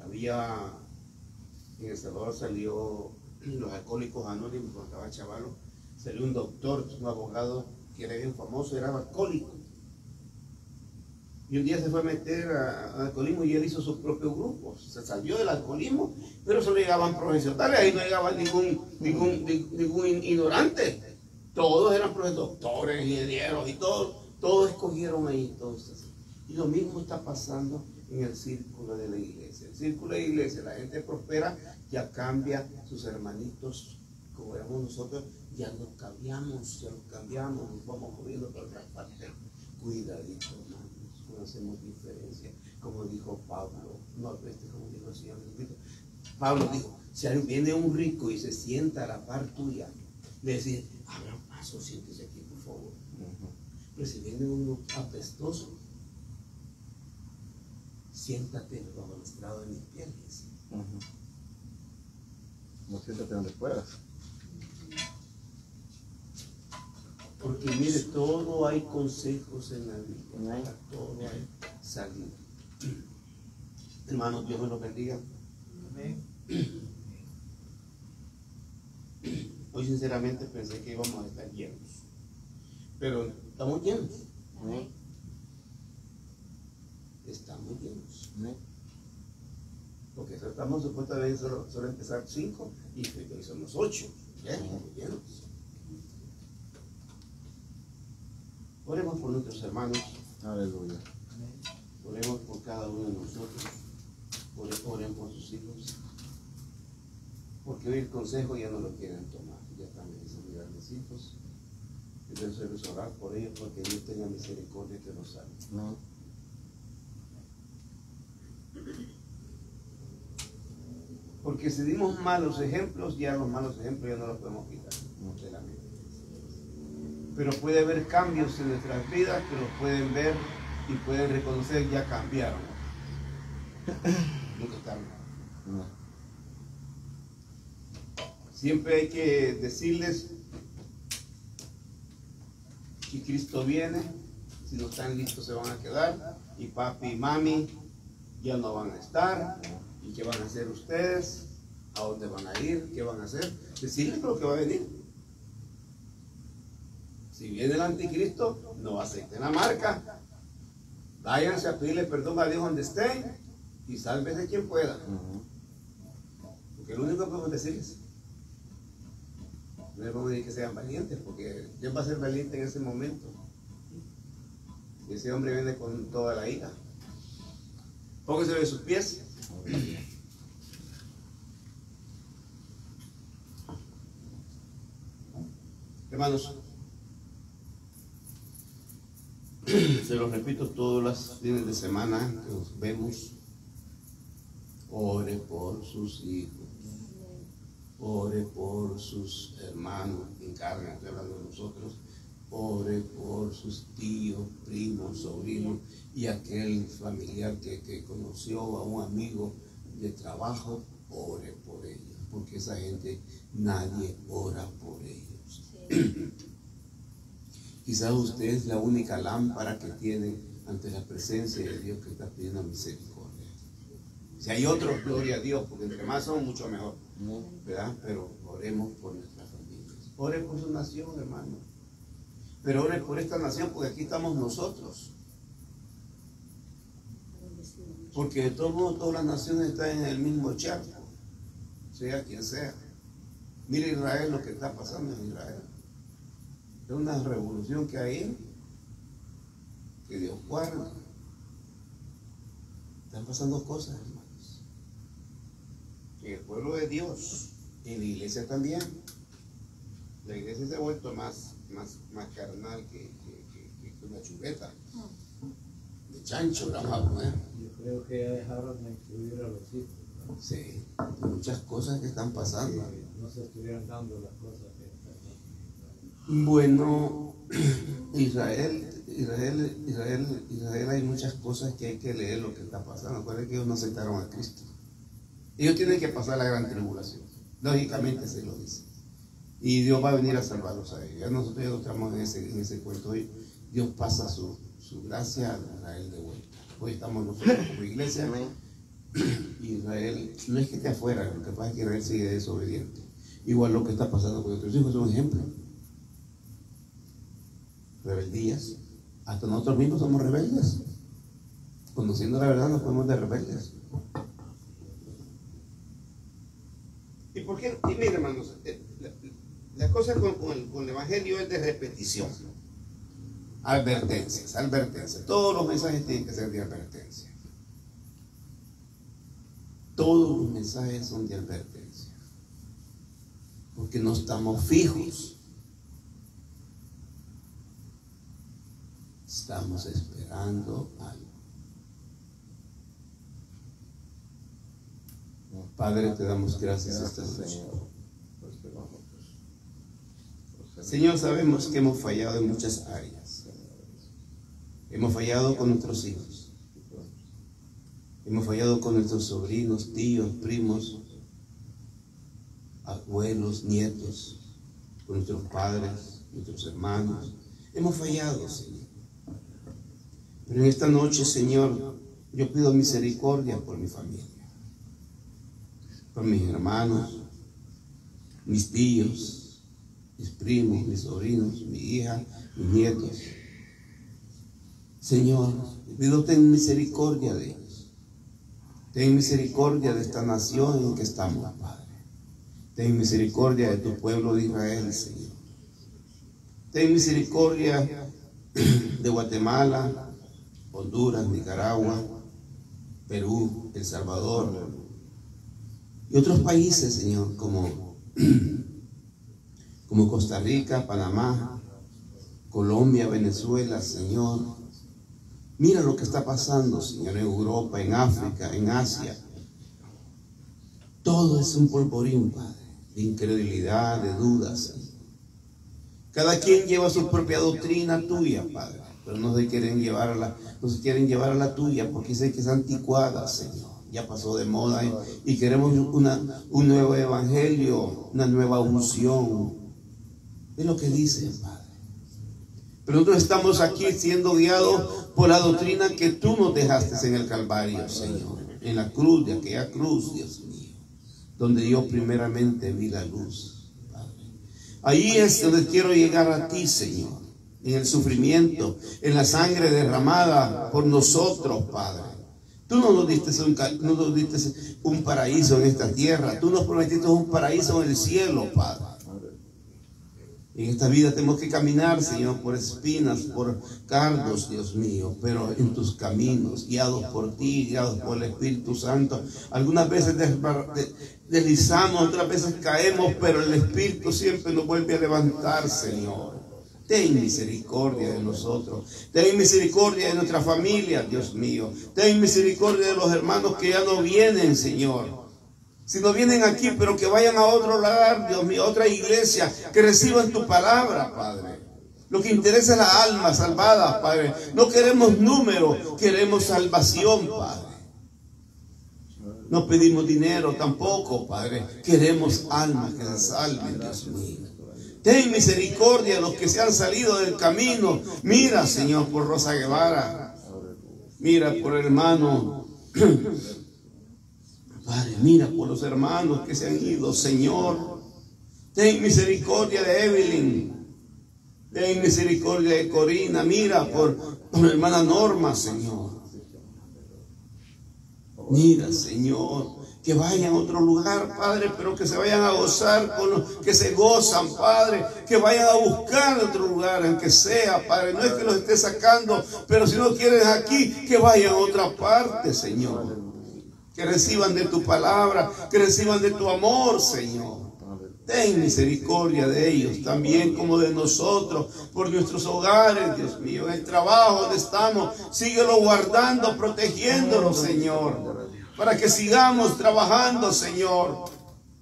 Había, en El Salvador salió los alcohólicos anónimos cuando estaba chavalo, salió un doctor, un abogado que era bien famoso, era alcohólico. Y un día se fue a meter al alcoholismo y él hizo su propio grupo. Se salió del alcoholismo, pero solo llegaban profesionales, ahí no llegaba ningún, ningún, ni- ningún in- ignorante. Todos eran doctores, ingenieros y todos, todos escogieron ahí entonces. Y lo mismo está pasando en el círculo de la iglesia. Círculo de iglesia, la gente prospera, ya cambia sus hermanitos, como éramos nosotros, ya nos cambiamos, ya nos cambiamos, nos vamos moviendo por otra parte. Cuidadito, hermanos, no hacemos diferencia. Como dijo Pablo, no, este, como dijo el Señor Jesucristo. Pablo dijo, si viene un rico y se sienta a la par tuya, le decís, abra paso, siéntese aquí, por favor. Pero si viene uno apestoso, siéntate bajo el estrado de mis pies. No siéntate donde puedas. Porque mire, todo hay consejos en la para todo hay salida. Hermanos, Dios me los bendiga. Hoy sinceramente pensé que íbamos a estar llenos, pero estamos llenos. Estamos llenos. Porque estamos supuestamente solo, solo empezar cinco y hoy somos ocho. Ya estamos llenos. Oremos por nuestros hermanos. Aleluya. Oremos por cada uno de nosotros. Ore- Oren por sus hijos. Porque hoy el consejo ya no lo quieren tomar. Ya están en esa mirar mis hijos. Y debemos orar por ellos porque Dios tenga misericordia que los salve. Porque si dimos malos ejemplos, ya los malos ejemplos ya no los podemos quitar de la mente. Pero puede haber cambios en nuestras vidas que los pueden ver y pueden reconocer ya cambiaron. Nunca están. Siempre hay que decirles anticristo viene, si no están listos se van a quedar y papi y mami ya no van a estar. ¿Y qué van a hacer ustedes? ¿A dónde van a ir? ¿Qué van a hacer? Decirles lo que va a venir. Si viene el anticristo, no acepten la marca. Váyanse a pedirle perdón a Dios donde estén y sálvese quien pueda. Porque lo único que podemos decir es, no les vamos a decir que sean valientes, porque Dios va a ser valiente en ese momento. Y ese hombre viene con toda la ira. Póngase de sus pies. Hermanos, se los repito todos los fines de semana que nos vemos. Ore por sus hijos. Ore por sus hermanos en carne, estoy hablando de nosotros. Ore por sus tíos, primos, sobrinos y aquel familiar que, que conoció a un amigo de trabajo. Ore por ellos, porque esa gente nadie ora por ellos. Quizás usted es la única lámpara que tiene ante la presencia de Dios que está pidiendo misericordia. Si hay otros, gloria a Dios, porque entre más son, mucho mejor. ¿Verdad? Pero oremos por nuestras familias. Ore por su nación, hermano. Pero ore por esta nación, porque aquí estamos nosotros. Porque de todos modos todas las naciones están en el mismo charco, sea quien sea. Mire Israel lo que está pasando en Israel. Es una revolución que hay, que Dios guarda. Están pasando cosas, hermanos. En el pueblo de Dios, en la iglesia también. La iglesia se ha vuelto más, más, más carnal que, que- que- que una chuleta. De chancho, a poner. Yo creo que ya dejaron de incluir a los hijos. ¿no? Sí, muchas cosas que están pasando. No se estuvieran dando las cosas que están Bueno, Israel, Israel, Israel, Israel hay muchas cosas que hay que leer lo que está pasando. Acuérdense que ellos no aceptaron a Cristo. Ellos tienen que pasar la gran tribulación. Lógicamente se lo dice. Y Dios va a venir a salvarlos a ellos. Ya nosotros ya no estamos en ese, en ese cuento hoy. Dios pasa su, su gracia a Israel de vuelta. Hoy estamos nosotros como iglesia. Israel no es que esté afuera, lo que pasa es que Israel sigue desobediente. Igual lo que está pasando con nuestros hijos es un ejemplo. Rebeldías. Hasta nosotros mismos somos rebeldes. Conociendo la verdad nos podemos de rebeldes. ¿Y por qué? Y mire, hermanos, eh, la, cosa con, con el Evangelio es de repetición. Advertencias, advertencias. Todos los mensajes tienen que ser de advertencia. Todos los mensajes son de advertencia. Porque no estamos fijos. Estamos esperando algo. Padre, te damos gracias esta noche. Señor, sabemos que hemos fallado en muchas áreas. Hemos fallado con nuestros hijos. Hemos fallado con nuestros sobrinos, tíos, primos, abuelos, nietos, con nuestros padres, nuestros hermanos. Hemos fallado, Señor. Pero en esta noche, Señor, yo pido misericordia por mi familia, por mis hermanos, mis tíos, mis primos, mis sobrinos, mi hija, mis nietos. Señor, pido ten misericordia de ellos. Ten misericordia de esta nación en que estamos, Padre. Ten misericordia de tu pueblo de Israel, Señor. Ten misericordia de Guatemala, Honduras, Nicaragua, Perú, El Salvador y otros países, Señor, como, como Costa Rica, Panamá, Colombia, Venezuela, Señor. Mira lo que está pasando, Señor, en Europa, en África, en Asia. Todo es un polvorín, Padre, de incredulidad, de dudas. Señor. Cada quien lleva su propia doctrina tuya, Padre, pero no se quieren llevar a la, no se quieren llevar a la tuya porque sé que es anticuada, Señor. Ya pasó de moda y, queremos un nuevo evangelio, una nueva unción. Es lo que dice, Padre. Pero nosotros estamos aquí siendo guiados por la doctrina que tú nos dejaste en el Calvario, Señor. En la cruz, de aquella cruz, Dios mío. Donde yo primeramente vi la luz, Padre. Ahí es donde quiero llegar a ti, Señor. En el sufrimiento, en la sangre derramada por nosotros, Padre. Tú no nos diste un, no nos diste un paraíso en esta tierra. Tú nos prometiste un paraíso en el cielo, Padre. En esta vida tenemos que caminar, Señor, por espinas, por cardos, Dios mío, pero en tus caminos, guiados por ti, guiados por el Espíritu Santo. Algunas veces deslizamos, otras veces caemos, pero el Espíritu siempre nos vuelve a levantar, Señor. Ten misericordia de nosotros. Ten misericordia de nuestra familia, Dios mío. Ten misericordia de los hermanos que ya no vienen, Señor. Si no vienen aquí, pero que vayan a otro lugar, Dios mío, a otra iglesia, que reciban tu palabra, Padre. Lo que interesa es la alma salvada, Padre. No queremos número, queremos salvación, Padre. No pedimos dinero tampoco, Padre. Queremos almas que se salven, Dios mío. Ten misericordia de los que se han salido del camino. Mira, Señor, por Rosa Guevara. Mira por hermano. Padre, mira por los hermanos que se han ido, Señor. Ten misericordia de Evelyn. Ten misericordia de Corina. Mira por, por la hermana Norma, Señor. Mira, Señor, que vayan a otro lugar, Padre, pero que se vayan a gozar con que se gozan, Padre, que vayan a buscar otro lugar, aunque sea, Padre. No es que los esté sacando, pero si no quieren aquí, que vayan a otra parte, Señor. Que reciban de tu palabra, que reciban de tu amor, Señor. Ten misericordia de ellos, también como de nosotros, por nuestros hogares, Dios mío, en el trabajo donde estamos. Síguelo guardando, protegiéndolo, Señor, para que sigamos trabajando, Señor.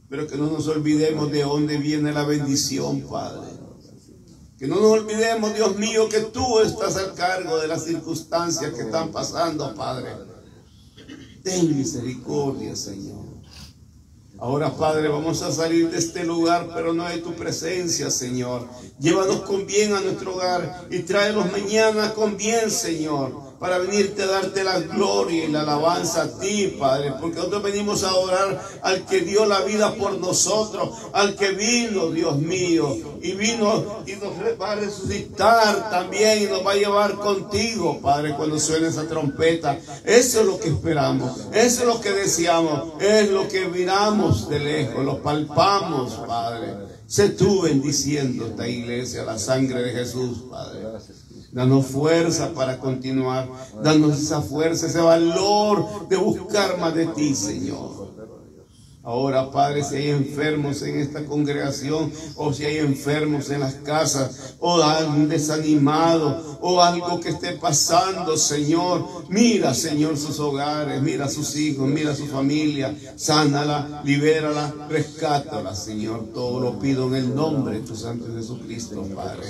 Pero que no nos olvidemos de dónde viene la bendición, Padre. Que no nos olvidemos, Dios mío, que tú estás al cargo de las circunstancias que están pasando, Padre. Ten misericordia, Señor. Ahora, Padre, vamos a salir de este lugar, pero no de tu presencia, Señor. Llévanos con bien a nuestro hogar y tráelos mañana con bien, Señor, para venirte a darte la gloria y la alabanza a ti, Padre, porque nosotros venimos a adorar al que dio la vida por nosotros, al que vino, Dios mío, y vino y nos va a resucitar también y nos va a llevar contigo, Padre, cuando suene esa trompeta. Eso es lo que esperamos, eso es lo que deseamos, es lo que miramos de lejos, lo palpamos, Padre. Sé tú bendiciendo esta iglesia, la sangre de Jesús, Padre. Danos fuerza para continuar. Danos esa fuerza, ese valor de buscar más de ti, Señor. Ahora, Padre, si hay enfermos en esta congregación, o si hay enfermos en las casas, o han desanimado, o algo que esté pasando, Señor, mira, Señor, sus hogares, mira sus hijos, mira su familia, sánala, libérala, rescátala, Señor. Todo lo pido en el nombre de tu Santo Jesucristo, Padre.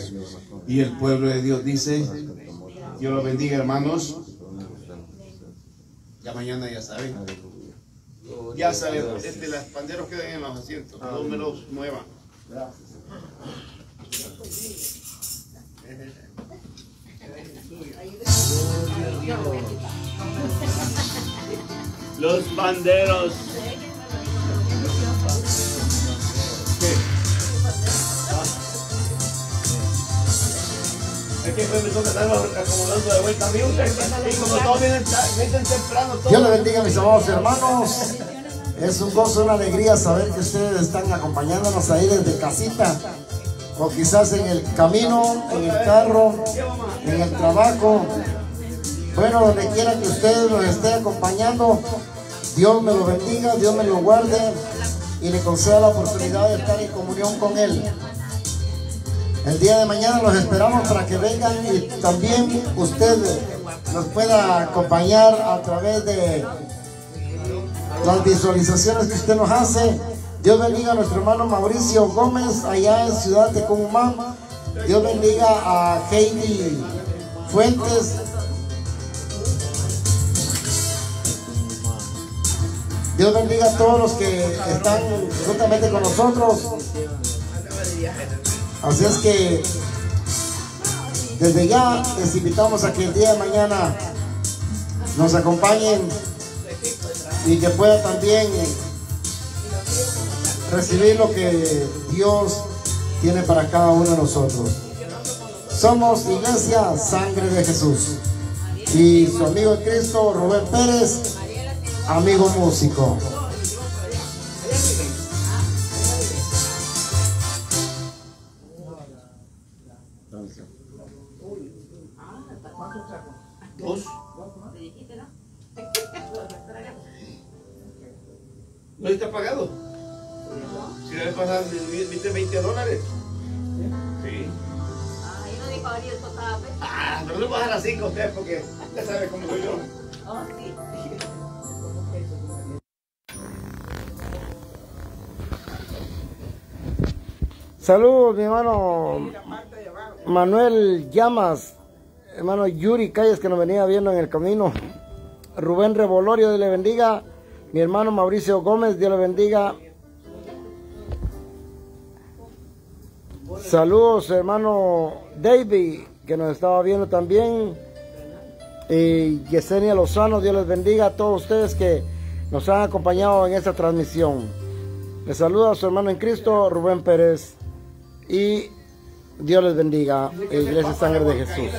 Y el pueblo de Dios dice, Dios los bendiga, hermanos. Ya mañana ya saben. Ya saben, este, los panderos quedan en los asientos, no me los muevan. Los panderos. Es que me toca estarlos acomodando de vuelta a mí, y como todos vienen, vienen temprano, todos- Dios le bendiga, mis amados hermanos. Es un gozo, una alegría saber que ustedes están acompañándonos ahí desde casita, o quizás en el camino, en el carro, en el trabajo. Bueno, donde quiera que ustedes nos estén acompañando, Dios me lo bendiga, Dios me lo guarde y le conceda la oportunidad de estar en comunión con Él. El día de mañana los esperamos para que vengan y también usted nos pueda acompañar a través de las visualizaciones que usted nos hace. Dios bendiga a nuestro hermano Mauricio Gómez allá en Ciudad de Comumán. Dios bendiga a Heidi Fuentes. Dios bendiga a todos los que están juntamente con nosotros. Así es que Desde ya les invitamos a que el día de mañana nos acompañen y que pueda también recibir lo que Dios tiene para cada uno de nosotros. Somos Iglesia Sangre de Jesús y su amigo en Cristo Rubén Pérez, amigo músico. ¿No está pagado? Si le pasan, viste 20 dólares. Sí. Ahí no dijo Ariel tocaba pues. Ah, no le bajar a 5 usted porque usted sabe cómo soy yo. Oh, sí. Saludos, mi hermano Manuel Llamas, hermano Yuri Calles que nos venía viendo en el camino. Rubén Revolorio, Dios le bendiga. Mi hermano Mauricio Gómez, Dios le bendiga. Saludos, hermano David, que nos estaba viendo también. Y Yesenia Lozano, Dios les bendiga a todos ustedes que nos han acompañado en esta transmisión. Les saluda a su hermano en Cristo, Rubén Pérez. Y Dios les bendiga, Iglesia Sangre de Jesús.